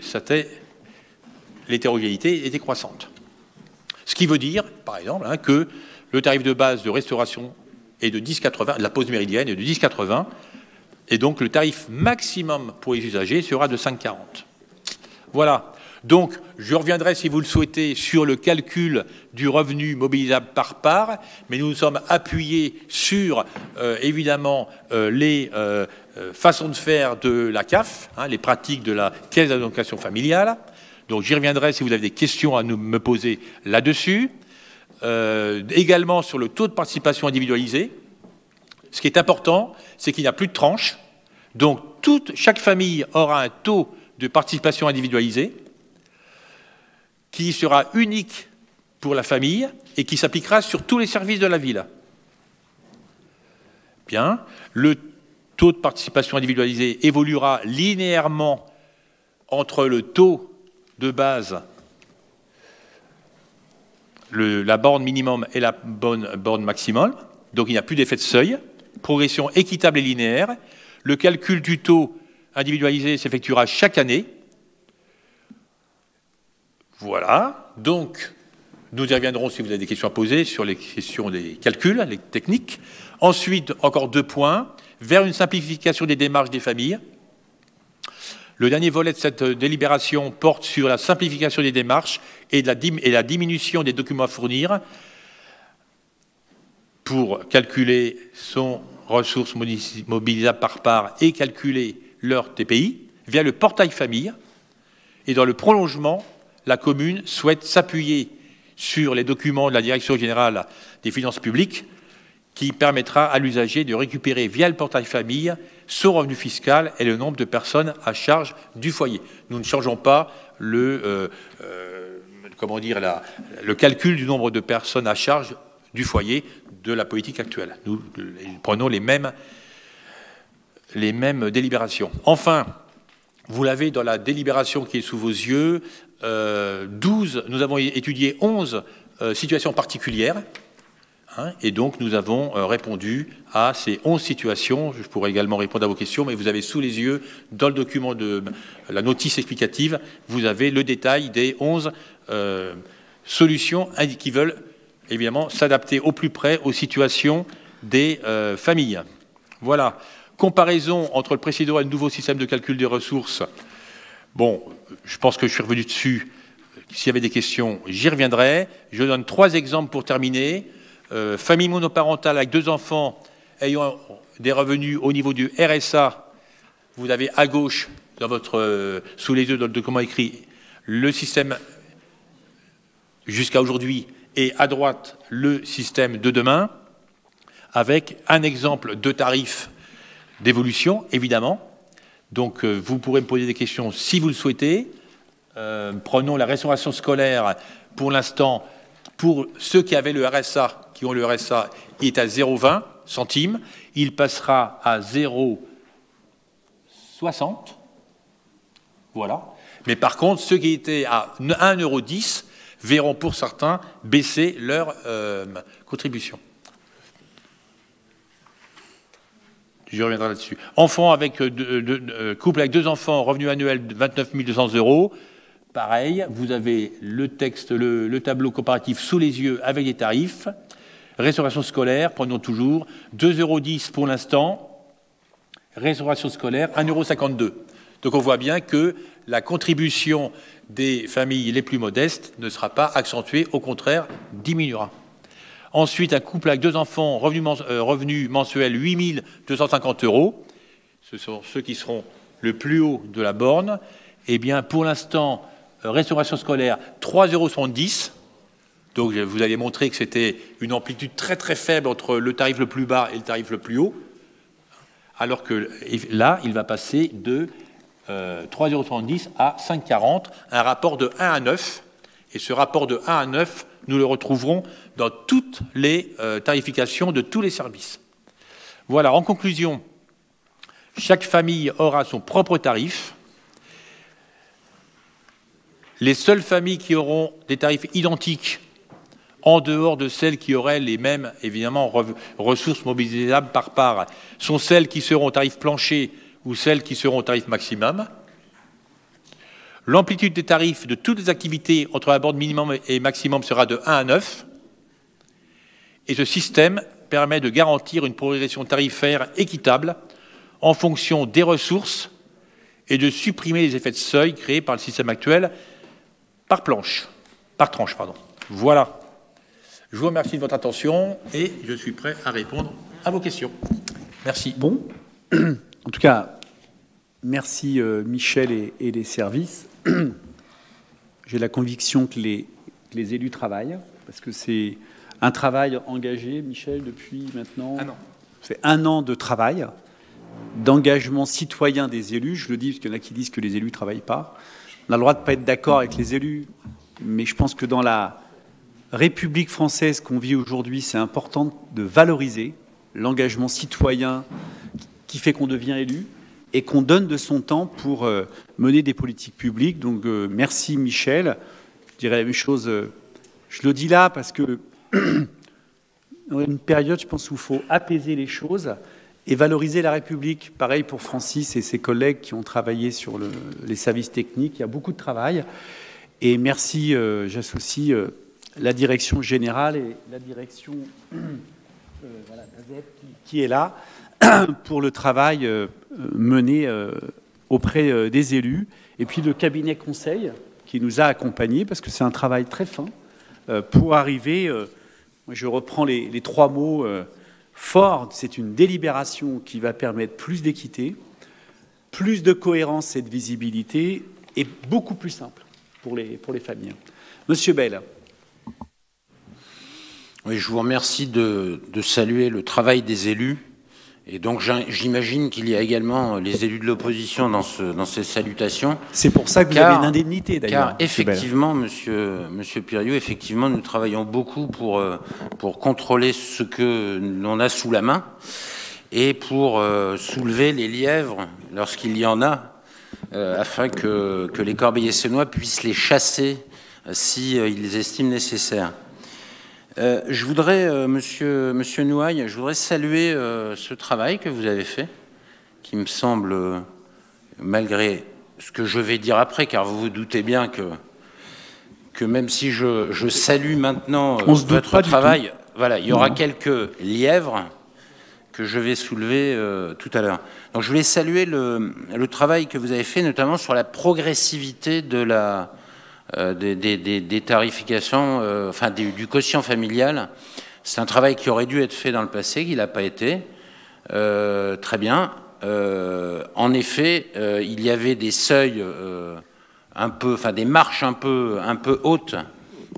Speaker 7: l'hétérogénéité était croissante. Ce qui veut dire, par exemple, hein, que le tarif de base de restauration est de 10,80, la pause méridienne est de 10,80, et donc le tarif maximum pour les usagers sera de 5,40. Voilà. Donc, je reviendrai, si vous le souhaitez, sur le calcul du revenu mobilisable par part, mais nous nous sommes appuyés sur, euh, évidemment, euh, les euh, façons de faire de la CAF, hein, les pratiques de la caisse d'allocation familiale. Donc, j'y reviendrai si vous avez des questions à me poser là-dessus. également sur le taux de participation individualisé. Ce qui est important, c'est qu'il n'y a plus de tranches. Donc, chaque famille aura un taux de participation individualisé qui sera unique pour la famille et qui s'appliquera sur tous les services de la ville. Bien, le taux de participation individualisé évoluera linéairement entre le taux de base, la borne minimum et la borne maximum, donc il n'y a plus d'effet de seuil progression équitable et linéaire. Le calcul du taux individualisé s'effectuera chaque année. Voilà. Donc, nous y reviendrons si vous avez des questions à poser sur les questions des calculs, les techniques. Ensuite, encore deux points. Vers une simplification des démarches des familles. Le dernier volet de cette délibération porte sur la simplification des démarches et, et la diminution des documents à fournir pour calculer son ressources mobilisables par part et calculer leur TPI via le portail famille. Et dans le prolongement, la commune souhaite s'appuyer sur les documents de la Direction générale des finances publiques qui permettra à l'usager de récupérer via le portail famille son revenu fiscal et le nombre de personnes à charge du foyer. Nous ne changeons pas le, euh, euh, comment dire, le calcul du nombre de personnes à charge du foyer de la politique actuelle. Nous prenons les mêmes, les mêmes délibérations. Enfin, vous l'avez dans la délibération qui est sous vos yeux, 12, euh, nous avons étudié 11 euh, situations particulières, hein, et donc nous avons euh, répondu à ces 11 situations. Je pourrais également répondre à vos questions, mais vous avez sous les yeux, dans le document de la notice explicative, vous avez le détail des 11 solutions qui veulent évidemment s'adapter au plus près aux situations des euh, familles. Voilà. Comparaison entre le précédent et le nouveau système de calcul des ressources. Bon, je pense que je suis revenu dessus S'il y avait des questions, j'y reviendrai. Je donne trois exemples pour terminer. Euh, famille monoparentale avec deux enfants ayant des revenus au niveau du RSA, vous avez à gauche, dans votre, euh, sous les yeux dans le document écrit, le système jusqu'à aujourd'hui et à droite le système de demain, avec un exemple de tarif d'évolution, évidemment. Donc euh, vous pourrez me poser des questions si vous le souhaitez. Euh, prenons la restauration scolaire, pour l'instant, pour ceux qui avaient le RSA, qui ont le RSA, il est à 0,20 centimes. Il passera à 0,60. Voilà. Mais par contre, ceux qui étaient à 1,10 euro verront pour certains baisser leur euh, contribution. Je reviendrai là-dessus. Enfants avec euh, euh, couple avec deux enfants, revenu annuel de 29 200 euros. Pareil, vous avez le texte, le, tableau comparatif sous les yeux avec les tarifs. Restauration scolaire, prenons toujours 2,10 euros pour l'instant. Restauration scolaire, 1,52 euros. Donc on voit bien que la contribution des familles les plus modestes ne sera pas accentuée, au contraire, diminuera. Ensuite, un couple avec deux enfants, revenu, euh, mensuel 8 250 euros. Ce sont ceux qui seront le plus haut de la borne. Eh bien, pour l'instant, euh, restauration scolaire, 3,70 euros. Donc, vous avez montré que c'était une amplitude très très faible entre le tarif le plus bas et le tarif le plus haut. Alors que là, il va passer de 3,70 euh, à 5,40, un rapport de 1 à 9. Et ce rapport de 1 à 9, nous le retrouverons dans toutes les euh, tarifications de tous les services. Voilà, en conclusion, chaque famille aura son propre tarif. Les seules familles qui auront des tarifs identiques, en dehors de celles qui auraient les mêmes, évidemment, ressources mobilisables par part, sont celles qui seront au tarif plancher ou celles qui seront au tarif maximum. L'amplitude des tarifs de toutes les activités entre la borne minimum et maximum sera de 1 à 9. Et ce système permet de garantir une progression tarifaire équitable en fonction des ressources et de supprimer les effets de seuil créés par le système actuel par planche, par tranche. Pardon. Voilà. Je vous remercie de votre attention et je suis prêt à répondre à vos questions. Merci.
Speaker 1: Bon. En tout cas, merci euh, Michel et, les services. J'ai la conviction que les, élus travaillent, parce que c'est un travail engagé, Michel, depuis maintenant.
Speaker 7: Un an.
Speaker 1: C'est un an de travail, d'engagement citoyen des élus. Je le dis parce qu'il y en a qui disent que les élus ne travaillent pas. On a le droit de ne pas être d'accord avec les élus, mais je pense que dans la République française qu'on vit aujourd'hui, c'est important de valoriser l'engagement citoyen qui fait qu'on devient élu et qu'on donne de son temps pour euh, mener des politiques publiques. Donc euh, merci Michel. Je dirais la même chose, euh, je le dis là parce que dans une période, je pense, où il faut apaiser les choses et valoriser la République. Pareil pour Francis et ses collègues qui ont travaillé sur les services techniques. Il y a beaucoup de travail. Et merci, j'associe la direction générale et la direction qui est là pour le travail euh, mené euh, auprès euh, des élus, et puis le cabinet conseil qui nous a accompagnés, parce que c'est un travail très fin, pour arriver, je reprends les, trois mots forts, c'est une délibération qui va permettre plus d'équité, plus de cohérence et de visibilité, et beaucoup plus simple pour les, pour les familles. Monsieur Bell.
Speaker 2: Oui, je vous remercie de, de saluer le travail des élus et donc j'imagine qu'il y a également les élus de l'opposition dans, ce, dans ces salutations.
Speaker 1: C'est pour ça que vous avez une indemnité d'ailleurs.
Speaker 2: Car effectivement, monsieur, monsieur Piriou, effectivement, nous travaillons beaucoup pour, euh, pour contrôler ce que l'on a sous la main et pour euh, soulever les lièvres lorsqu'il y en a, euh, afin que, que les corbeillers sénois puissent les chasser s'ils si, ils estiment nécessaire. Euh, je voudrais, euh, monsieur, monsieur Nouaille, je voudrais saluer euh, ce travail que vous avez fait, qui me semble, malgré ce que je vais dire après, car vous vous doutez bien que, que même si je, salue maintenant votre travail, voilà, il y aura quelques lièvres que je vais soulever tout à l'heure. Donc je voulais saluer le, le, travail que vous avez fait, notamment sur la progressivité de la, des, tarifications, enfin du, quotient familial. C'est un travail qui aurait dû être fait dans le passé, qui n'a pas été. très bien. en effet, il y avait des seuils un peu, enfin des marches un peu, un peu hautes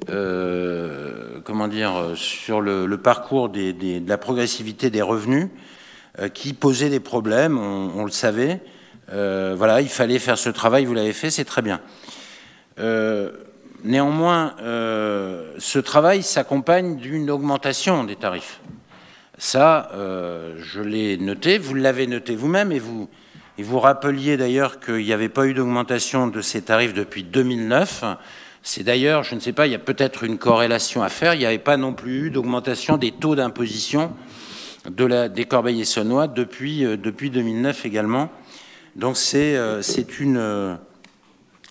Speaker 2: euh, comment dire, sur le, parcours de la progressivité des revenus euh, qui posait des problèmes, on, le savait. Euh, voilà, il fallait faire ce travail, vous l'avez fait, c'est très bien. Néanmoins, ce travail s'accompagne d'une augmentation des tarifs. Ça, je l'ai noté, vous l'avez noté vous-même, et vous, et vous rappeliez d'ailleurs qu'il n'y avait pas eu d'augmentation de ces tarifs depuis 2009. C'est d'ailleurs, je ne sais pas, il y a peut-être une corrélation à faire. Il n'y avait pas non plus eu d'augmentation des taux d'imposition de des Corbeil-Essonnois depuis, euh, depuis 2009 également. Donc c'est euh, une, euh,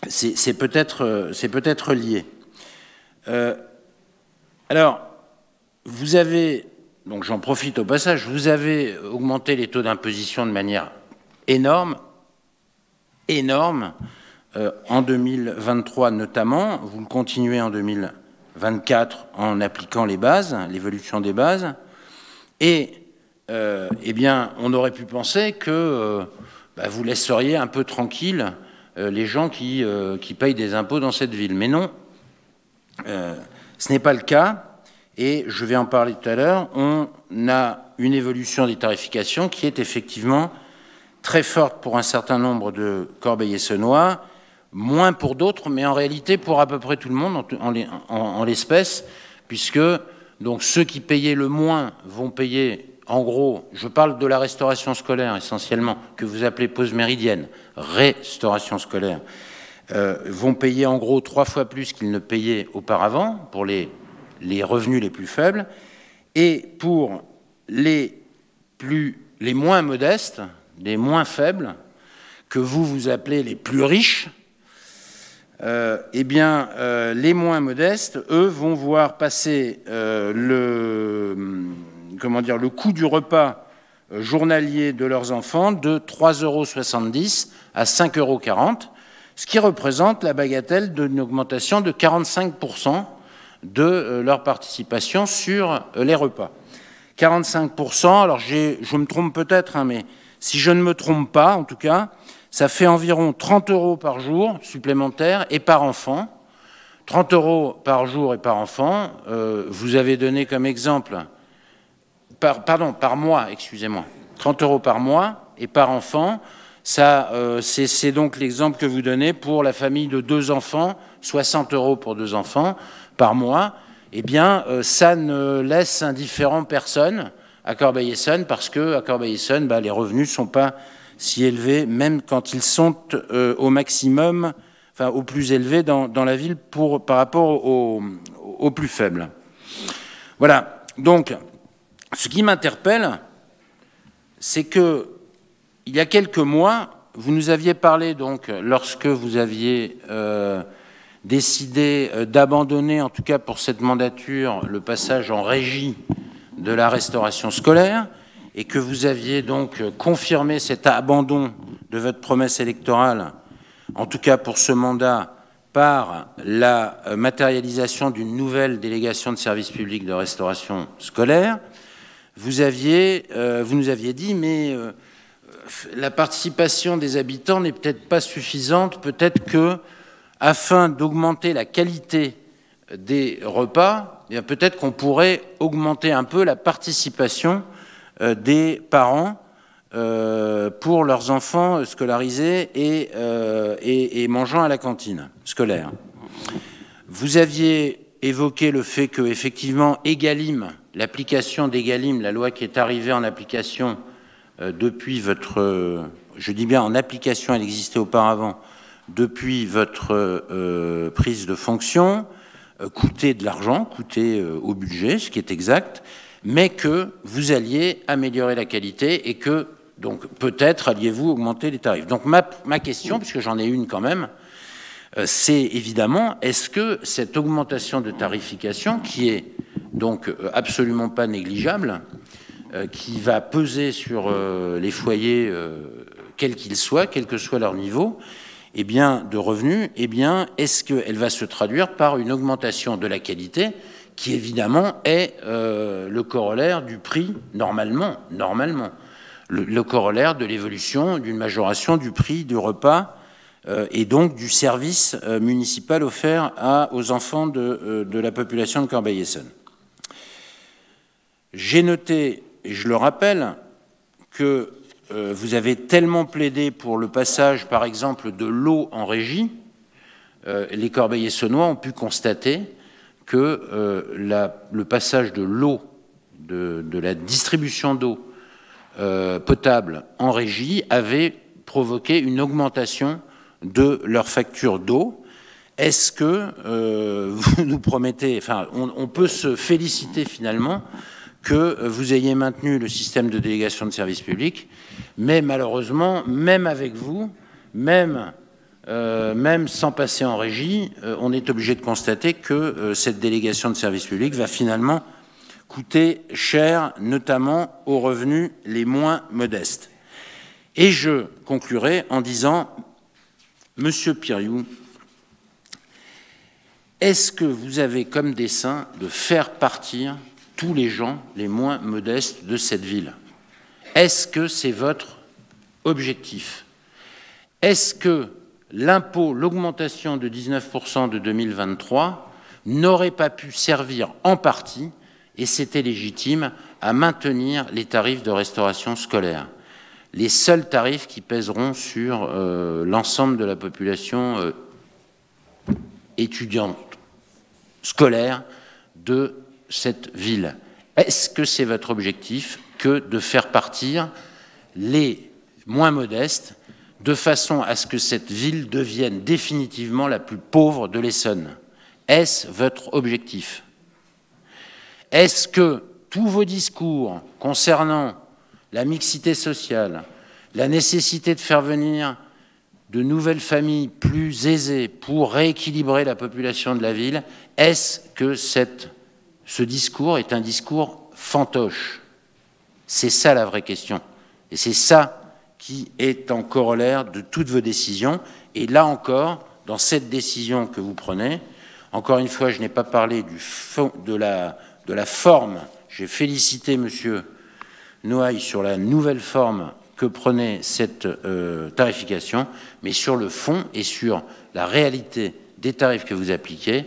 Speaker 2: c'est peut-être peut lié. alors, vous avez, donc j'en profite au passage, vous avez augmenté les taux d'imposition de manière énorme, énorme. Euh, en 2023 notamment, vous le continuez en 2024 en appliquant les bases, l'évolution des bases, et euh, eh bien, on aurait pu penser que euh, bah, vous laisseriez un peu tranquille les gens qui, qui, payent des impôts dans cette ville. Mais non, ce n'est pas le cas, et je vais en parler tout à l'heure. On a une évolution des tarifications qui est effectivement très forte pour un certain nombre de Corbeil-Essonnois, moins pour d'autres, mais en réalité pour à peu près tout le monde en, l'espèce, puisque donc ceux qui payaient le moins vont payer, en gros, je parle de la restauration scolaire essentiellement, que vous appelez pause méridienne, restauration scolaire, euh, vont payer en gros trois fois plus qu'ils ne payaient auparavant pour les, revenus les plus faibles, et pour les, plus, les moins modestes, les moins faibles, que vous vous appelez les plus riches, euh, eh bien, euh, les moins modestes, eux, vont voir passer le, comment dire, le coût du repas journalier de leurs enfants de 3,70 euros à 5,40 euros, ce qui représente la bagatelle d'une augmentation de 45% de leur participation sur les repas. 45%, alors je me trompe peut-être, hein, mais si je ne me trompe pas, en tout cas, ça fait environ 30 euros par jour supplémentaires et par enfant. 30 euros par jour et par enfant, euh, vous avez donné comme exemple, pardon, par mois, excusez-moi, 30 euros par mois et par enfant. Ça, euh, c'est donc l'exemple que vous donnez pour la famille de deux enfants, 60 euros pour deux enfants par mois. Eh bien, euh, ça ne laisse indifférent personne à Corbeil-Essonne parce que à Corbeil-Essonne, bah, les revenus ne sont pas si élevés, même quand ils sont euh, au maximum, enfin au plus élevé dans, la ville par rapport aux au plus faibles. Voilà. Donc, ce qui m'interpelle, c'est que il y a quelques mois, vous nous aviez parlé donc lorsque vous aviez euh, décidé euh, d'abandonner, en tout cas pour cette mandature, le passage en régie de la restauration scolaire et que vous aviez donc confirmé cet abandon de votre promesse électorale, en tout cas pour ce mandat, par la matérialisation d'une nouvelle délégation de services publics de restauration scolaire, euh, vous nous aviez dit, mais euh, la participation des habitants n'est peut-être pas suffisante, peut-être que, afin d'augmenter la qualité des repas, eh peut-être qu'on pourrait augmenter un peu la participation euh, des parents pour leurs enfants scolarisés et, et, mangeant à la cantine scolaire. Vous aviez évoqué le fait que, effectivement, Egalim, l'application d'Egalim, la loi qui est arrivée en application depuis votre, je dis bien en application, elle existait auparavant, depuis votre prise de fonction, coûtait de l'argent, coûtait au budget, ce qui est exact, mais que vous alliez améliorer la qualité et que, donc, peut-être alliez-vous augmenter les tarifs. Donc, ma, question, puisque j'en ai une quand même, euh, c'est évidemment, est-ce que cette augmentation de tarification, qui est donc euh, absolument pas négligeable, euh, qui va peser sur les foyers, quels qu'ils soient, quel que soit leur niveau, eh bien, de revenus, eh bien, est-ce qu'elle va se traduire par une augmentation de la qualité qui évidemment est euh, le corollaire du prix, normalement, normalement, le, corollaire de l'évolution d'une majoration du prix du repas euh, et donc du service euh, municipal offert aux enfants de, de, la population de Corbeil-Essonne. J'ai noté, et je le rappelle, que euh, vous avez tellement plaidé pour le passage, par exemple, de l'eau en régie, euh, les Corbeil-Essonnois ont pu constater que euh, le passage de l'eau, de, la distribution d'eau potable en régie avait provoqué une augmentation de leur facture d'eau. Est-ce que vous nous promettez, enfin, on, peut se féliciter finalement que vous ayez maintenu le système de délégation de services publics, mais malheureusement, même avec vous, même, euh, même sans passer en régie, euh, on est obligé de constater que euh, cette délégation de services publics va finalement coûter cher, notamment aux revenus les moins modestes. Et je conclurai en disant, Monsieur Piriou, est-ce que vous avez comme dessein de faire partir tous les gens les moins modestes de cette ville? Est-ce que c'est votre objectif? Est-ce que l'impôt, l'augmentation de 19% de 2023 n'aurait pas pu servir en partie, et c'était légitime, à maintenir les tarifs de restauration scolaire? Les seuls tarifs qui pèseront sur euh, l'ensemble de la population euh, étudiante scolaire de cette ville. Est-ce que c'est votre objectif que de faire partir les moins modestes de façon à ce que cette ville devienne définitivement la plus pauvre de l'Essonne? Est-ce votre objectif? Est-ce que tous vos discours concernant la mixité sociale, la nécessité de faire venir de nouvelles familles plus aisées pour rééquilibrer la population de la ville, est-ce que ce discours est un discours fantoche? C'est ça la vraie question. Et c'est ça qui est en corollaire de toutes vos décisions. Et là encore, dans cette décision que vous prenez, encore une fois, je n'ai pas parlé de, la, de la forme. J'ai félicité M. Noailles sur la nouvelle forme que prenait cette euh, tarification, mais sur le fond et sur la réalité des tarifs que vous appliquez,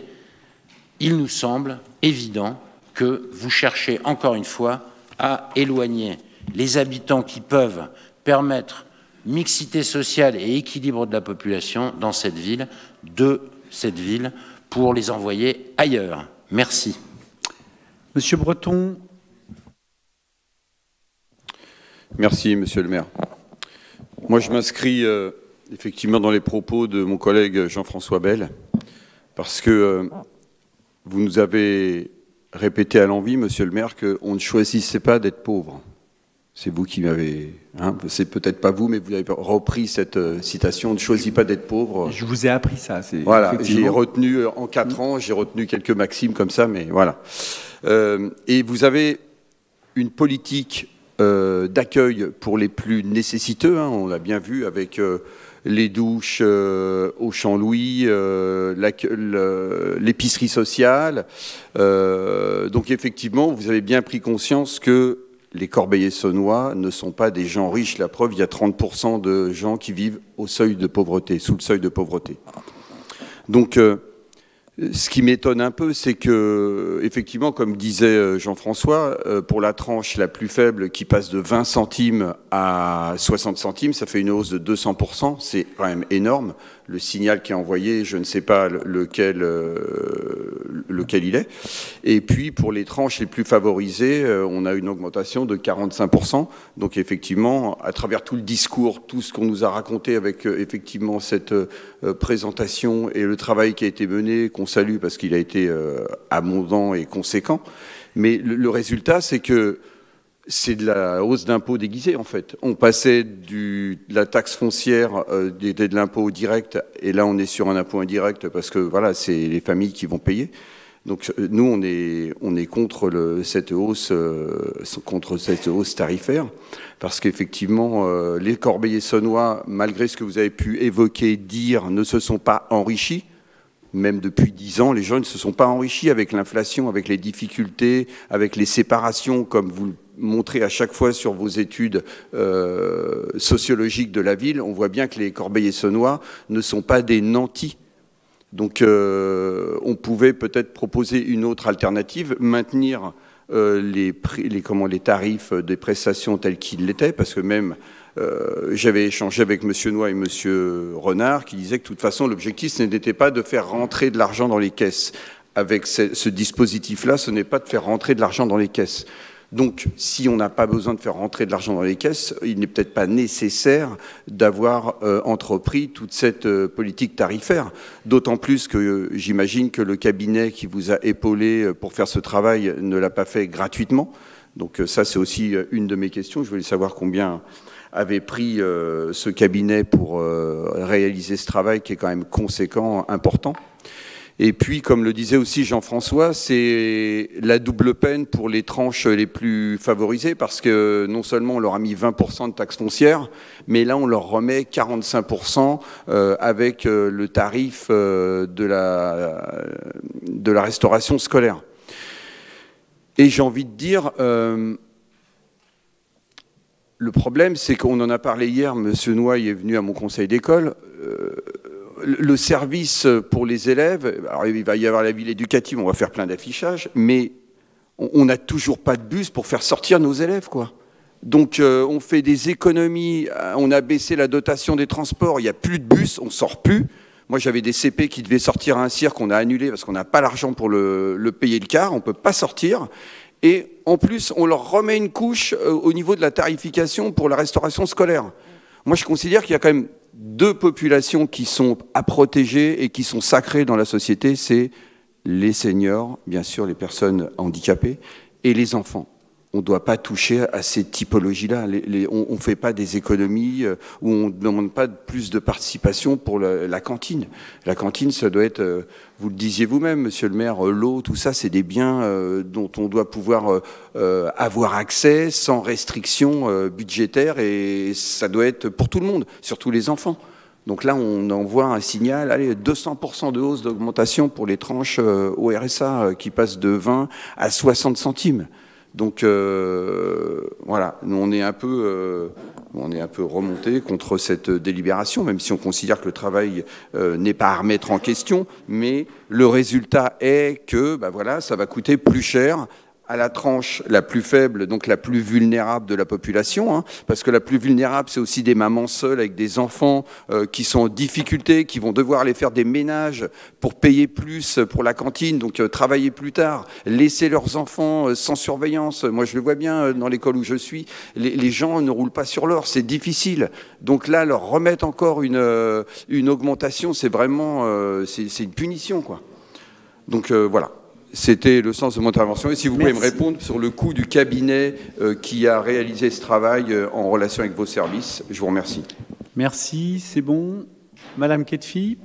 Speaker 2: il nous semble évident que vous cherchez encore une fois à éloigner les habitants qui peuvent permettre mixité sociale et équilibre de la population dans cette ville, de cette ville, pour les envoyer ailleurs. Merci.
Speaker 1: Monsieur Breton.
Speaker 8: Merci, monsieur le maire. Moi, je m'inscris euh, effectivement dans les propos de mon collègue Jean-François Bell, parce que euh, vous nous avez répété à l'envie, monsieur le maire, qu'on ne choisissait pas d'être pauvre. C'est vous qui m'avez. Hein, c'est peut-être pas vous, mais vous avez repris cette euh, citation on ne choisit pas d'être pauvre.
Speaker 1: Je vous ai appris ça.
Speaker 8: Voilà, j'ai retenu en quatre ans, j'ai retenu quelques maximes comme ça, mais voilà. Euh, et vous avez une politique d'accueil pour les plus nécessiteux. Hein, on l'a bien vu avec les douches euh, au Champ-Louis, euh, l'épicerie sociale. Euh, donc effectivement, vous avez bien pris conscience que les corbeillers saunois ne sont pas des gens riches. La preuve, il y a 30% de gens qui vivent au seuil de pauvreté, sous le seuil de pauvreté. Donc, ce qui m'étonne un peu, c'est que, effectivement, comme disait euh, Jean-François, euh, pour la tranche la plus faible qui passe de 20 centimes à 60 centimes, ça fait une hausse de 200%. C'est quand même énorme le signal qui est envoyé, je ne sais pas lequel, euh, lequel il est. Et puis pour les tranches les plus favorisées, euh, on a une augmentation de 45%. Donc effectivement, à travers tout le discours, tout ce qu'on nous a raconté avec euh, effectivement cette présentation et le travail qui a été mené, qu'on salue parce qu'il a été abondant et conséquent. Mais le résultat, c'est que c'est de la hausse d'impôts déguisée en fait. On passait de la taxe foncière, euh, de, l'impôt direct, et là on est sur un impôt indirect parce que voilà, c'est les familles qui vont payer. Donc nous, on est, est contre cette, hausse, tarifaire, parce qu'effectivement, les corbeillers sonnois, malgré ce que vous avez pu évoquer, dire, ne se sont pas enrichis même depuis dix ans, les gens ne se sont pas enrichis avec l'inflation, avec les difficultés, avec les séparations, comme vous le montrez à chaque fois sur vos études euh, sociologiques de la ville. On voit bien que les Corbeil-Essonnois ne sont pas des nantis. Donc euh, on pouvait peut-être proposer une autre alternative, maintenir euh, les, les, comment, les tarifs des prestations tels qu'ils l'étaient, parce que même euh, j'avais échangé avec M. Noy et M. Renard qui disaient que de toute façon, l'objectif, ce n'était pas de faire rentrer de l'argent dans les caisses. Avec ce, dispositif-là, ce n'est pas de faire rentrer de l'argent dans les caisses. Donc, si on n'a pas besoin de faire rentrer de l'argent dans les caisses, il n'est peut-être pas nécessaire d'avoir euh, entrepris toute cette euh, politique tarifaire. D'autant plus que j'imagine que le cabinet qui vous a épaulé pour faire ce travail ne l'a pas fait gratuitement. Donc ça, c'est aussi une de mes questions. Je voulais savoir combien avait pris euh, ce cabinet pour euh, réaliser ce travail qui est quand même conséquent, important. Et puis, comme le disait aussi Jean-François, c'est la double peine pour les tranches les plus favorisées, parce que non seulement on leur a mis 20% de taxes foncières, mais là on leur remet 45% euh, avec le tarif de la, de la restauration scolaire. Et j'ai envie de dire, le problème, c'est qu'on en a parlé hier, Monsieur Noy est venu à mon conseil d'école. Euh, le service pour les élèves, il va y avoir la ville éducative, on va faire plein d'affichages, mais on n'a toujours pas de bus pour faire sortir nos élèves, quoi. Donc euh, on fait des économies, on a baissé la dotation des transports, il n'y a plus de bus, on sort plus. Moi j'avais des CP qui devaient sortir à un cirque, on a annulé parce qu'on n'a pas l'argent pour le, le, payer le quart, on ne peut pas sortir. Et en plus, on leur remet une couche euh, au niveau de la tarification pour la restauration scolaire. Moi, je considère qu'il y a quand même deux populations qui sont à protéger et qui sont sacrées dans la société, c'est les seniors, bien sûr, les personnes handicapées, et les enfants on ne doit pas toucher à ces typologies-là. on ne fait pas des économies euh, ou on ne demande pas plus de participation pour la, cantine. La cantine, ça doit être, euh, vous le disiez vous-même, monsieur le maire, euh, l'eau, tout ça, c'est des biens dont on doit pouvoir avoir accès sans restriction budgétaire et ça doit être pour tout le monde, surtout les enfants. Donc là, on envoie un signal, allez, 200% de hausse d'augmentation pour les tranches au RSA qui passent de 20 à 60 centimes. Donc euh, voilà, nous on est un peu, euh, on peu remonté contre cette délibération, même si on considère que le travail euh, n'est pas à remettre en question, mais le résultat est que, bah voilà, ça va coûter plus cher à la tranche la plus faible, donc la plus vulnérable de la population, hein, parce que la plus vulnérable, c'est aussi des mamans seules avec des enfants euh, qui sont en difficulté, qui vont devoir aller faire des ménages pour payer plus pour la cantine, donc euh, travailler plus tard, laisser leurs enfants euh, sans surveillance. Moi, je le vois bien dans l'école où je suis, les, les, gens ne roulent pas sur l'or, c'est difficile. Donc là, leur remettre encore une, une augmentation, c'est vraiment c'est une punition, quoi. Donc voilà. C'était le sens de mon intervention. Et si vous pouvez me répondre sur le coût du cabinet euh, qui a réalisé ce travail euh, en relation avec vos services, je vous remercie.
Speaker 1: Merci, c'est bon. Madame Ketfi.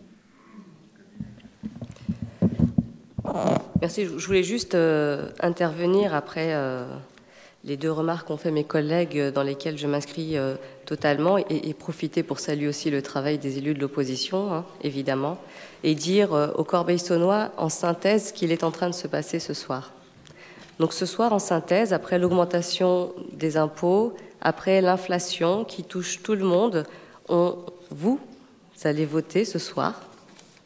Speaker 5: Merci. Je voulais juste euh, intervenir après les deux remarques qu'ont fait mes collègues, dans lesquelles je m'inscris totalement, et, profiter pour saluer aussi le travail des élus de l'opposition, hein, évidemment et dire euh, au Corbeil-Saunois en synthèse ce qu'il est en train de se passer ce soir. Donc ce soir, en synthèse, après l'augmentation des impôts, après l'inflation qui touche tout le monde, on, vous, vous allez voter ce soir,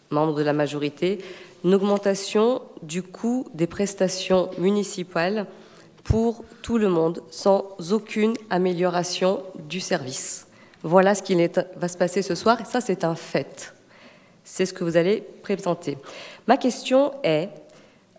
Speaker 5: membres de la majorité, une augmentation du coût des prestations municipales pour tout le monde, sans aucune amélioration du service. Voilà ce qui va se passer ce soir, et ça c'est un fait. C'est ce que vous allez présenter. Ma question est,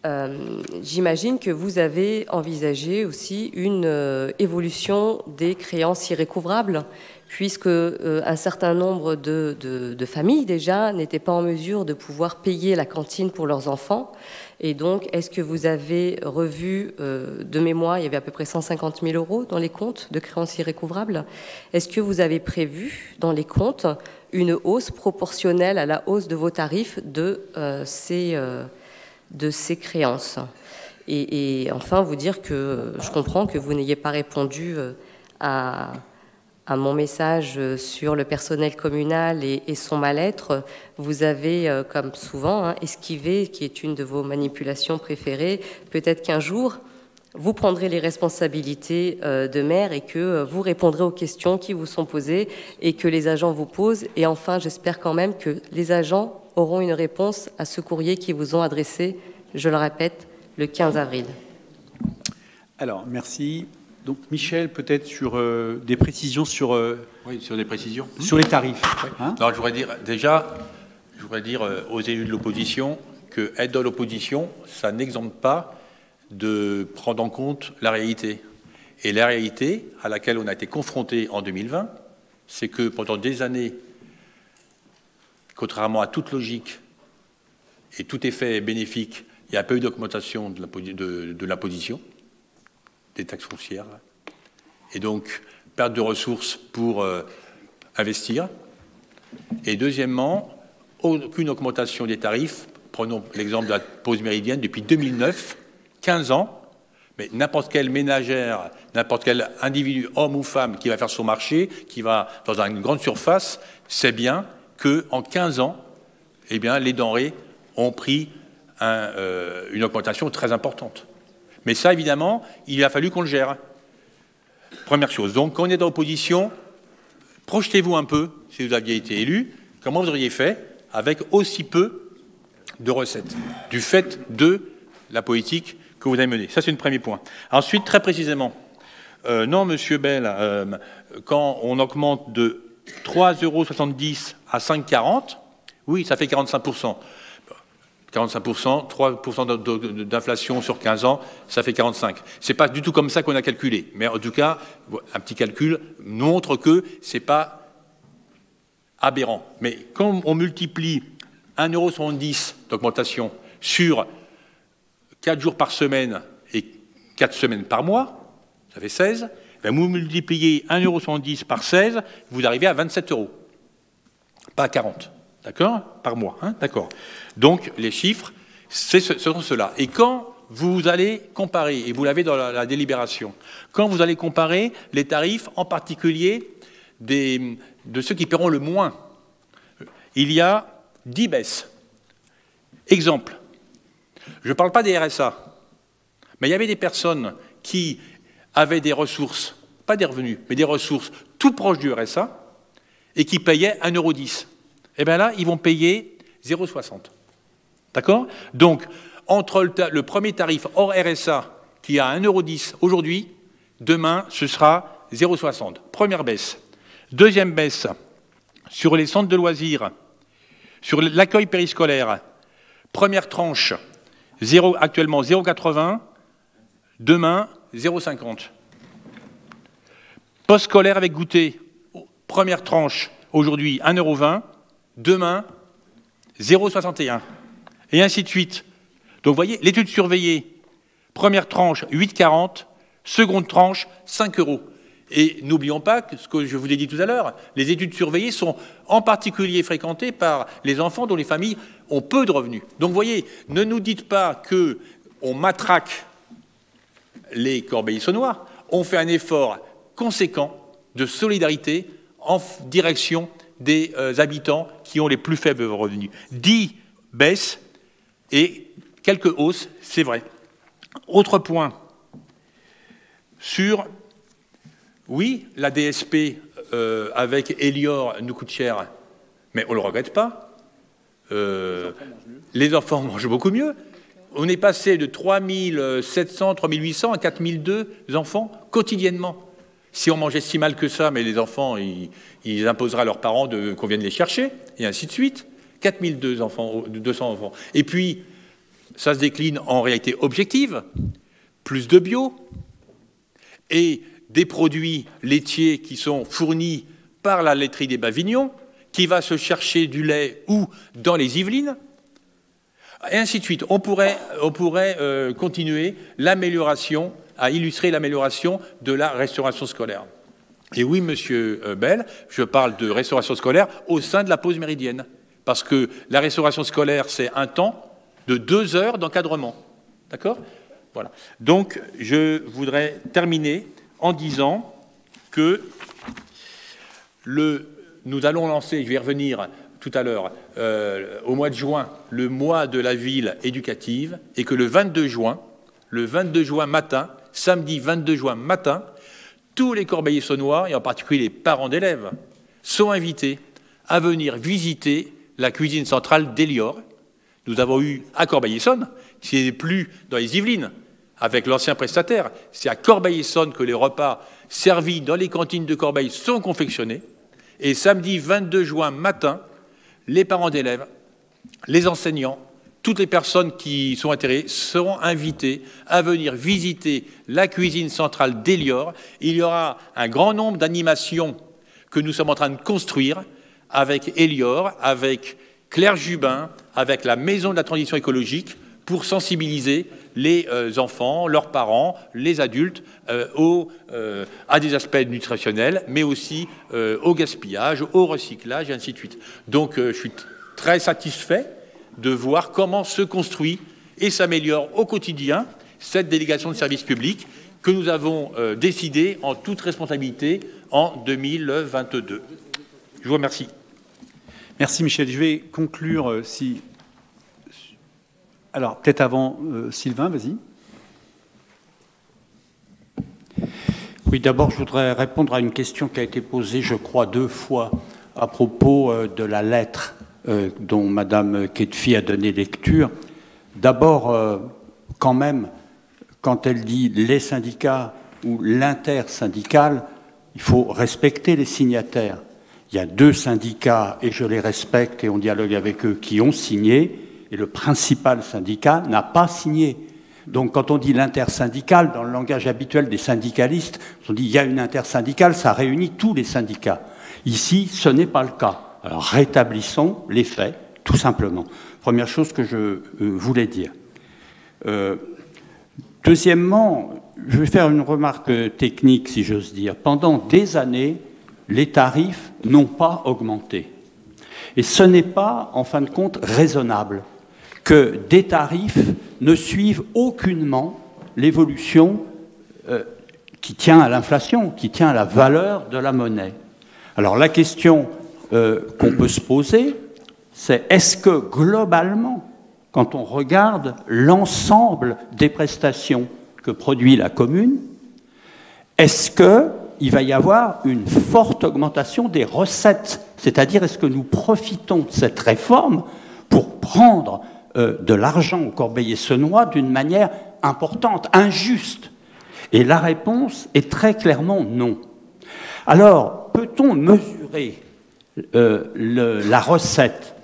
Speaker 5: euh, j'imagine que vous avez envisagé aussi une euh, évolution des créances irrécouvrables, puisque euh, un certain nombre de, de familles déjà n'étaient pas en mesure de pouvoir payer la cantine pour leurs enfants. Et donc, est-ce que vous avez revu, de mémoire, il y avait à peu près 150 000 euros dans les comptes de créances irrécouvrables Est-ce que vous avez prévu dans les comptes une hausse proportionnelle à la hausse de vos tarifs de, euh, ces, euh, de ces créances? Et, enfin, vous dire que je comprends que vous n'ayez pas répondu à, mon message sur le personnel communal et, son mal-être. Vous avez, comme souvent, hein, esquivé, qui est une de vos manipulations préférées. Peut-être qu'un jour, vous prendrez les responsabilités euh, de maire et que euh, vous répondrez aux questions qui vous sont posées et que les agents vous posent. Et enfin, j'espère quand même que les agents auront une réponse à ce courrier qu'ils vous ont adressé, je le répète, le 15 avril.
Speaker 1: Alors, merci. Donc, Michel, peut-être sur euh, des précisions sur...
Speaker 7: oui, sur des précisions.
Speaker 1: Sur les tarifs.
Speaker 7: Hein je voudrais dire, déjà, je voudrais dire aux élus de l'opposition que être dans l'opposition, ça n'exempte pas de prendre en compte la réalité. Et la réalité à laquelle on a été confronté en 2020, c'est que pendant des années, contrairement à toute logique et tout effet bénéfique, il n'y a pas eu d'augmentation de l'imposition, des taxes foncières, et donc perte de ressources pour euh, investir. Et deuxièmement, aucune augmentation des tarifs. Prenons l'exemple de la pause méridienne depuis 2009 15 ans, mais n'importe quelle ménagère, n'importe quel individu, homme ou femme, qui va faire son marché, qui va dans une grande surface, sait bien qu'en 15 ans, eh les denrées ont pris euh, une augmentation très importante. Mais ça, évidemment, il a fallu qu'on le gère. Première chose. Donc, quand on est dans l'opposition, projetez-vous un peu, si vous aviez été élu, comment vous auriez fait avec aussi peu de recettes, du fait de la politique que vous avez mené. Ça, c'est le premier point. Ensuite, très précisément, euh, non, Monsieur Bell, euh, quand on augmente de 3,70 euros à 5,40, oui, ça fait 45%. 45%, 3% d'inflation sur 15 ans, ça fait 45. C'est pas du tout comme ça qu'on a calculé. Mais en tout cas, un petit calcul montre que c'est pas aberrant. Mais quand on multiplie 1,70€ d'augmentation sur 4 jours par semaine et 4 semaines par mois, ça fait 16, ben vous multipliez 1,70€ par 16, vous arrivez à 27 euros. Pas à 40, d'accord? Par mois, hein? D'accord. Donc les chiffres, ce sont ceux-là. Et quand vous allez comparer, et vous l'avez dans la, délibération, quand vous allez comparer les tarifs, en particulier de ceux qui paieront le moins, il y a 10 baisses. Exemple, je ne parle pas des RSA, mais il y avait des personnes qui avaient des ressources, pas des revenus, mais des ressources tout proches du RSA, et qui payaient 1,10€. Et eh bien là, ils vont payer 0,60. D'accord? Donc, entre le, premier tarif hors RSA, qui est à 1,10€ aujourd'hui, demain, ce sera 0,60. Première baisse. Deuxième baisse, sur les centres de loisirs, sur l'accueil périscolaire, première tranche, actuellement 0,80, demain 0,50. Post-scolaire avec goûter, première tranche, aujourd'hui 1,20€, demain 0,61. Et ainsi de suite. Donc vous voyez, l'étude surveillée, première tranche 8,40, seconde tranche 5 euros. Et n'oublions pas ce que je vous ai dit tout à l'heure, les études surveillées sont en particulier fréquentées par les enfants dont les familles ont peu de revenus. Donc vous voyez, ne nous dites pas que on matraque les Corbeil-Saunois, on fait un effort conséquent de solidarité en direction des euh, habitants qui ont les plus faibles revenus. 10 baisses et quelques hausses, c'est vrai. Autre point, sur oui, la DSP euh, avec Elior nous coûte cher, mais on ne le regrette pas. Euh, les enfants mangent beaucoup mieux. On est passé de 3700, 3800 à 4002 enfants quotidiennement. Si on mangeait si mal que ça, mais les enfants, ils, imposeraient à leurs parents qu'on vienne les chercher, et ainsi de suite. 4002 enfants, 200 enfants. Et puis, ça se décline en réalité objective, plus de bio, et des produits laitiers qui sont fournis par la laiterie des Bavignons, qui va se chercher du lait ou dans les Yvelines, et ainsi de suite. On pourrait, on pourrait euh, continuer l'amélioration, à illustrer l'amélioration de la restauration scolaire. Et oui, monsieur euh, Bell, je parle de restauration scolaire au sein de la pause méridienne. Parce que la restauration scolaire, c'est un temps, de deux heures d'encadrement. D'accord? Voilà. Donc, je voudrais terminer en disant que nous allons lancer, je vais y revenir tout à l'heure, euh, au mois de juin, le mois de la ville éducative, et que le 22 juin, le 22 juin matin, samedi 22 juin matin, tous les Corbeillers-Saunois, et en particulier les parents d'élèves, sont invités à venir visiter la cuisine centrale d'Elior. Nous avons eu à Corbeil-Essonne, qui n'est plus dans les Yvelines, avec l'ancien prestataire. C'est à Corbeil-Essonne que les repas servis dans les cantines de Corbeil sont confectionnés. Et samedi 22 juin matin, les parents d'élèves, les enseignants, toutes les personnes qui sont intéressées seront invitées à venir visiter la cuisine centrale d'Elior. Il y aura un grand nombre d'animations que nous sommes en train de construire avec Elior, avec Claire Jubin, avec la Maison de la transition écologique pour sensibiliser les euh, enfants, leurs parents, les adultes euh, euh, à des aspects nutritionnels, mais aussi au gaspillage, au recyclage, et ainsi de suite. Donc je suis très satisfait de voir comment se construit et s'améliore au quotidien cette délégation de service public que nous avons décidée en toute responsabilité en 2022. Je vous remercie.
Speaker 1: Merci Michel. Je vais conclure si alors, peut-être avant, euh, Sylvain, vas-y.
Speaker 9: Oui, d'abord, je voudrais répondre à une question qui a été posée, je crois, deux fois à propos euh, de la lettre euh, dont Madame Ketfi a donné lecture. D'abord, quand même, quand elle dit les syndicats ou l'intersyndical, il faut respecter les signataires. Il y a deux syndicats, et je les respecte, et on dialogue avec eux, qui ont signé, et le principal syndicat n'a pas signé. Donc quand on dit l'intersyndical, dans le langage habituel des syndicalistes, on dit il y a une intersyndicale, ça réunit tous les syndicats. Ici, ce n'est pas le cas. Alors rétablissons les faits, tout simplement. Première chose que je euh, voulais dire. Euh, deuxièmement, je vais faire une remarque technique, si j'ose dire. Pendant des années, les tarifs n'ont pas augmenté. Et ce n'est pas, en fin de compte, raisonnable que des tarifs ne suivent aucunement l'évolution euh, qui tient à l'inflation, qui tient à la valeur de la monnaie. Alors la question euh, qu'on peut se poser, c'est est-ce que globalement, quand on regarde l'ensemble des prestations que produit la commune, est-ce qu'il va y avoir une forte augmentation des recettes C'est-à-dire, est-ce que nous profitons de cette réforme pour prendre euh, de l'argent au Corbeil-Essonnois d'une manière importante, injuste? Et la réponse est très clairement non. Alors, peut-on mesurer euh, la recette?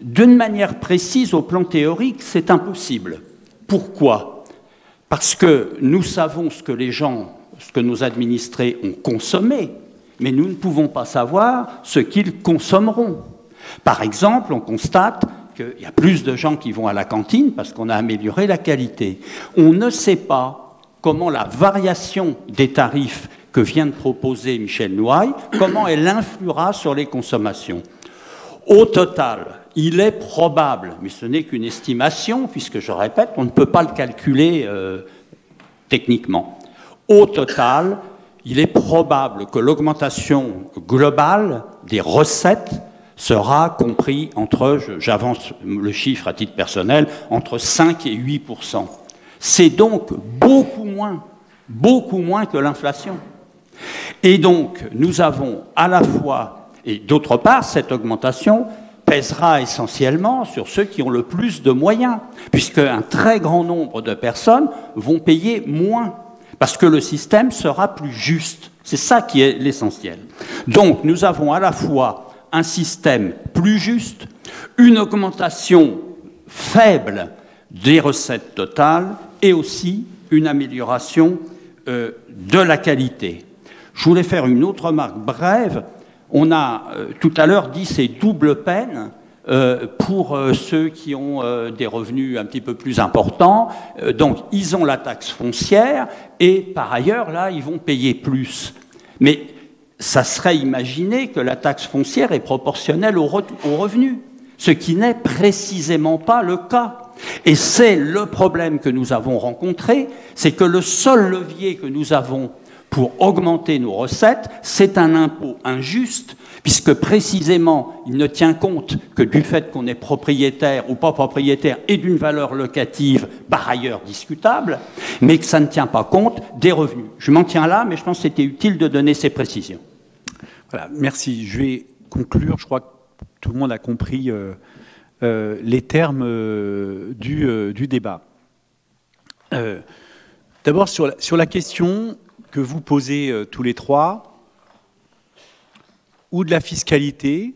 Speaker 9: D'une manière précise au plan théorique C'est impossible. Pourquoi? Parce que nous savons ce que les gens, ce que nos administrés ont consommé, mais nous ne pouvons pas savoir ce qu'ils consommeront. Par exemple, on constate qu'il y a plus de gens qui vont à la cantine parce qu'on a amélioré la qualité. On ne sait pas comment la variation des tarifs que vient de proposer Michel Nouaille, comment elle influera sur les consommations. Au total, il est probable, mais ce n'est qu'une estimation, puisque je répète, on ne peut pas le calculer euh, techniquement. Au total, il est probable que l'augmentation globale des recettes sera compris entre, j'avance le chiffre à titre personnel, entre 5 et 8% C'est donc beaucoup moins, beaucoup moins que l'inflation. Et donc, nous avons à la fois, et d'autre part, cette augmentation pèsera essentiellement sur ceux qui ont le plus de moyens, puisque un très grand nombre de personnes vont payer moins, parce que le système sera plus juste. C'est ça qui est l'essentiel. Donc, nous avons à la fois un système plus juste, une augmentation faible des recettes totales et aussi une amélioration euh, de la qualité. Je voulais faire une autre remarque brève. On a euh, tout à l'heure dit c'est double peine euh, pour ceux qui ont des revenus un petit peu plus importants. donc ils ont la taxe foncière et par ailleurs là ils vont payer plus. Mais ça serait imaginer que la taxe foncière est proportionnelle au, revenu, ce qui n'est précisément pas le cas. Et c'est le problème que nous avons rencontré, c'est que le seul levier que nous avons pour augmenter nos recettes, c'est un impôt injuste, puisque précisément il ne tient compte que du fait qu'on est propriétaire ou pas propriétaire et d'une valeur locative par ailleurs discutable, mais que ça ne tient pas compte des revenus. Je m'en tiens là, mais je pense que c'était utile de donner ces précisions.
Speaker 1: Merci. Je vais conclure. Je crois que tout le monde a compris euh, euh, les termes euh, du, débat. D'abord, sur, la question que vous posez tous les trois, ou de la fiscalité,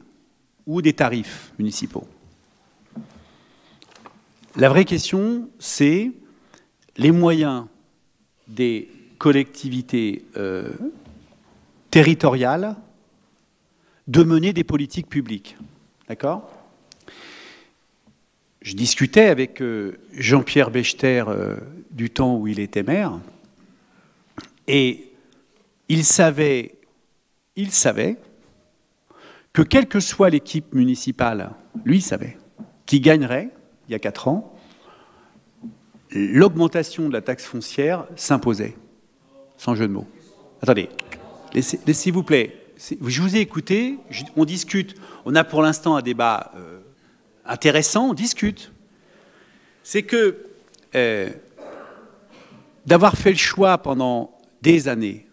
Speaker 1: ou des tarifs municipaux. La vraie question, c'est les moyens des collectivités territoriales de mener des politiques publiques. D'accord? Je discutais avec euh, Jean-Pierre Bechter euh, du temps où il était maire, et il savait, il savait que quelle que soit l'équipe municipale, lui savait, qui gagnerait, il y a quatre ans, l'augmentation de la taxe foncière s'imposait, sans jeu de mots. Attendez, s'il vous plaît, je vous ai écouté, on discute, on a pour l'instant un débat euh, intéressant, on discute. C'est que euh, d'avoir fait le choix pendant des années,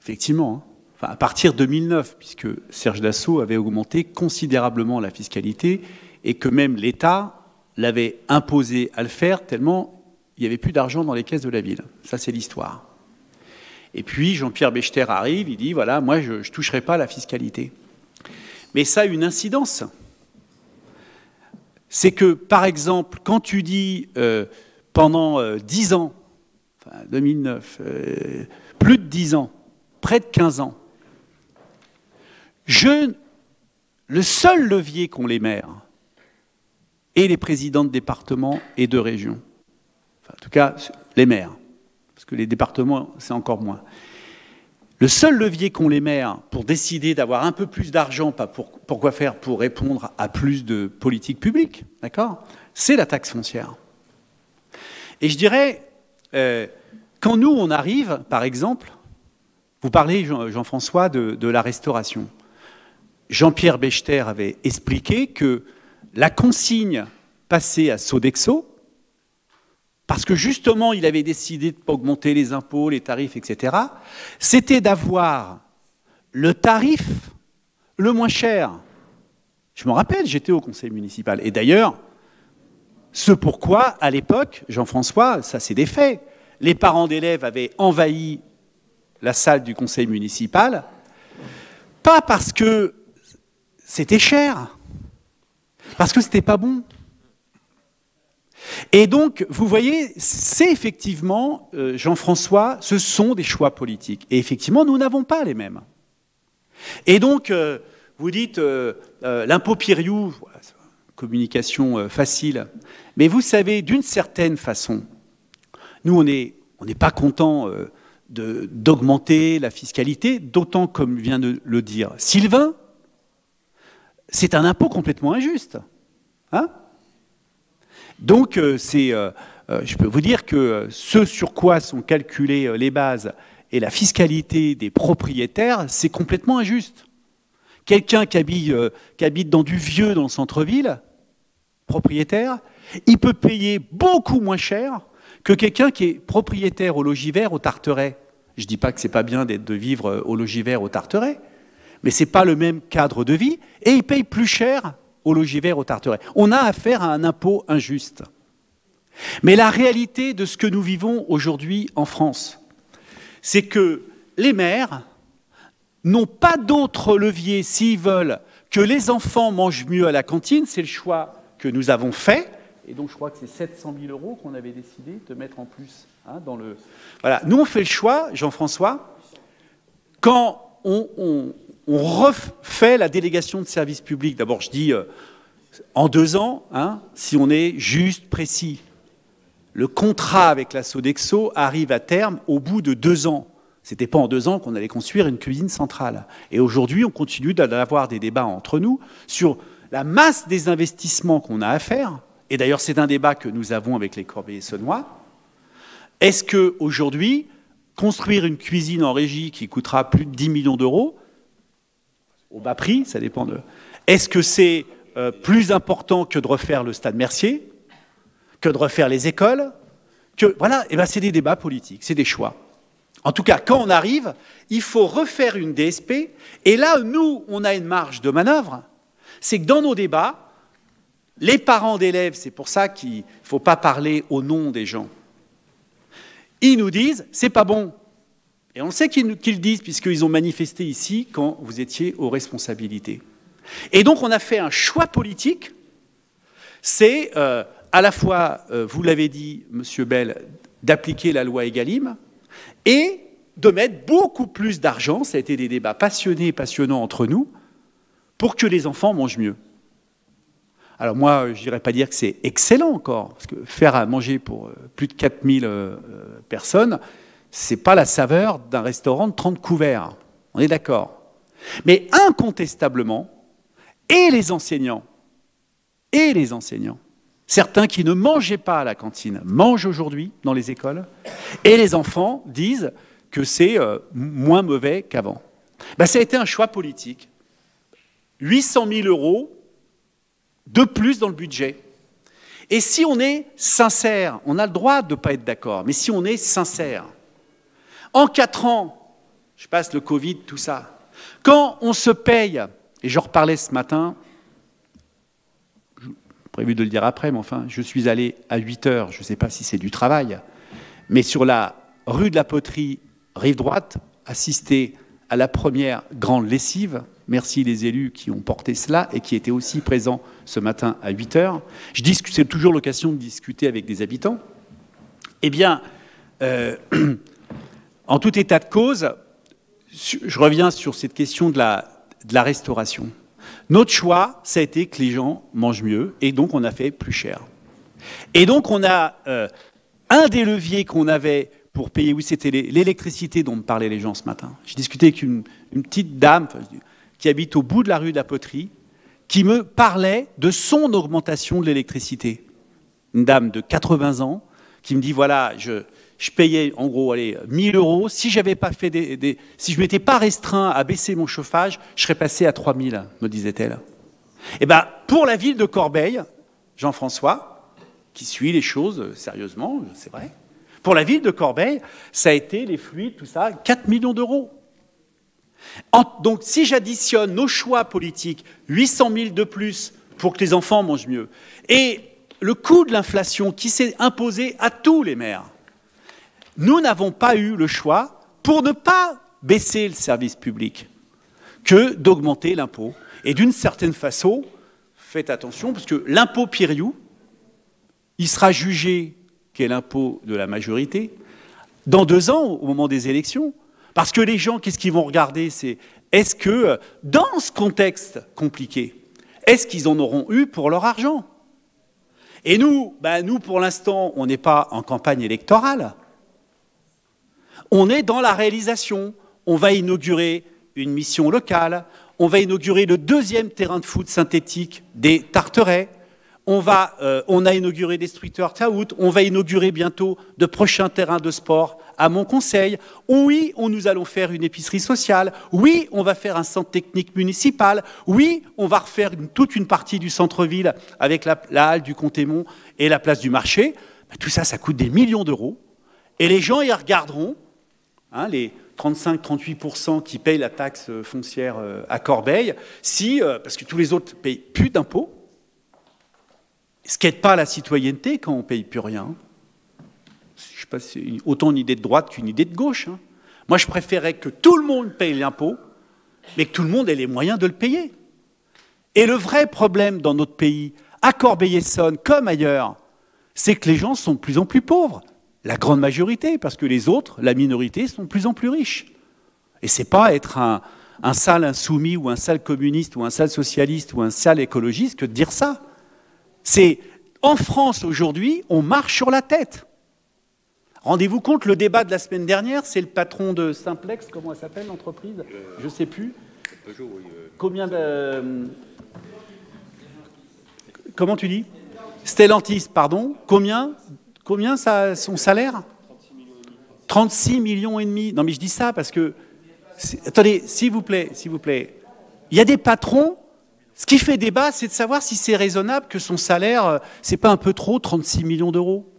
Speaker 1: effectivement, hein, à partir de 2009, puisque Serge Dassault avait augmenté considérablement la fiscalité et que même l'État l'avait imposé à le faire tellement il n'y avait plus d'argent dans les caisses de la ville. Ça, c'est l'histoire. Et puis Jean-Pierre Bechter arrive, il dit voilà, moi je ne toucherai pas la fiscalité. Mais ça a une incidence. C'est que, par exemple, quand tu dis euh, pendant euh, dix 10 ans, enfin 2009, euh, plus de 10 ans, près de 15 ans, le seul levier qu'ont les maires et les présidents de département et de région, en tout cas les maires, parce que les départements, c'est encore moins. Le seul levier qu'ont les maires pour décider d'avoir un peu plus d'argent, pour, quoi faire Pour répondre à plus de politiques publiques, d'accord C'est la taxe foncière. Et je dirais, euh, quand nous, on arrive, par exemple, vous parlez, Jean-François, de, la restauration. Jean-Pierre Bechter avait expliqué que la consigne passée à Sodexo, parce que justement il avait décidé de ne pas augmenter les impôts, les tarifs, etc., c'était d'avoir le tarif le moins cher. Je me rappelle, j'étais au conseil municipal. Et d'ailleurs, ce pourquoi, à l'époque, Jean-François, ça c'est des faits, les parents d'élèves avaient envahi la salle du conseil municipal, pas parce que c'était cher, parce que c'était pas bon. Et donc, vous voyez, c'est effectivement, euh, Jean-François, ce sont des choix politiques. Et effectivement, nous n'avons pas les mêmes. Et donc, euh, vous dites euh, l'impôt Piriou, communication facile. Mais vous savez, d'une certaine façon, nous, on n'est pas content d'augmenter la fiscalité, d'autant, comme vient de le dire Sylvain, c'est un impôt complètement injuste. Hein? Donc, euh, euh, euh, je peux vous dire que ce sur quoi sont calculées les bases et la fiscalité des propriétaires, c'est complètement injuste. Quelqu'un qui habite, dans du vieux dans le centre-ville, propriétaire, il peut payer beaucoup moins cher que quelqu'un qui est propriétaire au logis vert au Tarteret. Je ne dis pas que c'est pas bien de vivre au logis vert au Tarteret, mais ce n'est pas le même cadre de vie, et il paye plus cher au logis vert, au Tarteret. On a affaire à un impôt injuste. Mais la réalité de ce que nous vivons aujourd'hui en France, c'est que les maires n'ont pas d'autre levier s'ils veulent que les enfants mangent mieux à la cantine. C'est le choix que nous avons fait. Et donc, je crois que c'est 700 000 euros qu'on avait décidé de mettre en plus hein, dans le. Voilà. Nous, on fait le choix, Jean-François, quand on, refait la délégation de service public. D'abord, je dis euh, en deux ans, hein, si on est juste précis. Le contrat avec la Sodexo arrive à terme au bout de deux ans. Ce n'était pas en deux ans qu'on allait construire une cuisine centrale. Et aujourd'hui, on continue d'avoir des débats entre nous sur la masse des investissements qu'on a à faire et d'ailleurs c'est un débat que nous avons avec les Corbeil-Essonnois, est-ce que aujourd'hui construire une cuisine en régie qui coûtera plus de 10 millions d'euros, au bas prix, ça dépend de... Est-ce que c'est euh, plus important que de refaire le stade Mercier, que de refaire les écoles que, Voilà, et eh ben c'est des débats politiques, c'est des choix. En tout cas, quand on arrive, il faut refaire une DSP, et là, nous, on a une marge de manœuvre, c'est que dans nos débats, les parents d'élèves, c'est pour ça qu'il ne faut pas parler au nom des gens, ils nous disent c'est pas bon. Et on sait qu'ils le disent puisqu'ils ont manifesté ici quand vous étiez aux responsabilités. Et donc on a fait un choix politique. C'est euh, à la fois, euh, vous l'avez dit, Monsieur Bell, d'appliquer la loi Egalim et de mettre beaucoup plus d'argent. Ça a été des débats passionnés, passionnants entre nous, pour que les enfants mangent mieux. Alors moi, je n'irais pas dire que c'est excellent encore, parce que faire à manger pour euh, plus de 4000 euh, personnes, c'est pas la saveur d'un restaurant de 30 couverts. On est d'accord. Mais incontestablement, et les enseignants, et les enseignants, certains qui ne mangeaient pas à la cantine mangent aujourd'hui dans les écoles, et les enfants disent que c'est euh, moins mauvais qu'avant. Ben, ça a été un choix politique. 800 000 euros de plus dans le budget. Et si on est sincère, on a le droit de ne pas être d'accord, mais si on est sincère, en quatre ans, je passe le Covid, tout ça, quand on se paye, et je reparlais ce matin, prévu de le dire après, mais enfin, je suis allé à 8 heures, je ne sais pas si c'est du travail, mais sur la rue de la Poterie, rive droite, assister à la première grande lessive, Merci les élus qui ont porté cela et qui étaient aussi présents ce matin à 8 heures. Je c'est toujours l'occasion de discuter avec des habitants. Eh bien, euh, en tout état de cause, je reviens sur cette question de la, restauration. Notre choix, ça a été que les gens mangent mieux et donc on a fait plus cher. Et donc on a euh, un des leviers qu'on avait pour payer, oui, c'était l'électricité dont me parlaient les gens ce matin. J'ai discuté avec une, une petite dame, qui habite au bout de la rue de la Poterie, qui me parlait de son augmentation de l'électricité. Une dame de 80 ans qui me dit voilà, je, payais en gros allez, 1000 euros. Si pas fait des, si je m'étais pas restreint à baisser mon chauffage, je serais passé à 3000, me disait-elle. Eh ben, pour la ville de Corbeil, Jean-François, qui suit les choses sérieusement, c'est vrai. Pour la ville de Corbeil, ça a été les fluides, tout ça, 4 millions d'euros donc si j'additionne nos choix politiques, 800 000 de plus pour que les enfants mangent mieux, et le coût de l'inflation qui s'est imposé à tous les maires, nous n'avons pas eu le choix, pour ne pas baisser le service public, que d'augmenter l'impôt. Et d'une certaine façon, faites attention, parce que l'impôt Piriou, il sera jugé, qui est l'impôt de la majorité, dans deux ans, au moment des élections. Parce que les gens, qu'est-ce qu'ils vont regarder? C'est est-ce que, dans ce contexte compliqué, est-ce qu'ils en auront eu pour leur argent? Et nous, ben nous, pour l'instant, on n'est pas en campagne électorale. On est dans la réalisation. On va inaugurer une mission locale. On va inaugurer le deuxième terrain de foot synthétique des Tarterets. On, va, euh, on a inauguré des structures Taout. On va inaugurer bientôt de prochains terrains de sport à mon conseil. Oui, on, nous allons faire une épicerie sociale. Oui, on va faire un centre technique municipal. Oui, on va refaire toute une partie du centre-ville avec la, halle du Comtémont et la place du marché. Ben, tout ça, ça coûte des millions d'euros. Et les gens y regarderont, hein, les 35-38% qui payent la taxe foncière euh, à Corbeil, si, euh, parce que tous les autres payent plus d'impôts, ce qui n'aide pas la citoyenneté quand on ne paye plus rien sais pas, c'est autant une idée de droite qu'une idée de gauche. Hein. Moi, je préférais que tout le monde paye l'impôt, mais que tout le monde ait les moyens de le payer. Et le vrai problème dans notre pays, à Corbeil-Essonnes comme ailleurs, c'est que les gens sont de plus en plus pauvres. La grande majorité, parce que les autres, la minorité, sont de plus en plus riches. Et c'est pas être un, un sale insoumis ou un sale communiste ou un sale socialiste ou un sale écologiste que de dire ça. C'est en France aujourd'hui, on marche sur la tête. Rendez-vous compte, le débat de la semaine dernière, c'est le patron de Simplex, comment elle s'appelle l'entreprise Je ne sais plus. Combien de... Comment tu dis Stellantis, pardon, combien, combien ça, son salaire 36 millions et demi. Non mais je dis ça parce que, attendez, s'il vous plaît, s'il vous plaît, il y a des patrons, ce qui fait débat, c'est de savoir si c'est raisonnable que son salaire, euh, c'est pas un peu trop, 36 millions d'euros.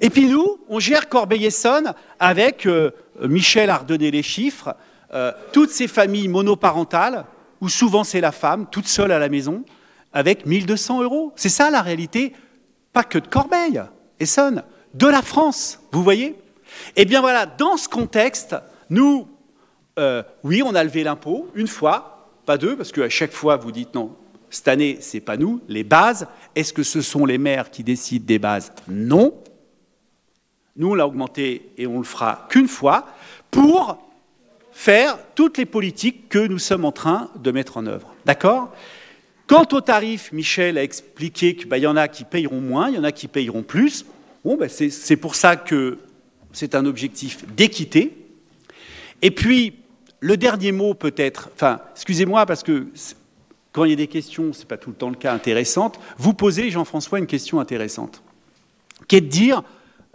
Speaker 1: Et puis nous, on gère Corbeil-Essonne avec, euh, Michel a redonné les chiffres, euh, toutes ces familles monoparentales, où souvent c'est la femme, toute seule à la maison, avec 1200 euros. C'est ça la réalité, pas que de Corbeil, Essonne, de la France, vous voyez? Eh bien voilà, dans ce contexte, nous, euh, oui, on a levé l'impôt une fois, pas deux, parce qu'à chaque fois vous dites non, cette année, c'est pas nous, les bases. Est-ce que ce sont les maires qui décident des bases? Non. Nous, on l'a augmenté et on le fera qu'une fois pour faire toutes les politiques que nous sommes en train de mettre en œuvre. D'accord? Quant au tarif, Michel a expliqué qu'il bah, y en a qui payeront moins, il y en a qui payeront plus. Bon, bah, c'est pour ça que c'est un objectif d'équité. Et puis, le dernier mot peut-être, enfin, excusez-moi parce que quand il y a des questions, ce n'est pas tout le temps le cas intéressantes, vous posez, Jean-François, une question intéressante, qui est de dire,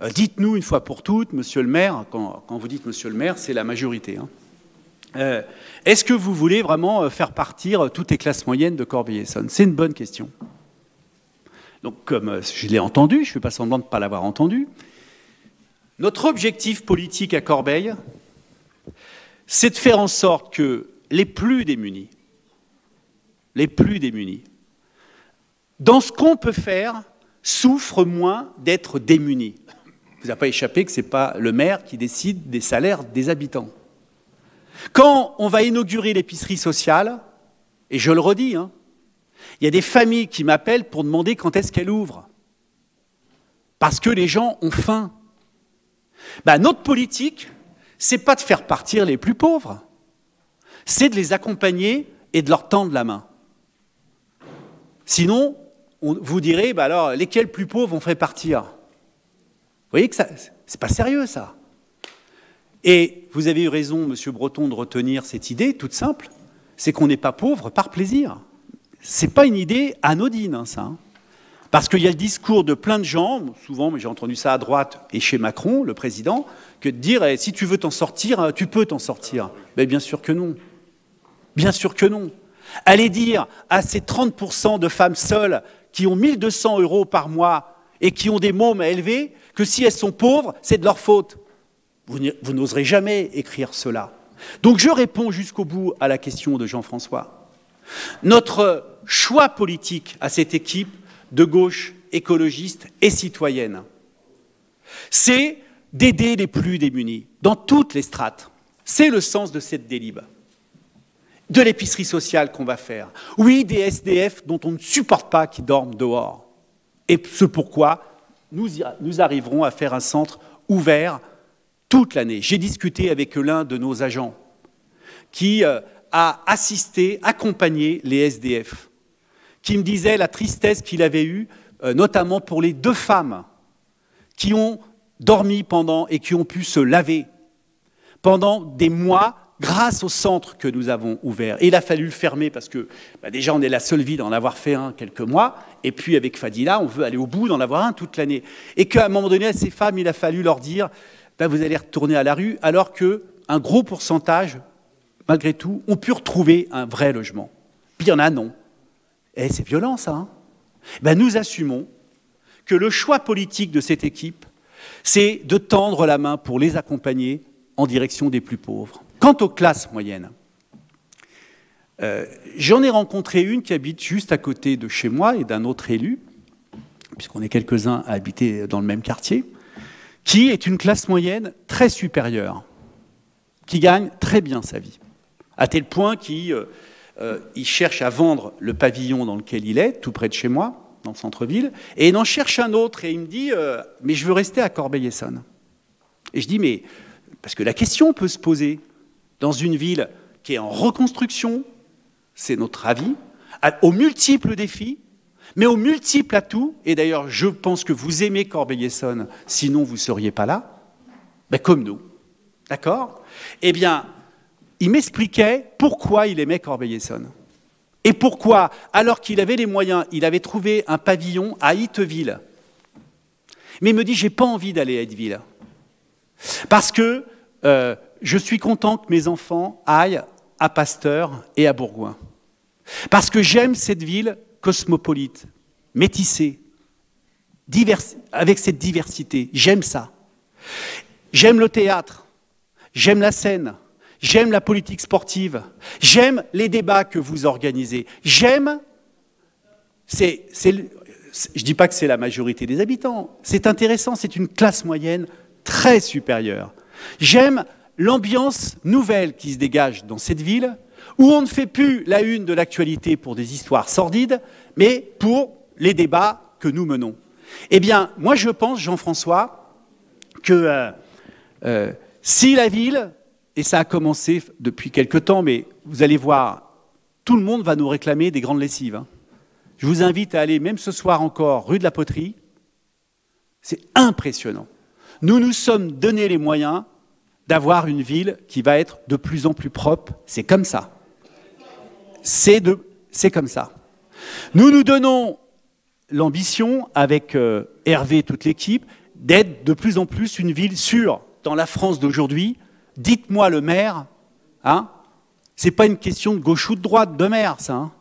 Speaker 1: euh, dites-nous une fois pour toutes, monsieur le maire, quand, vous dites monsieur le maire, c'est la majorité, hein, euh, est-ce que vous voulez vraiment euh, faire partir toutes les classes moyennes de Corbeil-Essonne C'est une bonne question. Donc, comme je l'ai entendu, je ne fais pas semblant de ne pas l'avoir entendu, notre objectif politique à Corbeil, c'est de faire en sorte que les plus démunis, les plus démunis, dans ce qu'on peut faire, souffrent moins d'être démunis. Vous n'avez pas échappé que ce n'est pas le maire qui décide des salaires des habitants. Quand on va inaugurer l'épicerie sociale, et je le redis, hein, il y a des familles qui m'appellent pour demander quand est-ce qu'elle ouvre. Parce que les gens ont faim. Ben, notre politique, c'est pas de faire partir les plus pauvres, c'est de les accompagner et de leur tendre la main. Sinon, on, vous direz, ben alors, lesquels plus pauvres on ferait partir? Vous voyez que ce n'est pas sérieux, ça. Et vous avez eu raison, Monsieur Breton, de retenir cette idée toute simple, c'est qu'on n'est pas pauvre par plaisir. Ce n'est pas une idée anodine, hein, ça. Hein. Parce qu'il y a le discours de plein de gens, souvent, mais j'ai entendu ça à droite et chez Macron, le président, que de dire eh, si tu veux t'en sortir, hein, tu peux t'en sortir. Mais bien sûr que non. Bien sûr que non. Allez dire à ces 30% de femmes seules qui ont 1200 euros par mois et qui ont des mômes à élever que si elles sont pauvres, c'est de leur faute. Vous n'oserez jamais écrire cela. Donc je réponds jusqu'au bout à la question de Jean-François. Notre choix politique à cette équipe de gauche écologiste et citoyenne, c'est d'aider les plus démunis dans toutes les strates. C'est le sens de cette délib. De l'épicerie sociale qu'on va faire. Oui, des SDF dont on ne supporte pas qui dorment dehors. Et ce pourquoi nous, arriverons à faire un centre ouvert toute l'année. J'ai discuté avec l'un de nos agents qui euh, a assisté, accompagné les SDF, qui me disait la tristesse qu'il avait eue, euh, notamment pour les deux femmes qui ont dormi pendant et qui ont pu se laver pendant des mois grâce au centre que nous avons ouvert. Il a fallu le fermer parce que bah, déjà on est la seule ville d'en avoir fait un quelques mois, et puis avec Fadila, on veut aller au bout d'en avoir un toute l'année. Et qu'à un moment donné, à ces femmes, il a fallu leur dire vous allez retourner à la rue, alors qu'un gros pourcentage, malgré tout, ont pu retrouver un vrai logement. Puis il y en a non. Et c'est violent ça. Hein. ben, nous assumons que le choix politique de cette équipe, c'est de tendre la main pour les accompagner en direction des plus pauvres. Quant aux classes moyennes, euh, j'en ai rencontré une qui habite juste à côté de chez moi et d'un autre élu, puisqu'on est quelques-uns à habiter dans le même quartier qui est une classe moyenne très supérieure, qui gagne très bien sa vie, à tel point qu'il euh, euh, cherche à vendre le pavillon dans lequel il est, tout près de chez moi, dans le centre-ville, et il en cherche un autre, et il me dit Mais je veux rester à Corbeil-Essonne. Et je dis Mais, parce que la question peut se poser, dans une ville qui est en reconstruction, c'est notre avis, aux multiples défis, mais aux multiples atouts, et d'ailleurs je pense que vous aimez Corbeil-Essonne, sinon vous ne seriez pas là, ben comme nous. D'accord? Eh bien, il m'expliquait pourquoi il aimait Corbeil-Essonne. Et pourquoi Alors qu'il avait les moyens, il avait trouvé un pavillon à Itteville. Mais il me dit, j'ai pas envie d'aller à Itteville. Parce que euh, je suis content que mes enfants aillent à Pasteur et à Bourgoin. Parce que j'aime cette ville cosmopolite, métissée, avec cette diversité. J'aime ça. J'aime le théâtre, j'aime la scène, j'aime la politique sportive, j'aime les débats que vous organisez, j'aime, je ne dis pas que c'est la majorité des habitants, c'est intéressant, c'est une classe moyenne très supérieure. J'aime l'ambiance nouvelle qui se dégage dans cette ville, où on ne fait plus la une de l'actualité pour des histoires sordides, mais pour les débats que nous menons. Eh bien, moi je pense, Jean-François, que euh, euh, si la ville, et ça a commencé depuis quelque temps, mais vous allez voir, tout le monde va nous réclamer des grandes lessives. Hein. Je vous invite à aller, même ce soir encore, rue de la Poterie. C'est impressionnant. Nous nous sommes donné les moyens d'avoir une ville qui va être de plus en plus propre. C'est comme ça. C'est comme ça. Nous nous donnons l'ambition, avec euh, Hervé et toute l'équipe, d'être de plus en plus une ville sûre dans la France d'aujourd'hui. Dites-moi le maire, hein, c'est pas une question de gauche ou de droite de maire, ça. Hein.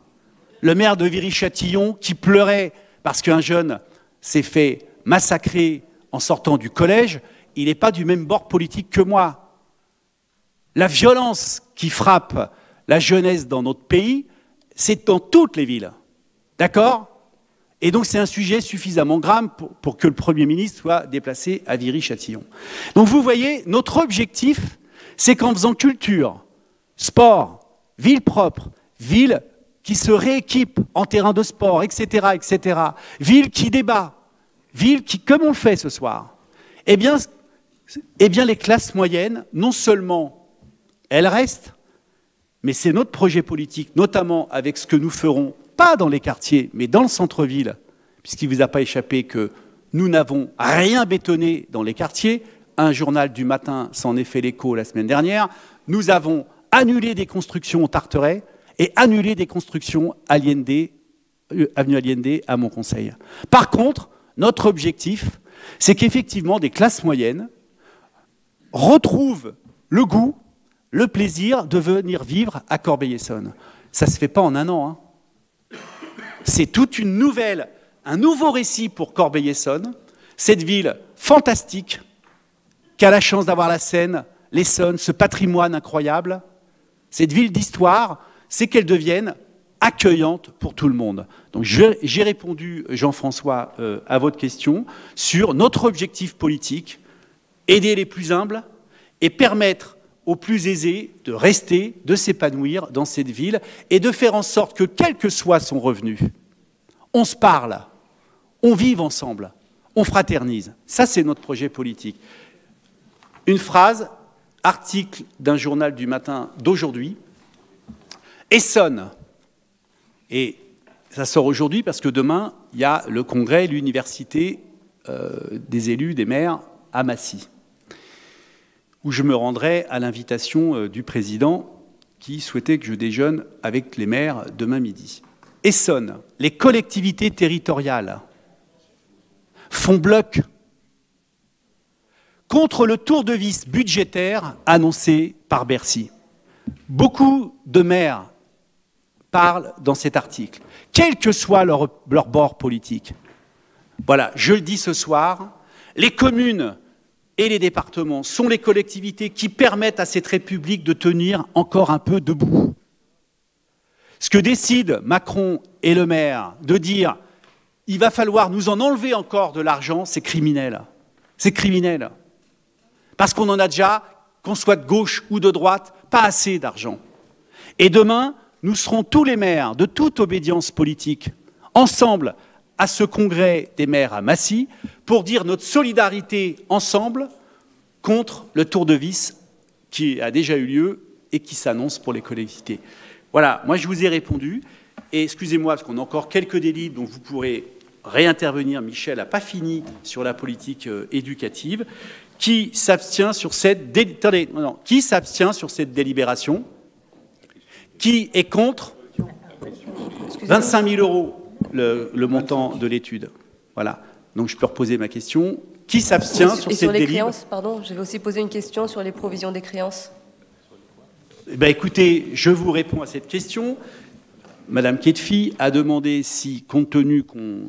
Speaker 1: Le maire de Viry-Châtillon qui pleurait parce qu'un jeune s'est fait massacrer en sortant du collège, il n'est pas du même bord politique que moi. La violence qui frappe la jeunesse dans notre pays, c'est dans toutes les villes. D'accord? Et donc c'est un sujet suffisamment grave pour, que le Premier ministre soit déplacé à Viry-Châtillon. Donc vous voyez, notre objectif, c'est qu'en faisant culture, sport, ville propre, ville qui se rééquipe en terrain de sport, etc., etc., ville qui débat, ville qui, comme on le fait ce soir, eh bien, eh bien les classes moyennes, non seulement elles restent, mais c'est notre projet politique, notamment avec ce que nous ferons pas dans les quartiers, mais dans le centre-ville, puisqu'il ne vous a pas échappé que nous n'avons rien bétonné dans les quartiers. Un journal du matin s'en est fait l'écho la semaine dernière. Nous avons annulé des constructions au Tarteret et annulé des constructions à euh, avenue Allende à Montconseil. Par contre, notre objectif, c'est qu'effectivement des classes moyennes retrouvent le goût, le plaisir de venir vivre à Corbeil-Essonne. Ça ne se fait pas en un an. Hein c'est toute une nouvelle, un nouveau récit pour Corbeil-Essonne, cette ville fantastique qui a la chance d'avoir la Seine, l'Essonne, ce patrimoine incroyable, cette ville d'histoire, c'est qu'elle devienne accueillante pour tout le monde. Donc j'ai répondu, Jean-François, euh, à votre question sur notre objectif politique, aider les plus humbles et permettre aux plus aisés de rester, de s'épanouir dans cette ville et de faire en sorte que, quel que soit son revenu, on se parle, on vive ensemble, on fraternise. Ça, c'est notre projet politique. Une phrase, article d'un journal du matin d'aujourd'hui, Essonne. Et ça sort aujourd'hui parce que demain, il y a le congrès, l'université euh, des élus, des maires à Massy où je me rendrai à l'invitation euh, du président qui souhaitait que je déjeune avec les maires demain midi. Essonne, les collectivités territoriales font bloc contre le tour de vis budgétaire annoncé par Bercy. Beaucoup de maires parlent dans cet article, quel que soit leur, leur bord politique. Voilà, je le dis ce soir, les communes et les départements sont les collectivités qui permettent à cette République de tenir encore un peu debout. Ce que décident Macron et le maire de dire il va falloir nous en enlever encore de l'argent, c'est criminel. C'est criminel. Parce qu'on en a déjà, qu'on soit de gauche ou de droite, pas assez d'argent. Et demain, nous serons tous les maires de toute obédience politique, ensemble à ce congrès des maires à Massy pour dire notre solidarité ensemble contre le tour de vis qui a déjà eu lieu et qui s'annonce pour les collectivités. Voilà, moi je vous ai répondu. Et excusez-moi, parce qu'on a encore quelques délits, donc vous pourrez réintervenir. Michel n'a pas fini sur la politique euh, éducative. Qui s'abstient sur cette qui s'abstient sur cette délibération Qui est contre
Speaker 5: Excusez-moi.
Speaker 1: 25 000 euros le, le montant de l'étude. Voilà. Donc je peux reposer ma question. Qui s'abstient sur
Speaker 5: et
Speaker 1: cette
Speaker 5: les
Speaker 1: délibération
Speaker 5: créances, pardon, j'avais aussi posé une question sur les provisions des créances.
Speaker 1: Eh ben, écoutez, je vous réponds à cette question. Madame Ketfi a demandé si, compte tenu qu'on,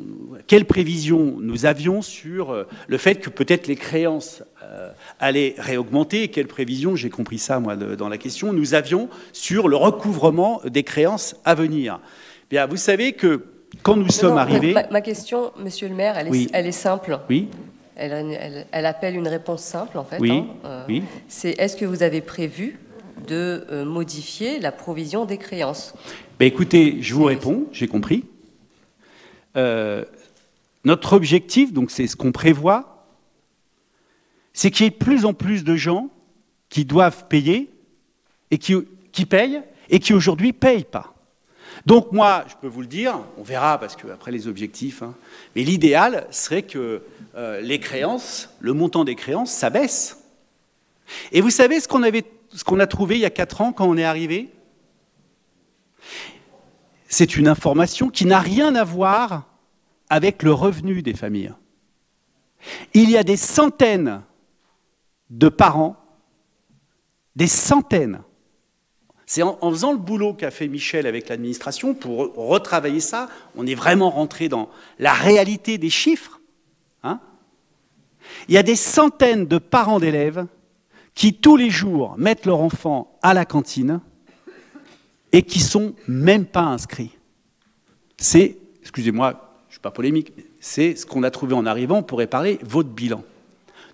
Speaker 1: quelles prévisions nous avions sur euh, le fait que peut-être les créances euh, allaient réaugmenter, et quelles prévisions, j'ai compris ça moi de- dans la question, nous avions sur le recouvrement des créances à venir. Bien, vous savez que quand nous sommes
Speaker 5: Non,
Speaker 1: arrivés,
Speaker 5: Ma, ma question, monsieur le maire, elle est,
Speaker 1: Oui.
Speaker 5: elle est simple.
Speaker 1: oui,
Speaker 5: Elle, elle- elle appelle une réponse simple, en fait.
Speaker 1: Oui,
Speaker 5: hein. Euh,
Speaker 1: oui.
Speaker 5: C'est est-ce que vous avez prévu de euh, modifier la provision des créances?
Speaker 1: Ben, écoutez, je vous réponds, j'ai compris. Euh, notre objectif, donc c'est ce qu'on prévoit, c'est qu'il y ait de plus en plus de gens qui doivent payer et qui, qui payent et qui aujourd'hui ne payent pas. Donc moi, je peux vous le dire, on verra parce que après les objectifs, hein, mais l'idéal serait que euh, les créances, le montant des créances, s'abaisse. Et vous savez ce qu'on avait, ce qu'on a trouvé il y a quatre ans quand on est arrivé? C'est une information qui n'a rien à voir avec le revenu des familles. Il y a des centaines de parents, des centaines. C'est en, faisant le boulot qu'a fait Michel avec l'administration pour re- retravailler ça, on est vraiment rentré dans la réalité des chiffres. hein. Il y a des centaines de parents d'élèves qui tous les jours mettent leur enfant à la cantine et qui sont même pas inscrits. C'est, excusez-moi, je ne suis pas polémique, c'est ce qu'on a trouvé en arrivant, on pourrait parler votre bilan.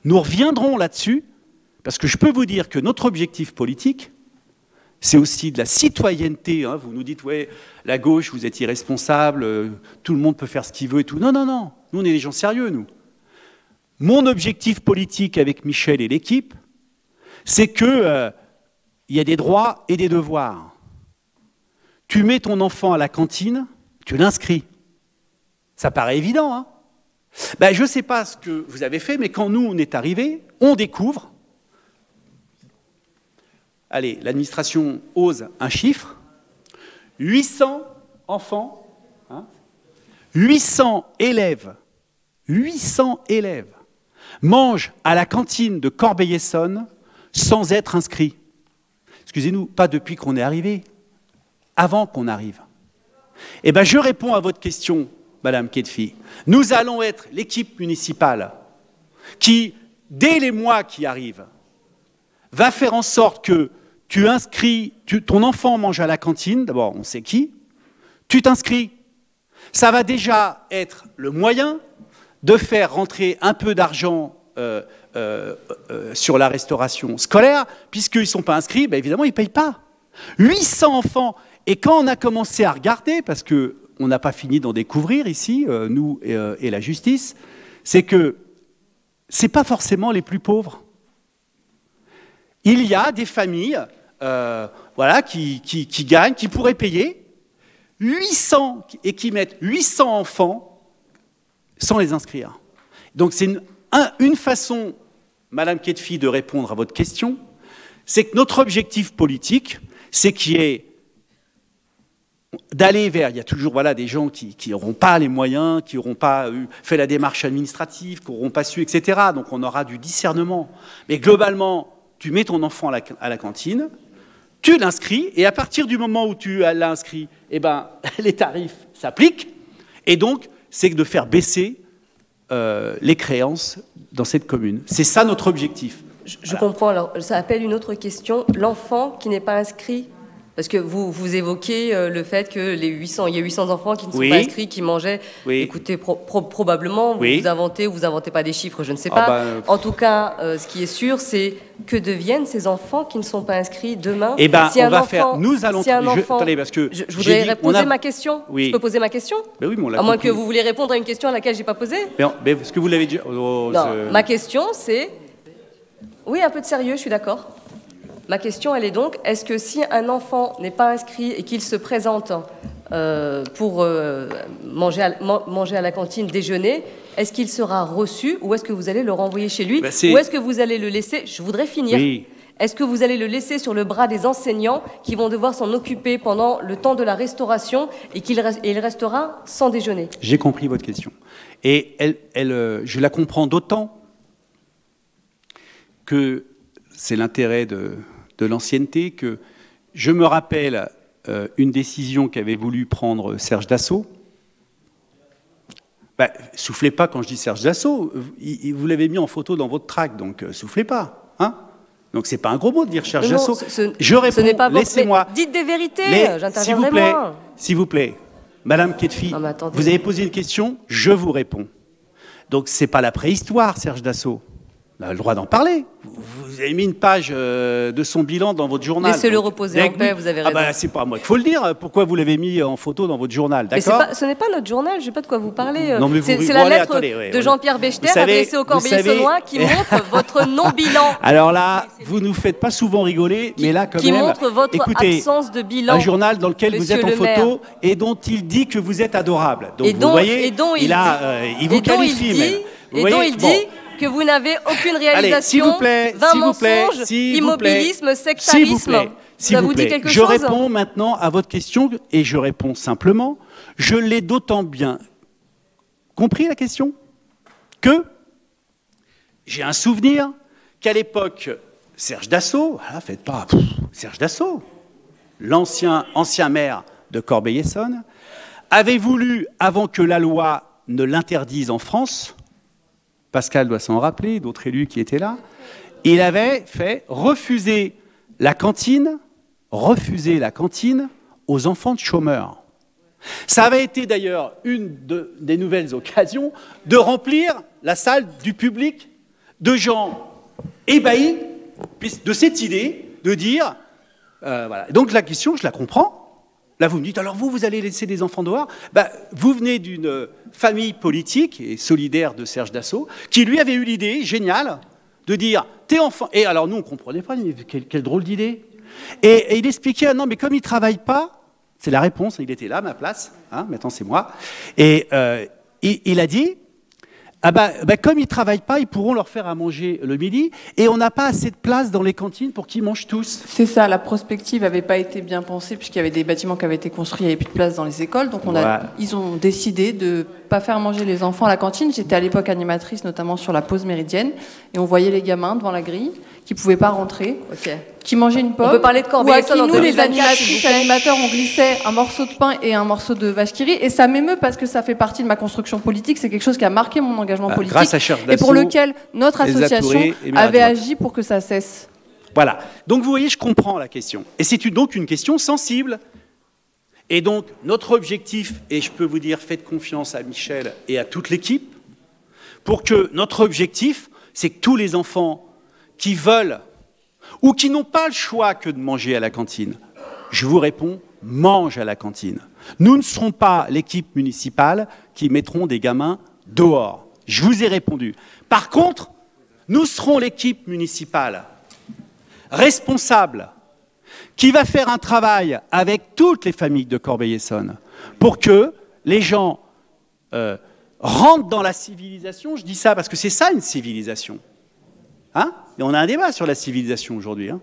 Speaker 1: Nous reviendrons là-dessus, parce que je peux vous dire que notre objectif politique, c'est aussi de la citoyenneté. hein. Vous nous dites, ouais, la gauche, vous êtes irresponsable, euh, tout le monde peut faire ce qu'il veut et tout. Non, non, non, nous, on est des gens sérieux, nous. Mon objectif politique avec Michel et l'équipe, c'est que euh, y a des droits et des devoirs. Tu mets ton enfant à la cantine, tu l'inscris. Ça paraît évident, hein ben, Je ne sais pas ce que vous avez fait, mais quand nous, on est arrivés, on découvre. Allez, l'administration ose un chiffre 800 enfants, hein, 800 élèves, 800 élèves mangent à la cantine de Corbeil-Essonne sans être inscrits. Excusez-nous, pas depuis qu'on est arrivé, avant qu'on arrive. Eh bien, je réponds à votre question, Madame Kedfi. Nous allons être l'équipe municipale qui, dès les mois qui arrivent, va faire en sorte que tu inscris, ton enfant mange à la cantine, d'abord on sait qui, tu t'inscris. Ça va déjà être le moyen de faire rentrer un peu d'argent euh, euh, euh, sur la restauration scolaire, puisqu'ils ne sont pas inscrits, ben évidemment ils ne payent pas. 800 enfants. Et quand on a commencé à regarder, parce qu'on n'a pas fini d'en découvrir ici, nous et, et la justice, c'est que ce n'est pas forcément les plus pauvres. Il y a des familles euh, voilà, qui, gagnent, qui pourraient payer 800 et qui mettent 800 enfants sans les inscrire. Donc c'est une, un- une façon, Madame Ketfi, de répondre à votre question, c'est que notre objectif politique, c'est qu'il y ait d'aller vers, il y a toujours voilà, des gens qui n'auront pas les moyens, qui n'auront pas fait la démarche administrative, qui n'auront pas su, etc. Donc on aura du discernement. Mais globalement, tu mets ton enfant à la, cantine, tu l'inscris, et à partir du moment où tu l'as inscrit, eh ben, les tarifs s'appliquent, et donc c'est de faire baisser euh, les créances dans cette commune. C'est ça notre objectif.
Speaker 5: Je, je comprends. Alors, ça appelle une autre question. L'enfant qui n'est pas inscrit, parce que vous, vous évoquez euh, le fait que les 800, il y a 800 enfants qui ne sont
Speaker 1: Oui.
Speaker 5: pas inscrits, qui mangeaient.
Speaker 1: Oui.
Speaker 5: Écoutez, pro- pro- probablement, vous,
Speaker 1: Oui.
Speaker 5: vous inventez ou vous inventez pas des chiffres, je ne sais
Speaker 1: Ah
Speaker 5: pas.
Speaker 1: bah, euh,
Speaker 5: En tout cas, euh, ce qui est sûr, c'est que deviennent ces enfants qui ne sont pas inscrits demain.
Speaker 1: Eh ben,
Speaker 5: Si
Speaker 1: on va
Speaker 5: enfant-
Speaker 1: faire. Nous allons.
Speaker 5: si un
Speaker 1: je- attendez, parce que
Speaker 5: Je, je
Speaker 1: j'ai
Speaker 5: voudrais
Speaker 1: dit,
Speaker 5: poser
Speaker 1: a-
Speaker 5: ma question.
Speaker 1: Oui.
Speaker 5: Je peux poser ma question
Speaker 1: Ben oui, mais on l'a
Speaker 5: À moins que vous voulez répondre à une question à laquelle j'ai pas posé.
Speaker 1: Mais, mais parce que vous l'avez dit. oh,
Speaker 5: Non,
Speaker 1: je-
Speaker 5: ma question c'est. Oui, un peu de sérieux, je suis d'accord. Ma question, elle est donc est-ce que si un enfant n'est pas inscrit et qu'il se présente euh, pour euh, manger, à, man- manger à la cantine, déjeuner, est-ce qu'il sera reçu ou est-ce que vous allez le renvoyer chez lui
Speaker 1: Ben,
Speaker 5: Ou est-ce que vous allez le laisser Je voudrais finir.
Speaker 1: Oui.
Speaker 5: Est-ce que vous allez le laisser sur le bras des enseignants qui vont devoir s'en occuper pendant le temps de la restauration et qu'il restera sans déjeuner?
Speaker 1: J'ai compris votre question. Et elle, euh, je la comprends d'autant que c'est l'intérêt de, l'ancienneté, que je me rappelle euh, une décision qu'avait voulu prendre Serge Dassault. Bah, soufflez pas quand je dis Serge Dassault, vous l'avez mis en photo dans votre trac, donc euh, soufflez pas. Hein donc c'est pas un gros mot de dire Serge Dassault. je réponds, laissez-moi.
Speaker 5: Dites des vérités,
Speaker 1: S'il vous plaît, s'il vous plaît, Madame Ketfi, vous avez posé une question, je vous réponds. Donc c'est pas la préhistoire, Serge Dassault. On a le droit d'en parler. Vous avez mis une page euh, de son bilan dans votre journal.
Speaker 5: Laissez-le reposer en paix, vous avez raison.
Speaker 1: Ah bah, c'est pas à moi qu'il faut le dire. Pourquoi vous l'avez mis en photo dans votre journal
Speaker 5: D'accord Ce n'est pas notre journal, je ne sais pas de quoi vous parlez. C'est la lettre de Jean-Pierre Bechter adressée au corbeil saunois qui montre votre non-bilan.
Speaker 1: Alors là, vous ne nous faites pas souvent rigoler, mais là quand
Speaker 5: qui
Speaker 1: même...
Speaker 5: Qui montre votre
Speaker 1: écoutez,
Speaker 5: absence de bilan.
Speaker 1: Un journal dans lequel vous êtes en photo et dont il dit que vous êtes adorable. Donc vous voyez, il, a, euh, il vous qualifie même.
Speaker 5: Et dont il dit que vous n'avez aucune réalisation,
Speaker 1: Allez, vous plaît,
Speaker 5: 20
Speaker 1: mensonges,
Speaker 5: immobilisme, sectarisme.
Speaker 1: Ça vous, dit quelque je chose Je réponds maintenant à votre question et je réponds simplement. Je l'ai d'autant bien compris la question que j'ai un souvenir qu'à l'époque, Serge Dassault, voilà, faites pas Serge Dassault, l'ancien ancien maire de Corbeil-Essonne, avait voulu, avant que la loi ne l'interdise en France, Pascal doit s'en rappeler, d'autres élus qui étaient là, il avait fait refuser la cantine, refuser la cantine aux enfants de chômeurs. Ça avait été d'ailleurs une des nouvelles occasions de remplir la salle du public de gens ébahis de cette idée de dire, euh, voilà. Donc la question, je la comprends, Là, vous me dites, alors vous, vous allez laisser des enfants dehors bah, Vous venez d'une famille politique et solidaire de Serge Dassault, qui lui avait eu l'idée, géniale, de dire, t'es enfant... Et alors nous, on ne comprenait pas, quelle, drôle d'idée. Et, il expliquait, ah non, mais comme il ne travaille pas, c'est la réponse, il était là, à ma place, hein, maintenant c'est moi, et euh, il, a dit, ah bah, bah, comme ils ne travaillent pas, ils pourront leur faire à manger le midi, et on n'a pas assez de place dans les cantines pour qu'ils mangent tous.
Speaker 10: C'est ça, la prospective n'avait pas été bien pensée, puisqu'il y avait des bâtiments qui avaient été construits, il n'y avait plus de place dans les écoles, donc on a, ils ont décidé de pas faire manger les enfants à la cantine. J'étais à l'époque animatrice, notamment sur la pause méridienne, et on voyait les gamins devant la grille qui pouvaient pas rentrer, qui mangeaient une pomme.
Speaker 5: On peut parler de
Speaker 10: Ou à qui nous, les animatrices, animateurs, on glissait un morceau de pain et un morceau de vache qui rit. Et ça m'émeut parce que ça fait partie de ma construction politique. C'est quelque chose qui a marqué mon engagement ah, politique et pour lequel notre association avait agi pour que ça cesse.
Speaker 1: Voilà. Donc vous voyez, je comprends la question. Et c'est donc une question sensible. Et donc, notre objectif, et je peux vous dire, faites confiance à Michel et à toute l'équipe, pour que notre objectif, c'est que tous les enfants qui veulent ou qui n'ont pas le choix que de manger à la cantine, je vous réponds, mange à la cantine. Nous ne serons pas l'équipe municipale qui mettront des gamins dehors. Je vous ai répondu. Par contre, nous serons l'équipe municipale responsable qui va faire un travail avec toutes les familles de Corbeil-Essonne pour que les gens euh, rentrent dans la civilisation. Je dis ça parce que c'est ça une civilisation. Hein? Et on a un débat sur la civilisation aujourd'hui. Hein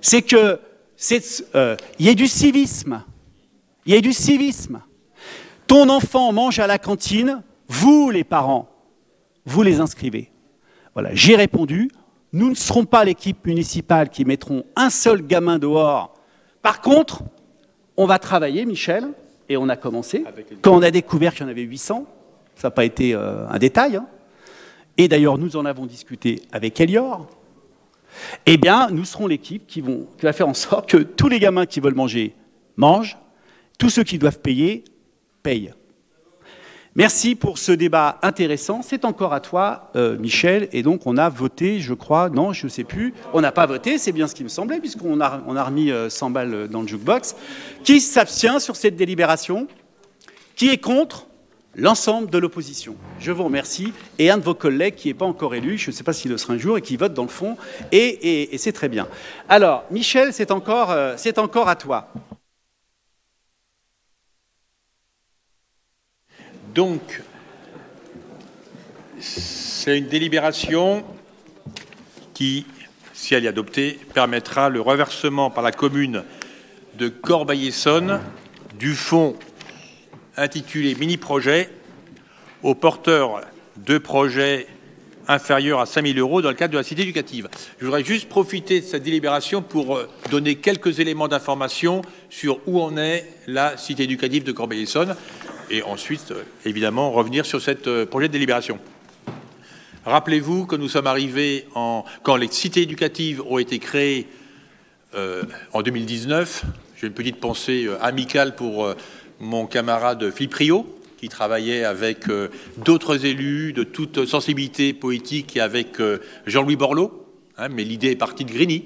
Speaker 1: c'est que euh, il y ait du civisme. Il y ait du civisme. Ton enfant mange à la cantine, vous les parents, vous les inscrivez. Voilà, j'ai répondu. Nous ne serons pas l'équipe municipale qui mettront un seul gamin dehors. Par contre, on va travailler, Michel, et on a commencé. Quand on a découvert qu'il y en avait 800, ça n'a pas été euh, un détail, hein. Et d'ailleurs nous en avons discuté avec Elior, eh bien nous serons l'équipe qui, va faire en sorte que tous les gamins qui veulent manger mangent, tous ceux qui doivent payer payent. Merci pour ce débat intéressant. C'est encore à toi, euh, Michel. Et donc, on a voté, je crois, non, je ne sais plus. On n'a pas voté, c'est bien ce qui me semblait, puisqu'on a, on a remis 100 euh, balles dans le jukebox. Qui s'abstient sur cette délibération? Qui est contre? L'ensemble de l'opposition. Je vous remercie. Et un de vos collègues qui n'est pas encore élu, je ne sais pas s'il le sera un jour, et qui vote dans le fond. Et, c'est très bien. Alors, Michel, c'est encore, euh, encore à toi.
Speaker 7: Donc, c'est une délibération qui si elle est adoptée, permettra le reversement par la commune de Corbeil-Essonne du fonds intitulé Mini-projet aux porteurs de projets inférieurs à 5 000 euros dans le cadre de la cité éducative. Je voudrais juste profiter de cette délibération pour euh, donner quelques éléments d'information sur où en est la cité éducative de Corbeil-Essonne et ensuite, euh, évidemment, revenir sur ce euh, projet de délibération. Rappelez-vous que nous sommes arrivés en, quand les cités éducatives ont été créées en 2019. J'ai une petite pensée amicale pour mon camarade Philippe Rio, qui travaillait avec euh, d'autres élus de toute sensibilité poétique et avec euh, Jean-Louis Borloo. Hein, mais l'idée est partie de Grigny,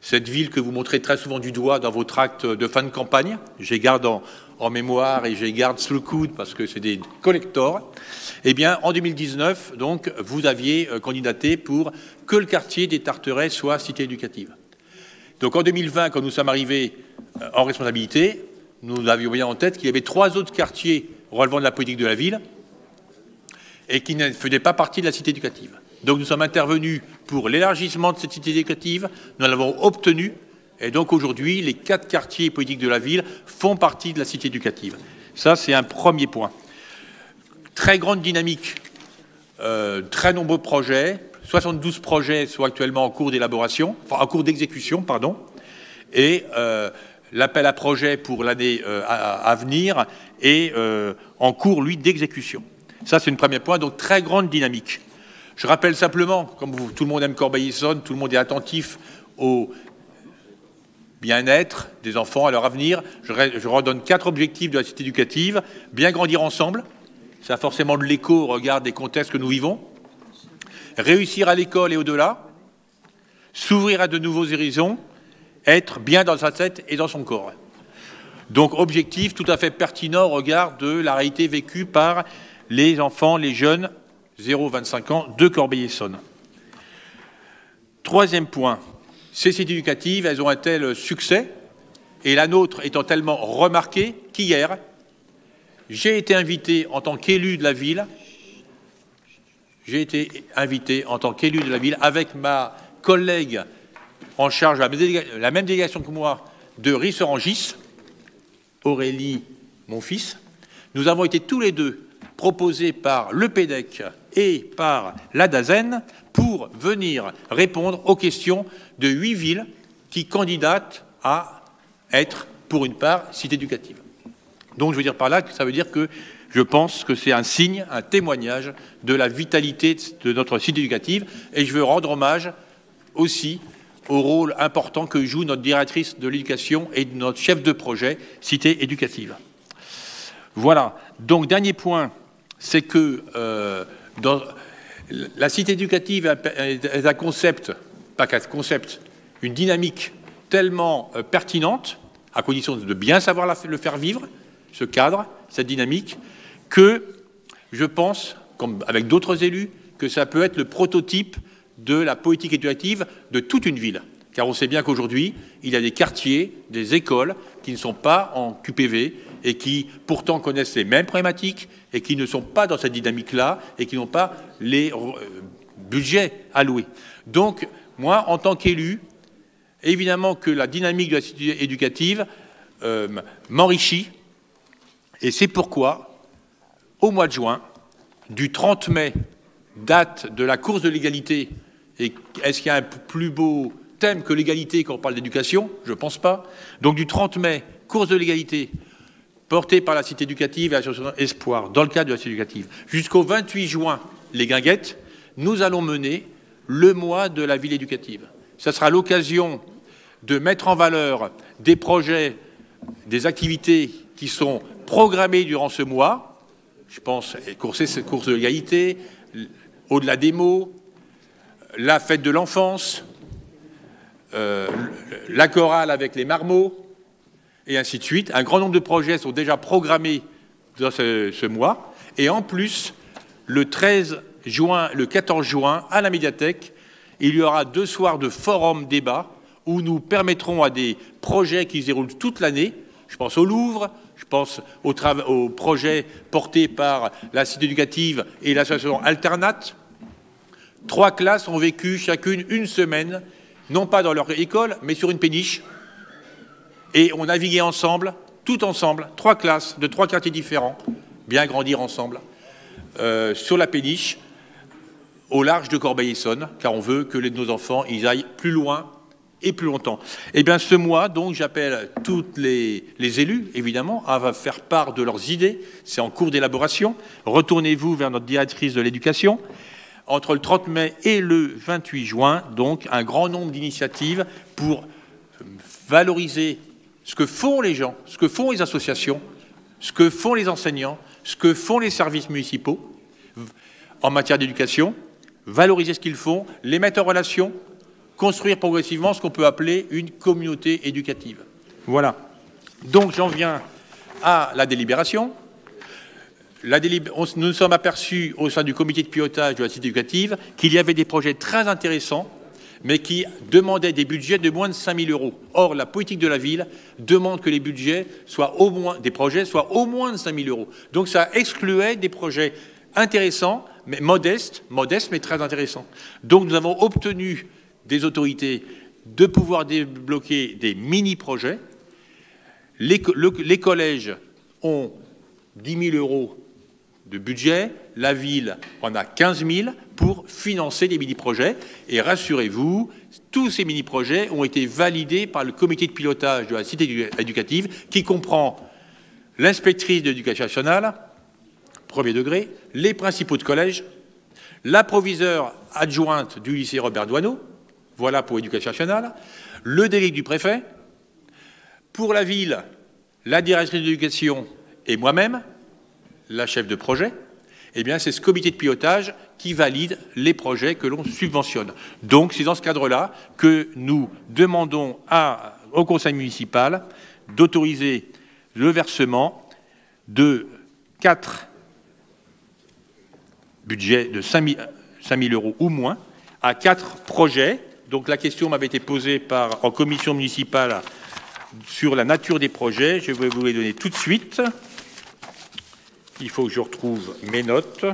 Speaker 7: cette ville que vous montrez très souvent du doigt dans votre acte de fin de campagne. J'ai garde en, mémoire et j'ai garde sous le coude parce que c'est des collectors. Eh bien, en 2019, donc, vous aviez euh, candidaté pour que le quartier des Tarterets soit cité éducative. Donc en 2020, quand nous sommes arrivés en responsabilité, nous avions bien en tête qu'il y avait trois autres quartiers relevant de la politique de la ville et qui ne faisaient pas partie de la cité éducative. Donc nous sommes intervenus pour l'élargissement de cette cité éducative, nous l'avons obtenu, et donc aujourd'hui, les quatre quartiers politiques de la ville font partie de la cité éducative. Ça, c'est un premier point. Très grande dynamique, euh, très nombreux projets, 72 projets sont actuellement en cours d'élaboration, enfin en cours d'exécution, pardon, et euh, l'appel à projet pour l'année euh, à, venir est euh, en cours, lui, d'exécution. Ça, c'est un premier point, donc très grande dynamique. Je rappelle simplement, comme tout le monde aime Corbeil-Essonne, tout le monde est attentif au bien-être des enfants, à leur avenir. Je, je, redonne quatre objectifs de la cité éducative. Bien grandir ensemble, ça a forcément de l'écho au regard des contextes que nous vivons. Réussir à l'école et au-delà. S'ouvrir à de nouveaux horizons être bien dans sa tête et dans son corps. Donc objectif tout à fait pertinent au regard de la réalité vécue par les enfants, les jeunes 0-25 ans de Corbeil-Essonne. Troisième point, ces sites éducatives, elles ont un tel succès, et la nôtre étant tellement remarquée qu'hier, j'ai été invité en tant qu'élu de la ville, j'ai été invité en tant qu'élu de la ville avec ma collègue en charge de la, même délégation que moi de Rissorangis, Aurélie, mon fils. Nous avons été tous les deux proposés par le PEDEC et par la DAZEN pour venir répondre aux questions de huit villes qui candidatent à être, pour une part, cité éducative. Donc je veux dire par là que ça veut dire que je pense que c'est un signe, un témoignage de la vitalité de notre cité éducative et je veux rendre hommage aussi au rôle important que joue notre directrice de l'éducation et notre chef de projet Cité éducative. Voilà. Donc, dernier point, c'est que euh, la cité éducative est un concept, pas qu'un concept, une dynamique tellement euh, pertinente, à condition de bien savoir le faire vivre, ce cadre, cette dynamique, que je pense, comme avec d'autres élus, que ça peut être le prototype de la politique éducative de toute une ville. Car on sait bien qu'aujourd'hui, il y a des quartiers, des écoles qui ne sont pas en QPV et qui pourtant connaissent les mêmes problématiques et qui ne sont pas dans cette dynamique-là et qui n'ont pas les euh, budgets alloués. Donc, moi, en tant qu'élu, évidemment que la dynamique de la cité éducative euh, m'enrichit et c'est pourquoi, au mois de juin, du 30 mai, date de la course de l'égalité et est-ce qu'il y a un plus beau thème que l'égalité quand on parle d'éducation? Je ne pense pas. Donc du 30 mai, course de l'égalité, portée par la Cité éducative et l'association Espoir, dans le cadre de la Cité éducative, jusqu'au 28 juin, les guinguettes, nous allons mener le mois de la ville éducative. Ce sera l'occasion de mettre en valeur des projets, des activités qui sont programmées durant ce mois. Je pense course, course de l'égalité, au-delà des mots, la fête de l'enfance, euh, la chorale avec les marmots, et ainsi de suite. Un grand nombre de projets sont déjà programmés dans ce, mois. Et en plus, le 13 juin, le 14 juin, à la médiathèque, il y aura deux soirs de forum débat où nous permettrons à des projets qui se déroulent toute l'année, je pense au Louvre, je pense aux, aux projets portés par la Cité éducative et l'association Alternate, Trois classes ont vécu chacune une semaine non pas dans leur école, mais sur une péniche. Et on naviguait ensemble, tout ensemble, trois classes de trois quartiers différents, bien grandir ensemble, euh, sur la péniche, au large de Corbeil-Essonne, car on veut que nos enfants aillent plus loin et plus longtemps. Eh bien, ce mois, donc, j'appelle tous les, les, élus, évidemment, à faire part de leurs idées. C'est en cours d'élaboration. Retournez-vous vers notre directrice de l'éducation. Entre le 30 mai et le 28 juin, donc, un grand nombre d'initiatives pour valoriser ce que font les gens, ce que font les associations, ce que font les enseignants, ce que font les services municipaux en matière d'éducation, valoriser ce qu'ils font, les mettre en relation, construire progressivement ce qu'on peut appeler une communauté éducative. Voilà. Donc j'en viens à la délibération. Nous nous sommes aperçus au sein du comité de pilotage de la cité éducative qu'il y avait des projets très intéressants, mais qui demandaient des budgets de moins de 5 000 euros. Or, la politique de la ville demande que les budgets soient au moins, des projets soient au moins de 5 000 euros. Donc ça excluait des projets intéressants, mais modestes, modestes, mais très intéressants. Donc nous avons obtenu des autorités de pouvoir débloquer des mini-projets. Les, les, collèges ont 10 000 euros de budget, la ville en a 15 000 pour financer des mini-projets. Et rassurez-vous, tous ces mini-projets ont été validés par le comité de pilotage de la cité éducative qui comprend l'inspectrice de l'éducation nationale, premier degré, les principaux de collège, la proviseure adjointe du lycée Robert Doineau, voilà pour l'éducation nationale. Le délégué du préfet. Pour la ville, la directrice de l'éducation et moi-même, la chef de projet. Eh bien, c'est ce comité de pilotage qui valide les projets que l'on subventionne. Donc, c'est dans ce cadre-là que nous demandons au conseil municipal d'autoriser le versement de quatre budgets de 5 000 euros ou moins à quatre projets donc la question m'avait été posée en commission municipale sur la nature des projets. Je vais vous les donner tout de suite. Il faut que je retrouve mes notes.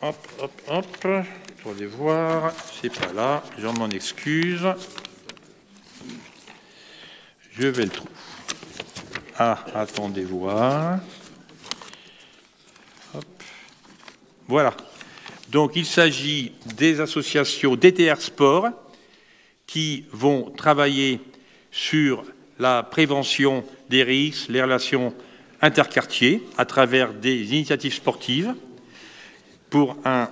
Speaker 7: Hop, hop, hop. Attendez voir. C'est pas là. J'en m'en excuse. Je vais le trouver. Ah, attendez voir. Hop. Voilà. Donc il s'agit des associations DTR Sport qui vont travailler sur la prévention des risques, les relations interquartiers à travers des initiatives sportives. Pour un,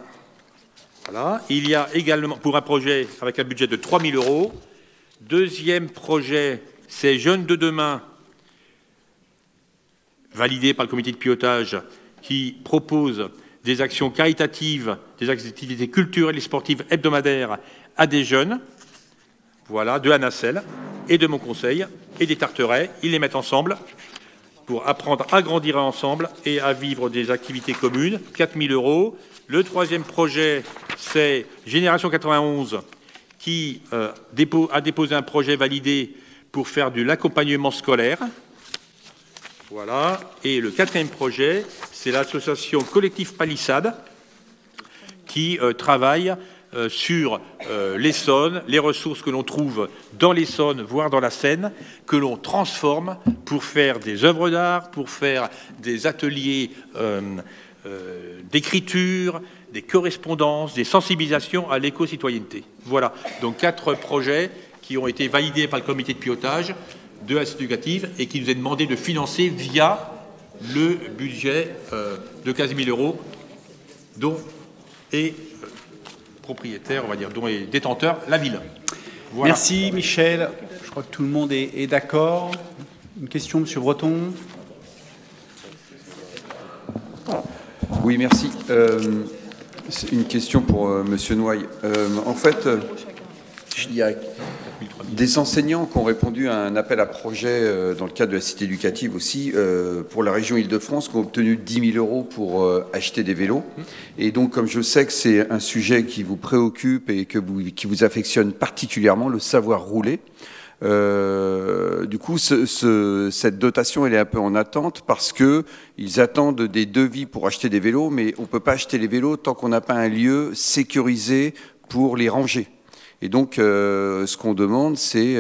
Speaker 7: voilà. Il y a également pour un projet avec un budget de 3 000 euros. Deuxième projet, c'est Jeunes de demain, validé par le comité de pilotage, qui propose des actions caritatives, des activités culturelles et sportives hebdomadaires à des jeunes, voilà, de la et de mon conseil, et des tarterets. Ils les mettent ensemble pour apprendre à grandir ensemble et à vivre des activités communes. 4 000 euros. Le troisième projet, c'est Génération 91 qui euh, a déposé un projet validé pour faire de l'accompagnement scolaire. Voilà. Et le quatrième projet, c'est l'association Collectif Palissade qui euh, travaille sur euh, l'Essonne, les ressources que l'on trouve dans l'Essonne, voire dans la Seine, que l'on transforme pour faire des œuvres d'art, pour faire des ateliers d'écriture, des correspondances, des sensibilisations à l'éco-citoyenneté. Voilà, donc quatre projets qui ont été validés par le comité de pilotage de la éducative et qui nous est demandé de financer via le budget euh, de 15 000 euros dont est euh, propriétaire, on va dire, dont est détenteur la ville.
Speaker 1: Merci Michel. Je crois que tout le monde est, d'accord. Une question, Monsieur Breton?
Speaker 8: Oui, merci. Euh, une question pour Monsieur Noailles. en fait, il y a des enseignants qui ont répondu à un appel à projet euh, dans le cadre de la cité éducative aussi euh, pour la région Île-de-France qui ont obtenu 10 000 euros pour euh, acheter des vélos. Et donc, comme je sais que c'est un sujet qui vous préoccupe et que vous, qui vous affectionne particulièrement, le savoir rouler, euh, du coup, ce, cette dotation, elle est un peu en attente parce que ils attendent des devis pour acheter des vélos, mais on peut pas acheter les vélos tant qu'on n'a pas un lieu sécurisé pour les ranger. Et donc, ce qu'on demande, c'est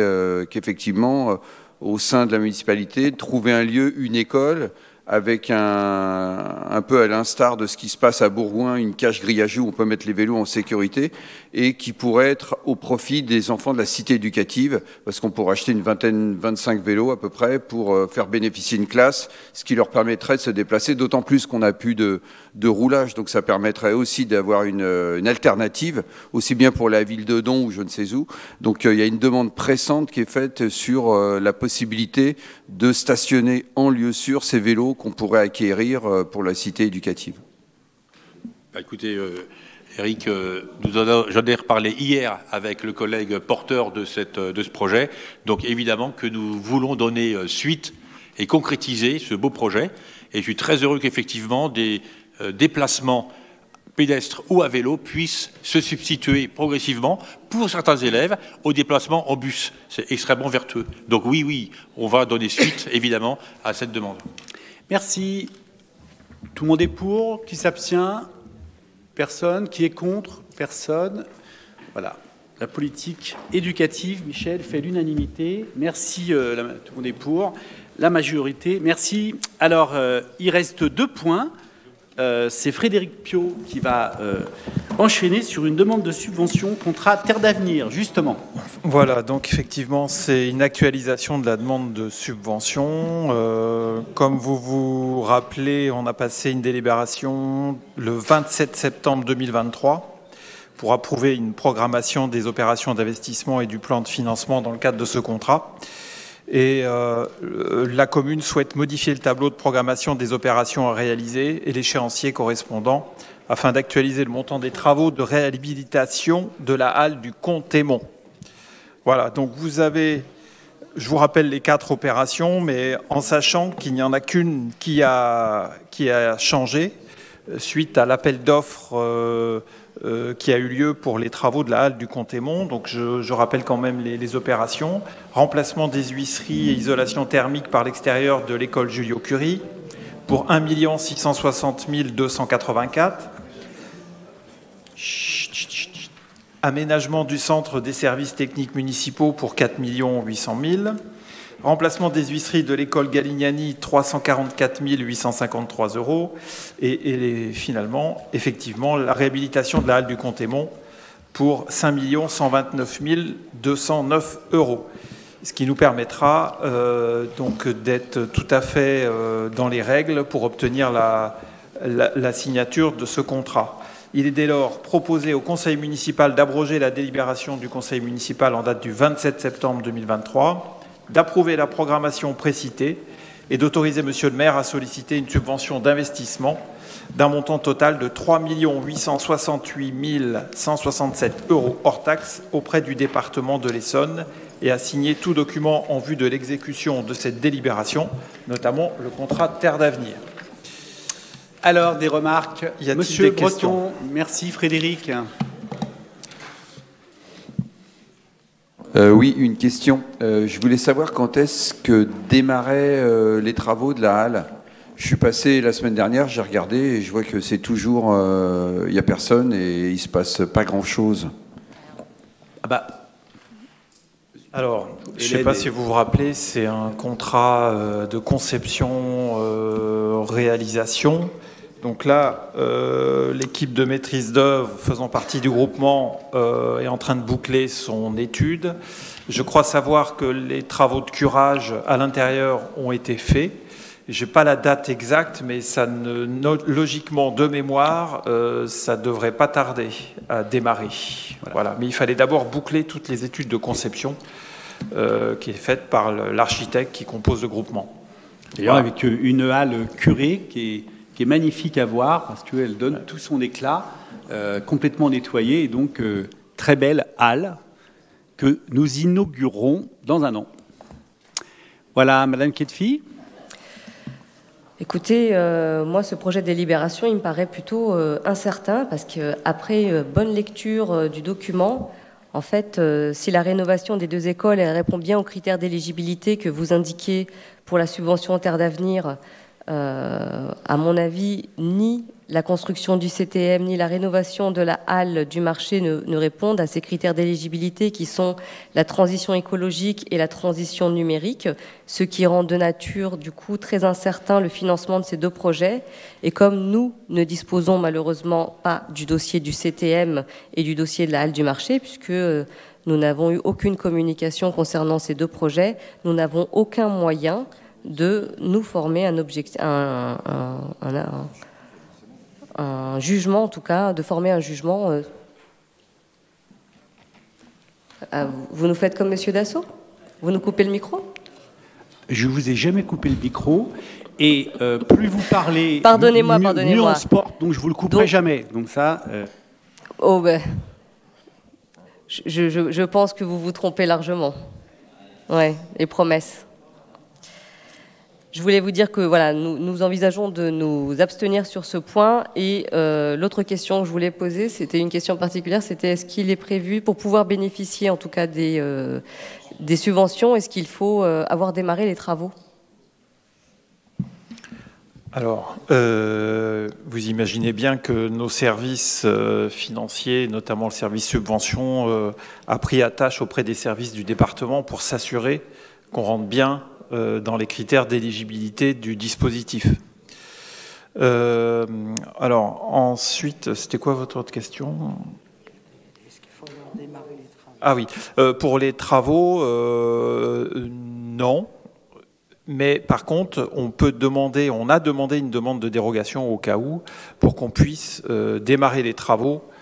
Speaker 8: qu'effectivement, au sein de la municipalité, trouver un lieu, une école, avec un, un peu à l'instar de ce qui se passe à Bourgoin, une cage grillagée où on peut mettre les vélos en sécurité et qui pourrait être au profit des enfants de la cité éducative parce qu'on pourrait acheter une vingtaine, 25 vélos à peu près pour euh, faire bénéficier une classe, ce qui leur permettrait de se déplacer, d'autant plus qu'on a plus de, de roulage, donc ça permettrait aussi d'avoir une, euh, une, alternative, aussi bien pour la ville de Don ou je ne sais où. Donc euh, il y a une demande pressante qui est faite sur la possibilité de stationner en lieu sûr ces vélos qu'on pourrait acquérir pour la cité éducative
Speaker 7: bah, Écoutez, Eric, euh, j'en ai reparlé hier avec le collègue porteur de, cette, de ce projet. Donc évidemment que nous voulons donner suite et concrétiser ce beau projet. Et je suis très heureux qu'effectivement des déplacements pédestres ou à vélo puissent se substituer progressivement pour certains élèves aux déplacements en bus. C'est extrêmement vertueux. Donc oui, oui, on va donner suite évidemment à cette demande.
Speaker 1: Merci. Tout le monde est pour? Qui s'abstient? Personne. Qui est contre Personne. Voilà. La politique éducative, Michel, fait l'unanimité. Merci, euh, tout le monde est pour. La majorité, merci. Alors, euh, il reste deux points. Euh, c'est Frédéric Pio qui va euh, enchaîner sur une demande de subvention contrat Terre d'Avenir, justement.
Speaker 6: Voilà, donc effectivement, c'est une actualisation de la demande de subvention. Euh, comme vous vous rappelez, on a passé une délibération le 27 septembre 2023 pour approuver une programmation des opérations d'investissement et du plan de financement dans le cadre de ce contrat. Et euh, la commune souhaite modifier le tableau de programmation des opérations à réaliser et l'échéancier correspondant afin d'actualiser le montant des travaux de réhabilitation de la halle du Comtémont. Voilà, donc vous avez, je vous rappelle les quatre opérations, mais en sachant qu'il n'y en a qu'une qui a, qui a changé euh, suite à l'appel d'offres euh, euh, qui a eu lieu pour les travaux de la halle du Comtémont. Donc je, rappelle quand même les, opérations. Remplacement des huisseries et isolation thermique par l'extérieur de l'école Julio-Curie pour 1 660 284. Aménagement du centre des services techniques municipaux pour 4 800 000. Remplacement des huisseries de l'école Galignani, 344 853 euros. Et, finalement, effectivement, la réhabilitation de la halle du Comtémont pour 5 129 209 euros. Ce qui nous permettra euh, donc d'être tout à fait euh, dans les règles pour obtenir la, la signature de ce contrat. Il est dès lors proposé au Conseil municipal d'abroger la délibération du Conseil municipal en date du 27 septembre 2023 d'approuver la programmation précitée et d'autoriser Monsieur le maire à solliciter une subvention d'investissement d'un montant total de 3 868 167 euros hors taxes auprès du département de l'Essonne et à signer tout document en vue de l'exécution de cette délibération, notamment le contrat Terre d'avenir.
Speaker 1: Alors, des remarques y a Monsieur des Breton, merci Frédéric.
Speaker 8: Euh, oui, une question. Euh, je voulais savoir quand est-ce que démarraient euh, les travaux de la halle. Je suis passé la semaine dernière, j'ai regardé et je vois que c'est toujours, il n'y a personne et il se passe pas grand-chose.
Speaker 6: Ah bah. Alors, je ne sais pas si vous vous rappelez, c'est un contrat de conception-réalisation donc là, euh, l'équipe de maîtrise d'œuvre faisant partie du groupement euh, est en train de boucler son étude. Je crois savoir que les travaux de curage à l'intérieur ont été faits. Je n'ai pas la date exacte, mais ça ne, logiquement, de mémoire, euh, ça ne devrait pas tarder à démarrer. Voilà. Mais il fallait d'abord boucler toutes les études de conception qui est faite par l'architecte qui compose le groupement.
Speaker 1: D'ailleurs, avec une halle curée qui est qui est magnifique à voir parce qu'elle donne tout son éclat, euh, complètement nettoyée, et donc euh, très belle halle que nous inaugurerons dans un an. Voilà, Madame Ketfi.
Speaker 5: Écoutez, euh, moi, ce projet de délibération, il me paraît plutôt incertain parce qu'après bonne lecture du document, en fait, si la rénovation des deux écoles répond bien aux critères d'éligibilité que vous indiquez pour la subvention Terre d'avenir, à mon avis, ni la construction du CTM ni la rénovation de la halle du marché ne, répondent à ces critères d'éligibilité qui sont la transition écologique et la transition numérique, ce qui rend de nature du coup très incertain le financement de ces deux projets. Et comme nous ne disposons malheureusement pas du dossier du CTM et du dossier de la halle du marché, puisque euh, nous n'avons eu aucune communication concernant ces deux projets, nous n'avons aucun moyen de nous former un, objectif, un, un jugement, en tout cas, de former un jugement. Euh. Ah, vous nous faites comme Monsieur Dassault? Vous nous coupez le micro?
Speaker 1: Je vous ai jamais coupé le micro. Et euh, plus vous parlez,
Speaker 5: pardonnez-moi, pardonnez-moi,
Speaker 1: sport, donc je vous le couperai jamais. Donc ça. Euh.
Speaker 5: Oh ben, je, je, pense que vous vous trompez largement. Ouais, les promesses. Je voulais vous dire que voilà, nous, envisageons de nous abstenir sur ce point. Et euh, l'autre question que je voulais poser, c'était une question particulière, c'était est-ce qu'il est prévu, pour pouvoir bénéficier en tout cas des, euh, subventions, est-ce qu'il faut euh, avoir démarré les travaux?
Speaker 6: Alors, vous imaginez bien que nos services financiers, notamment le service subvention, a pris attache auprès des services du département pour s'assurer qu'on rentre bien dans les critères d'éligibilité du dispositif. Euh, alors, ensuite, c'était quoi votre autre question? Ah oui, euh, pour les travaux, non. Mais par contre, on peut demander, on a demandé une demande de dérogation au cas où, pour qu'on puisse démarrer les travaux euh,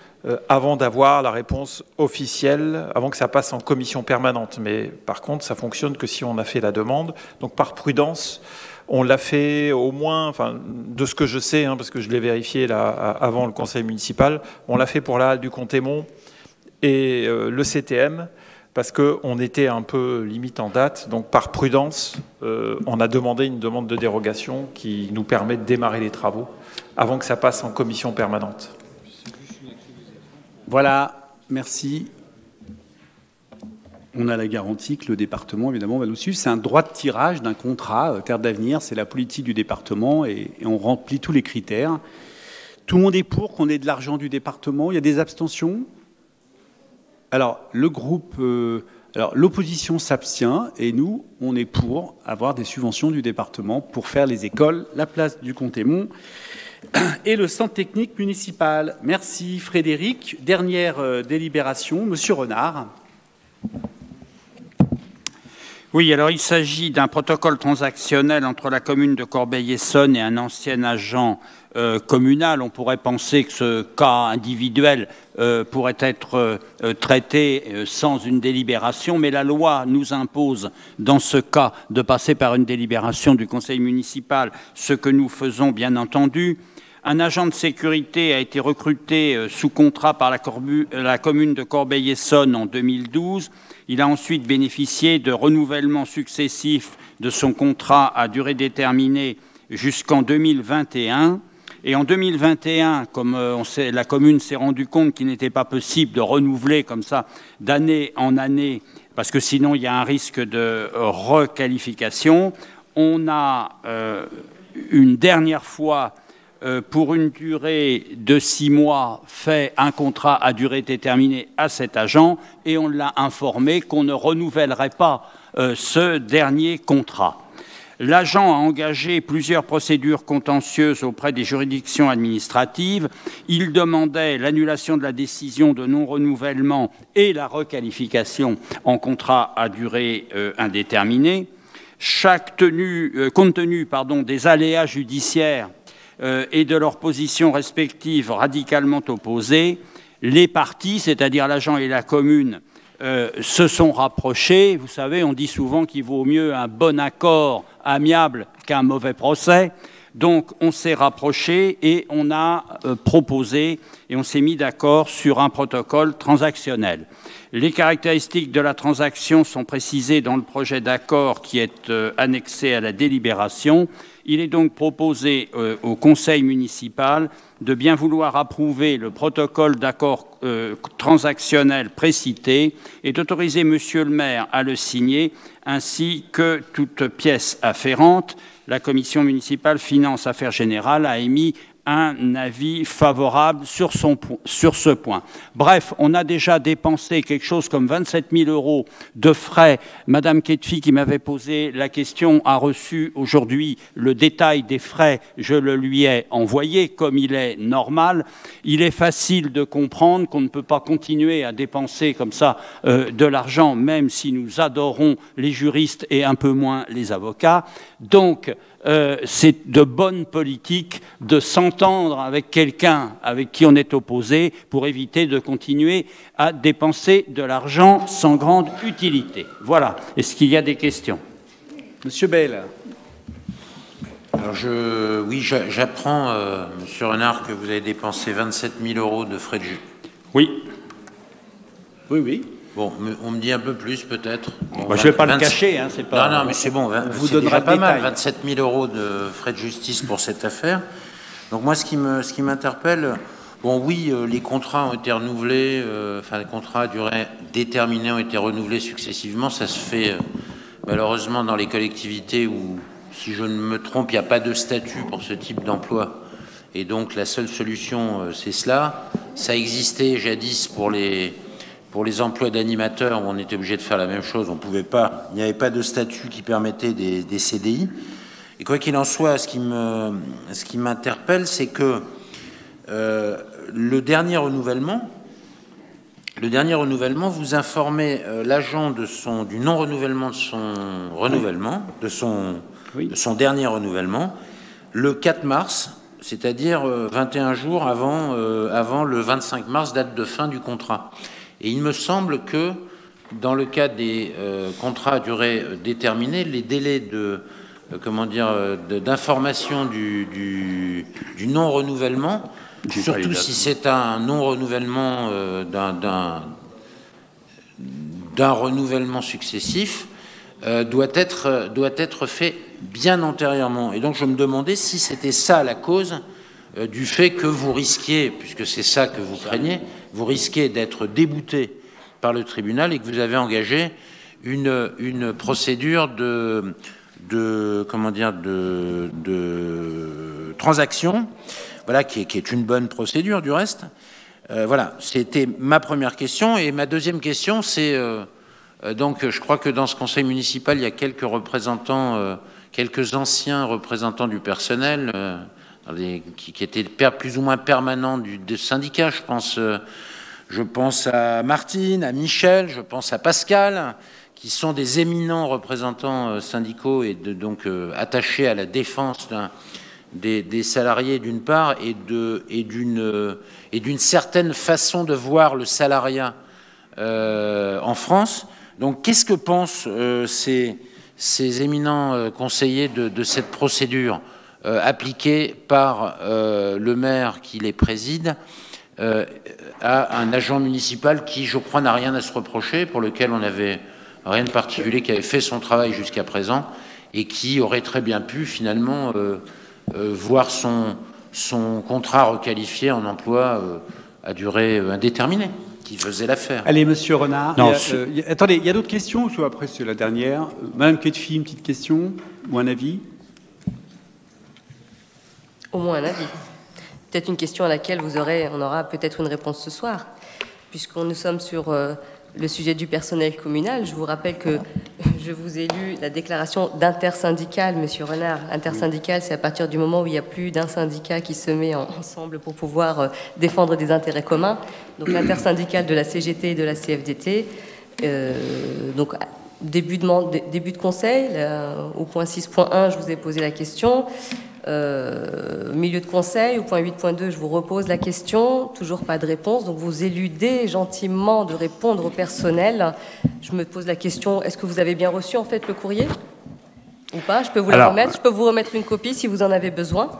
Speaker 6: avant d'avoir la réponse officielle, avant que ça passe en commission permanente. Mais par contre, ça fonctionne que si on a fait la demande. Donc par prudence, on l'a fait au moins, enfin, de ce que je sais, hein, parce que je l'ai vérifié avant le conseil municipal, on l'a fait pour la du Comtémont et euh, le CTM, parce qu'on était un peu limite en date. Donc par prudence, euh, on a demandé une demande de dérogation qui nous permet de démarrer les travaux avant que ça passe en commission permanente.
Speaker 1: Voilà, merci. On a la garantie que le département, évidemment, va nous suivre. C'est un droit de tirage d'un contrat. Euh, Terre d'avenir, c'est la politique du département et, on remplit tous les critères. Tout le monde est pour qu'on ait de l'argent du département. Il y a des abstentions? Alors, le groupe. Euh, alors, l'opposition s'abstient et nous, on est pour avoir des subventions du département pour faire les écoles, la place du Comtémont et le centre technique municipal. Merci Frédéric. Dernière euh, délibération, Monsieur Renard.
Speaker 9: Oui, alors il s'agit d'un protocole transactionnel entre la commune de Corbeil-Essonne et un ancien agent euh, communal. On pourrait penser que ce cas individuel euh, pourrait être traité sans une délibération, mais la loi nous impose dans ce cas de passer par une délibération du conseil municipal, ce que nous faisons bien entendu. Un agent de sécurité a été recruté euh, sous contrat par la, commune de Corbeil-Essonne en 2012. Il a ensuite bénéficié de renouvellements successifs de son contrat à durée déterminée jusqu'en 2021. Et en 2021, comme euh, on sait, la commune s'est rendue compte qu'il n'était pas possible de renouveler comme ça d'année en année, parce que sinon il y a un risque de requalification, on a euh, une dernière fois euh, pour une durée de six mois, fait un contrat à durée déterminée à cet agent et on l'a informé qu'on ne renouvellerait pas euh, ce dernier contrat. L'agent a engagé plusieurs procédures contentieuses auprès des juridictions administratives. Il demandait l'annulation de la décision de non-renouvellement et la requalification en contrat à durée euh, indéterminée. Chaque compte tenu des aléas judiciaires euh, et de leurs positions respectives radicalement opposées, les partis, c'est-à-dire l'agent et la commune, euh, se sont rapprochés. Vous savez, on dit souvent qu'il vaut mieux un bon accord amiable qu'un mauvais procès. Donc on s'est rapprochés et on a euh, proposé et on s'est mis d'accord sur un protocole transactionnel. Les caractéristiques de la transaction sont précisées dans le projet d'accord qui est annexé à la délibération Il est donc proposé euh, au Conseil municipal de bien vouloir approuver le protocole d'accord euh, transactionnel précité et d'autoriser Monsieur le maire à le signer, ainsi que toute pièce afférente. La commission municipale Finances Affaires Générales a émis un avis favorable sur, ce point. Bref, on a déjà dépensé quelque chose comme 27 000 euros de frais. Madame Ketfi, qui m'avait posé la question, a reçu aujourd'hui le détail des frais. Je le lui ai envoyé comme il est normal. Il est facile de comprendre qu'on ne peut pas continuer à dépenser comme ça euh, de l'argent, même si nous adorons les juristes et un peu moins les avocats. Donc, euh, c'est de bonne politique de s'entendre avec quelqu'un avec qui on est opposé pour éviter de continuer à dépenser de l'argent sans grande utilité. Voilà. Est-ce qu'il y a des questions?
Speaker 1: Monsieur Bell.
Speaker 2: Alors je, oui, j'apprends, euh, Monsieur Renard, que vous avez dépensé 27 000 euros de frais de jus.
Speaker 9: Oui.
Speaker 1: Oui, oui.
Speaker 2: Bon, on me dit un peu plus peut-être.
Speaker 9: je ne vais pas le cacher, hein, pas.
Speaker 2: Non, non, mais c'est bon. Vous déjà pas mal, 27 000 euros de frais de justice pour cette affaire. Donc moi, ce qui me, ce qui m'interpelle, bon, oui, euh, les contrats ont été renouvelés, euh, enfin les contrats à durée déterminée ont été renouvelés successivement. Ça se fait euh, malheureusement dans les collectivités où, si je ne me trompe, il n'y a pas de statut pour ce type d'emploi. Et donc la seule solution, c'est cela. Ça existait jadis pour les pour les emplois d'animateurs, on était obligé de faire la même chose. On pouvait pas, il n'y avait pas de statut qui permettait des, CDI. Et quoi qu'il en soit, ce qui me, ce qui m'interpelle, c'est que euh, le dernier renouvellement, le dernier renouvellement, vous informez euh, l'agent de son, du non renouvellement de son renouvellement, de son, de son dernier renouvellement, le 4 mars, c'est-à-dire 21 euh, jours avant, avant le 25 mars, date de fin du contrat. Et il me semble que dans le cas des euh, contrats à durée déterminée, les délais de euh, comment dire euh, d'information du, non-renouvellement, surtout si c'est un non-renouvellement d'un renouvellement successif, doit, être, doit être fait bien antérieurement. Et donc je me demandais si c'était ça la cause du fait que vous risquiez, puisque c'est ça que vous craignez, vous risquez d'être débouté par le tribunal et que vous avez engagé une, une procédure de, de, comment dire, de, transaction, voilà, qui est, qui est, une bonne procédure du reste. Euh, voilà, c'était ma première question. Et ma deuxième question, c'est euh, euh, donc, je crois que dans ce conseil municipal, il y a quelques représentants, quelques anciens représentants du personnel qui, étaient plus ou moins permanents du, syndicat. Je pense, euh, je pense à Martine, à Michel, je pense à Pascal, qui sont des éminents représentants euh, syndicaux et donc euh, attachés à la défense des, salariés d'une part et d'une certaine façon de voir le salariat en France. Donc, qu'est-ce que pensent ces, ces, éminents conseillers de cette procédure? Euh, appliqué par euh, le maire qui les préside euh, à un agent municipal qui, je crois, n'a rien à se reprocher, pour lequel on n'avait rien de particulier, qui avait fait son travail jusqu'à présent et qui aurait très bien pu finalement voir son, son contrat requalifié en emploi à durée indéterminée qui faisait l'affaire.
Speaker 1: Allez, monsieur Renard. attendez, il y a d'autres questions ou après c'est la dernière Madame Ketfi, une petite question ou un avis?
Speaker 5: Au moins un avis. Peut-être une question à laquelle vous aurez, on aura peut-être une réponse ce soir, puisqu'on nous sommes sur euh, le sujet du personnel communal. Je vous rappelle que je vous ai lu la déclaration d'intersyndical, Monsieur Renard. Intersyndical, c'est à partir du moment où il n'y a plus d'un syndicat qui se met ensemble pour pouvoir euh, défendre des intérêts communs. Donc l'intersyndical de la CGT et de la CFDT. Euh, donc début de, début de conseil, au point 6.1, je vous ai posé la question. Euh, milieu de conseil, au point 8.2, je vous repose la question, toujours pas de réponse, donc vous éludez gentiment de répondre au personnel. Je me pose la question, est-ce que vous avez bien reçu en fait le courrier ou pas? Je peux vous la remettre, je peux vous remettre une copie si vous en avez besoin.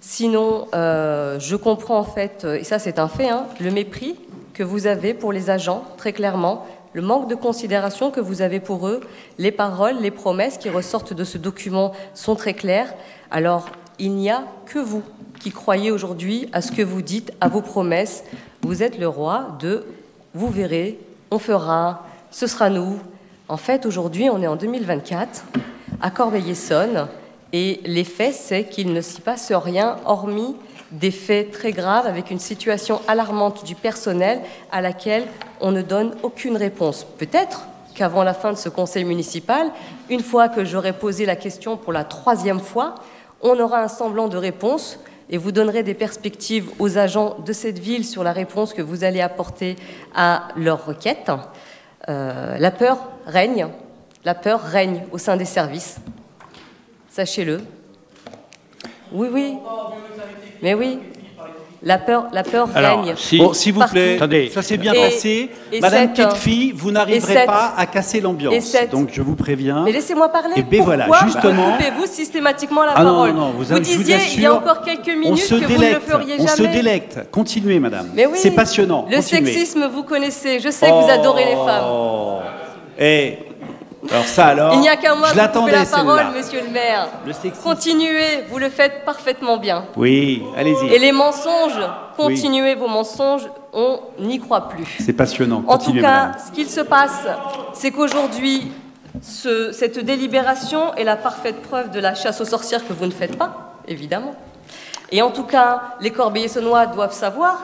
Speaker 5: Sinon, euh, je comprends en fait, et ça c'est un fait, hein, le mépris que vous avez pour les agents, très clairement, le manque de considération que vous avez pour eux. Les paroles, les promesses qui ressortent de ce document sont très claires. Alors, il n'y a que vous qui croyez aujourd'hui à ce que vous dites, à vos promesses. Vous êtes le roi de vous verrez, on fera, ce sera nous. En fait, aujourd'hui, on est en 2024, à Corbeil-Essonne, et l'effet, c'est qu'il ne s'y passe rien, hormis des faits très graves avec une situation alarmante du personnel à laquelle on ne donne aucune réponse. Peut-être qu'avant la fin de ce conseil municipal, une fois que j'aurai posé la question pour la troisième fois, on aura un semblant de réponse et vous donnerez des perspectives aux agents de cette ville sur la réponse que vous allez apporter à leurs requêtes. Euh, la peur règne, la peur règne au sein des services. Sachez-le. Oui, oui. Mais oui. La peur, la peur règne.
Speaker 1: s'il vous plaît, ça s'est bien passé. Madame Petite vous n'arriverez pas à casser l'ambiance. Donc je vous préviens.
Speaker 5: Mais laissez-moi parler.
Speaker 1: Et ben voilà, justement.
Speaker 5: vous systématiquement la ah parole non, non, vous, vous disiez il y a encore quelques minutes que vous ne le feriez
Speaker 1: jamais. On se délecte. Continuez, madame. Mais oui, C'est passionnant.
Speaker 5: Le sexisme, vous connaissez. Je sais que vous adorez les femmes.
Speaker 1: Et oh. Alors ça alors,
Speaker 5: Il n'y a qu'à moi de couper la parole, monsieur le maire. continuez, vous le faites parfaitement bien.
Speaker 1: Oui, allez-y.
Speaker 5: Et les mensonges, continuez vos mensonges, on n'y croit plus.
Speaker 1: C'est passionnant.
Speaker 5: En tout cas, ce qu'il se passe, c'est qu'aujourd'hui, cette délibération est la parfaite preuve de la chasse aux sorcières que vous ne faites pas, évidemment. Et en tout cas, les Corbeillers-Saunois doivent savoir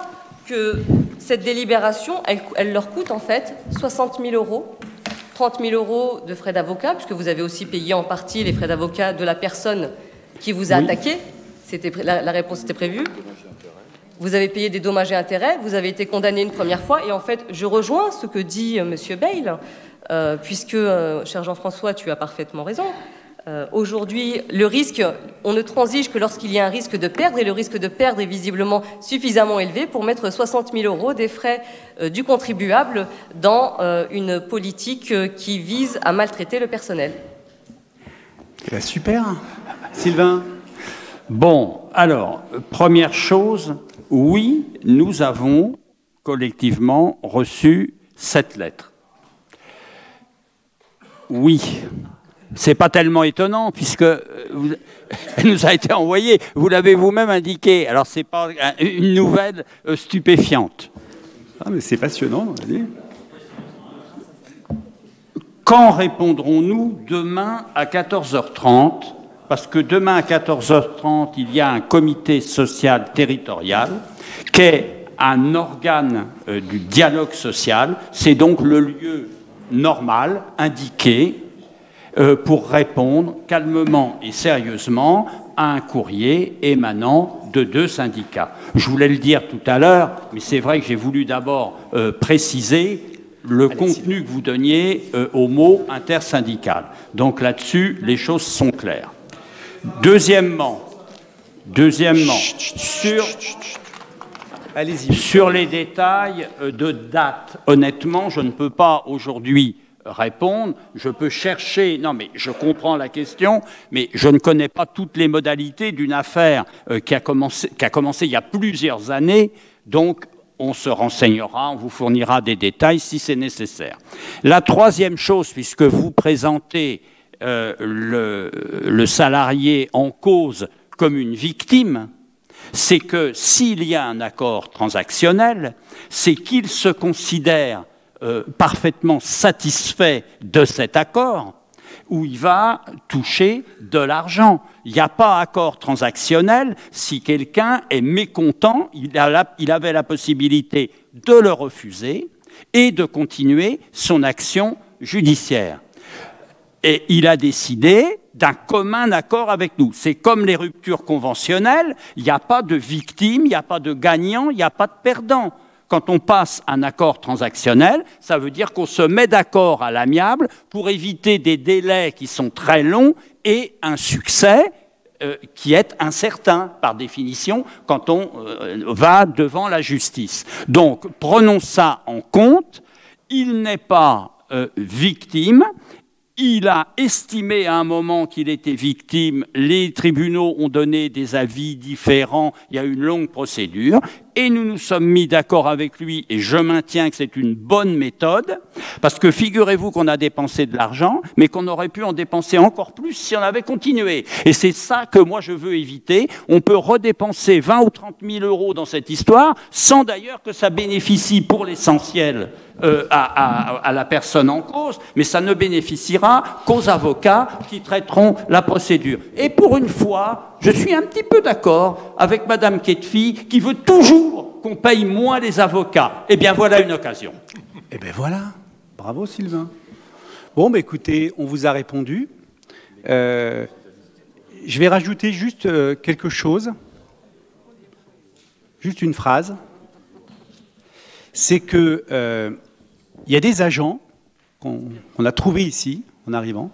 Speaker 5: que cette délibération, elle, elle leur coûte en fait 60 000 euros 30 000 euros de frais d'avocat, puisque vous avez aussi payé en partie les frais d'avocat de la personne qui vous a attaqué. C'était, la, réponse était prévue. Vous avez payé des dommages et intérêts, vous avez été condamné une première fois, et en fait, je rejoins ce que dit euh, M. Bayle, euh, puisque, euh, cher Jean-François, tu as parfaitement raison. Euh, aujourd'hui, le risque, on ne transige que lorsqu'il y a un risque de perdre, et le risque de perdre est visiblement suffisamment élevé pour mettre 60 000 euros des frais euh, du contribuable dans euh, une politique qui vise à maltraiter le personnel.
Speaker 1: Eh ben, super. Sylvain
Speaker 9: Bon, alors, première chose, oui, nous avons collectivement reçu cette lettre. Oui, c'est pas tellement étonnant puisque euh, elle nous a été envoyée. Vous l'avez vous-même indiqué. Alors c'est pas une nouvelle euh, stupéfiante.
Speaker 1: Ah mais c'est passionnant. Allez.
Speaker 9: Quand répondrons-nous demain à 14h30 Parce que demain à 14h30, il y a un comité social territorial qui est un organe euh, du dialogue social. C'est donc le lieu normal, indiqué, euh, pour répondre calmement et sérieusement à un courrier émanant de deux syndicats. Je voulais le dire tout à l'heure, mais c'est vrai que j'ai voulu d'abord euh, préciser le contenu que vous donniez euh, au mot intersyndical. Donc là-dessus, les choses sont claires. Deuxièmement, deuxièmement sur, sur les détails de date, honnêtement, je ne peux pas aujourd'hui répondre, je peux chercher, non mais je comprends la question, mais je ne connais pas toutes les modalités d'une affaire euh, qui, a commencé, qui a commencé il y a plusieurs années, donc on se renseignera, on vous fournira des détails si c'est nécessaire. La troisième chose, puisque vous présentez euh, le, le salarié en cause comme une victime, c'est que s'il y a un accord transactionnel, c'est qu'il se considère euh, parfaitement satisfait de cet accord, où il va toucher de l'argent. Il n'y a pas accord transactionnel si quelqu'un est mécontent, il, il avait la possibilité de le refuser et de continuer son action judiciaire. Et il a décidé d'un commun accord avec nous. C'est comme les ruptures conventionnelles, il n'y a pas de victime, il n'y a pas de gagnant, il n'y a pas de perdant quand on passe un accord transactionnel, ça veut dire qu'on se met d'accord à l'amiable pour éviter des délais qui sont très longs et un succès euh, qui est incertain par définition quand on euh, va devant la justice. Donc prenons ça en compte. Il n'est pas euh, victime, il a estimé à un moment qu'il était victime, les tribunaux ont donné des avis différents, il y a une longue procédure, et nous nous sommes mis d'accord avec lui, et je maintiens que c'est une bonne méthode, parce que figurez-vous qu'on a dépensé de l'argent, mais qu'on aurait pu en dépenser encore plus si on avait continué. Et c'est ça que moi je veux éviter. On peut redépenser 20 ou 30 000 euros dans cette histoire, sans d'ailleurs que ça bénéficie pour l'essentiel euh, à, à, la personne en cause, mais ça ne bénéficiera qu'aux avocats qui traiteront la procédure. Et pour une fois, je suis un petit peu d'accord avec Madame Ketfi qui veut toujours qu'on paye moins les avocats. Eh bien, voilà une occasion.
Speaker 1: Eh bien, voilà. Bravo, Sylvain. Bon, bah, écoutez, on vous a répondu. Euh, je vais rajouter juste euh, quelque chose, juste une phrase. C'est que euh, il y a des agents qu'on a trouvés ici en arrivant,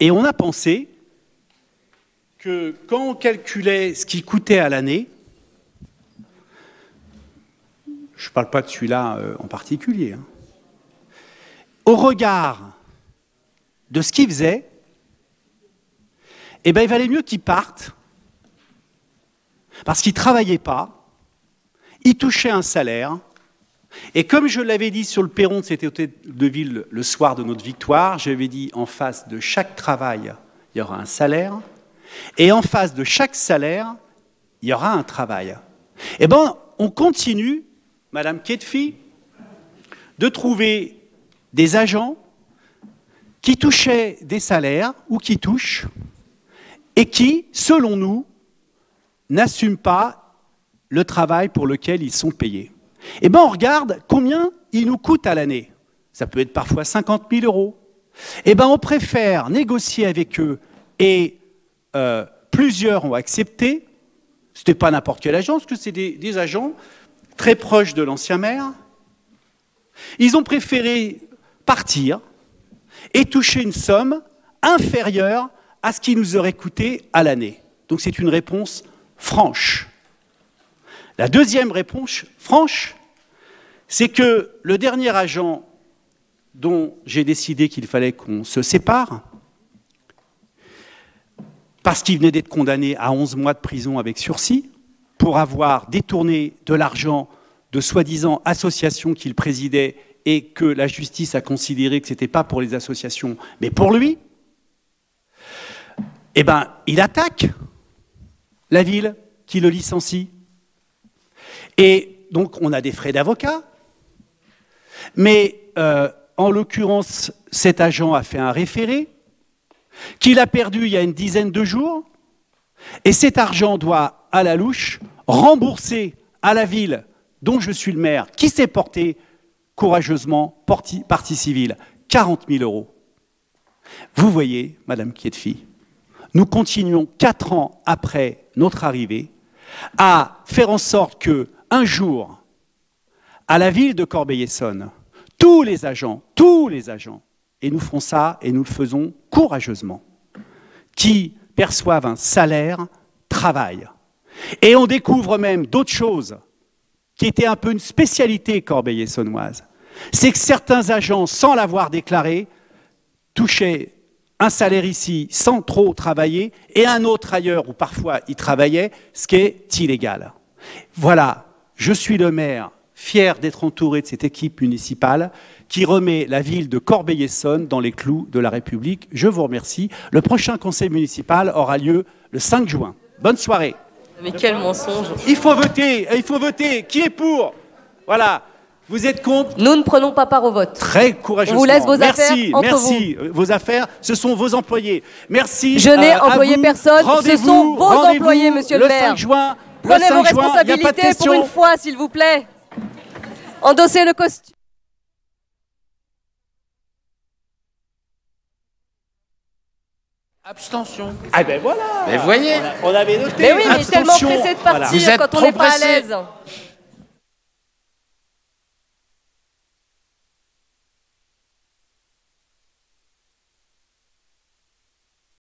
Speaker 1: et on a pensé que quand on calculait ce qui coûtait à l'année, je ne parle pas de celui-là euh, en particulier, hein, au regard de ce qu'il faisait, eh ben, il valait mieux qu'il parte, parce qu'il ne travaillait pas, il touchait un salaire, et comme je l'avais dit sur le perron de cet hôtel de ville le soir de notre victoire, j'avais dit en face de chaque travail, il y aura un salaire, et en face de chaque salaire, il y aura un travail. Eh bien, on continue, Madame Ketfi, de trouver des agents qui touchaient des salaires ou qui touchent et qui, selon nous, n'assument pas le travail pour lequel ils sont payés. Eh bien, on regarde combien ils nous coûtent à l'année. Ça peut être parfois 50 000 euros. Eh bien, on préfère négocier avec eux et euh, plusieurs ont accepté. Ce n'était pas n'importe quelle agence, que c'est des, des, agents très proches de l'ancien maire. Ils ont préféré partir et toucher une somme inférieure à ce qui nous aurait coûté à l'année. Donc c'est une réponse franche. La deuxième réponse franche, c'est que le dernier agent dont j'ai décidé qu'il fallait qu'on se sépare, parce qu'il venait d'être condamné à 11 mois de prison avec sursis, pour avoir détourné de l'argent de soi-disant associations qu'il présidait et que la justice a considéré que ce n'était pas pour les associations, mais pour lui, eh bien, il attaque la ville qui le licencie. Et donc, on a des frais d'avocat, mais euh, en l'occurrence, cet agent a fait un référé qu'il a perdu il y a une dizaine de jours, et cet argent doit, à la louche, rembourser à la ville dont je suis le maire, qui s'est porté courageusement partie civile, 40 000 euros. Vous voyez, Madame Kietfi, nous continuons quatre ans après notre arrivée à faire en sorte que, un jour, à la ville de Corbeil-Essonne, tous les agents, tous les agents, et nous ferons ça et nous le faisons courageusement, qui perçoivent un salaire, travaillent. Et on découvre même d'autres choses qui étaient un peu une spécialité corbeil-essonnoise. C'est que certains agents, sans l'avoir déclaré, touchaient un salaire ici sans trop travailler et un autre ailleurs où parfois ils travaillaient, ce qui est illégal. Voilà, je suis le maire, fier d'être entouré de cette équipe municipale qui remet la ville de Corbeil-Essonne dans les clous de la République. Je vous remercie. Le prochain conseil municipal aura lieu le 5 juin. Bonne soirée.
Speaker 5: Mais quel mensonge.
Speaker 1: Il faut voter, il faut voter. Qui est pour? Voilà. Vous êtes contre?
Speaker 5: Nous ne prenons pas part au vote.
Speaker 1: Très courageusement.
Speaker 5: On vous laisse vos
Speaker 1: merci,
Speaker 5: affaires entre
Speaker 1: merci. Vos affaires, ce sont vos employés. Merci.
Speaker 5: Je n'ai
Speaker 1: euh,
Speaker 5: employé personne. Ce sont vos employés, monsieur le,
Speaker 1: le
Speaker 5: maire.
Speaker 1: 5 juin.
Speaker 5: Prenez
Speaker 1: le 5
Speaker 5: vos
Speaker 1: juin,
Speaker 5: responsabilités pour une fois, s'il vous plaît. Endossez le costume.
Speaker 2: Abstention.
Speaker 1: Ah ben voilà.
Speaker 2: Mais voyez.
Speaker 1: On avait noté.
Speaker 5: Mais oui, mais tellement pressé de partir quand on n'est pas à l'aise.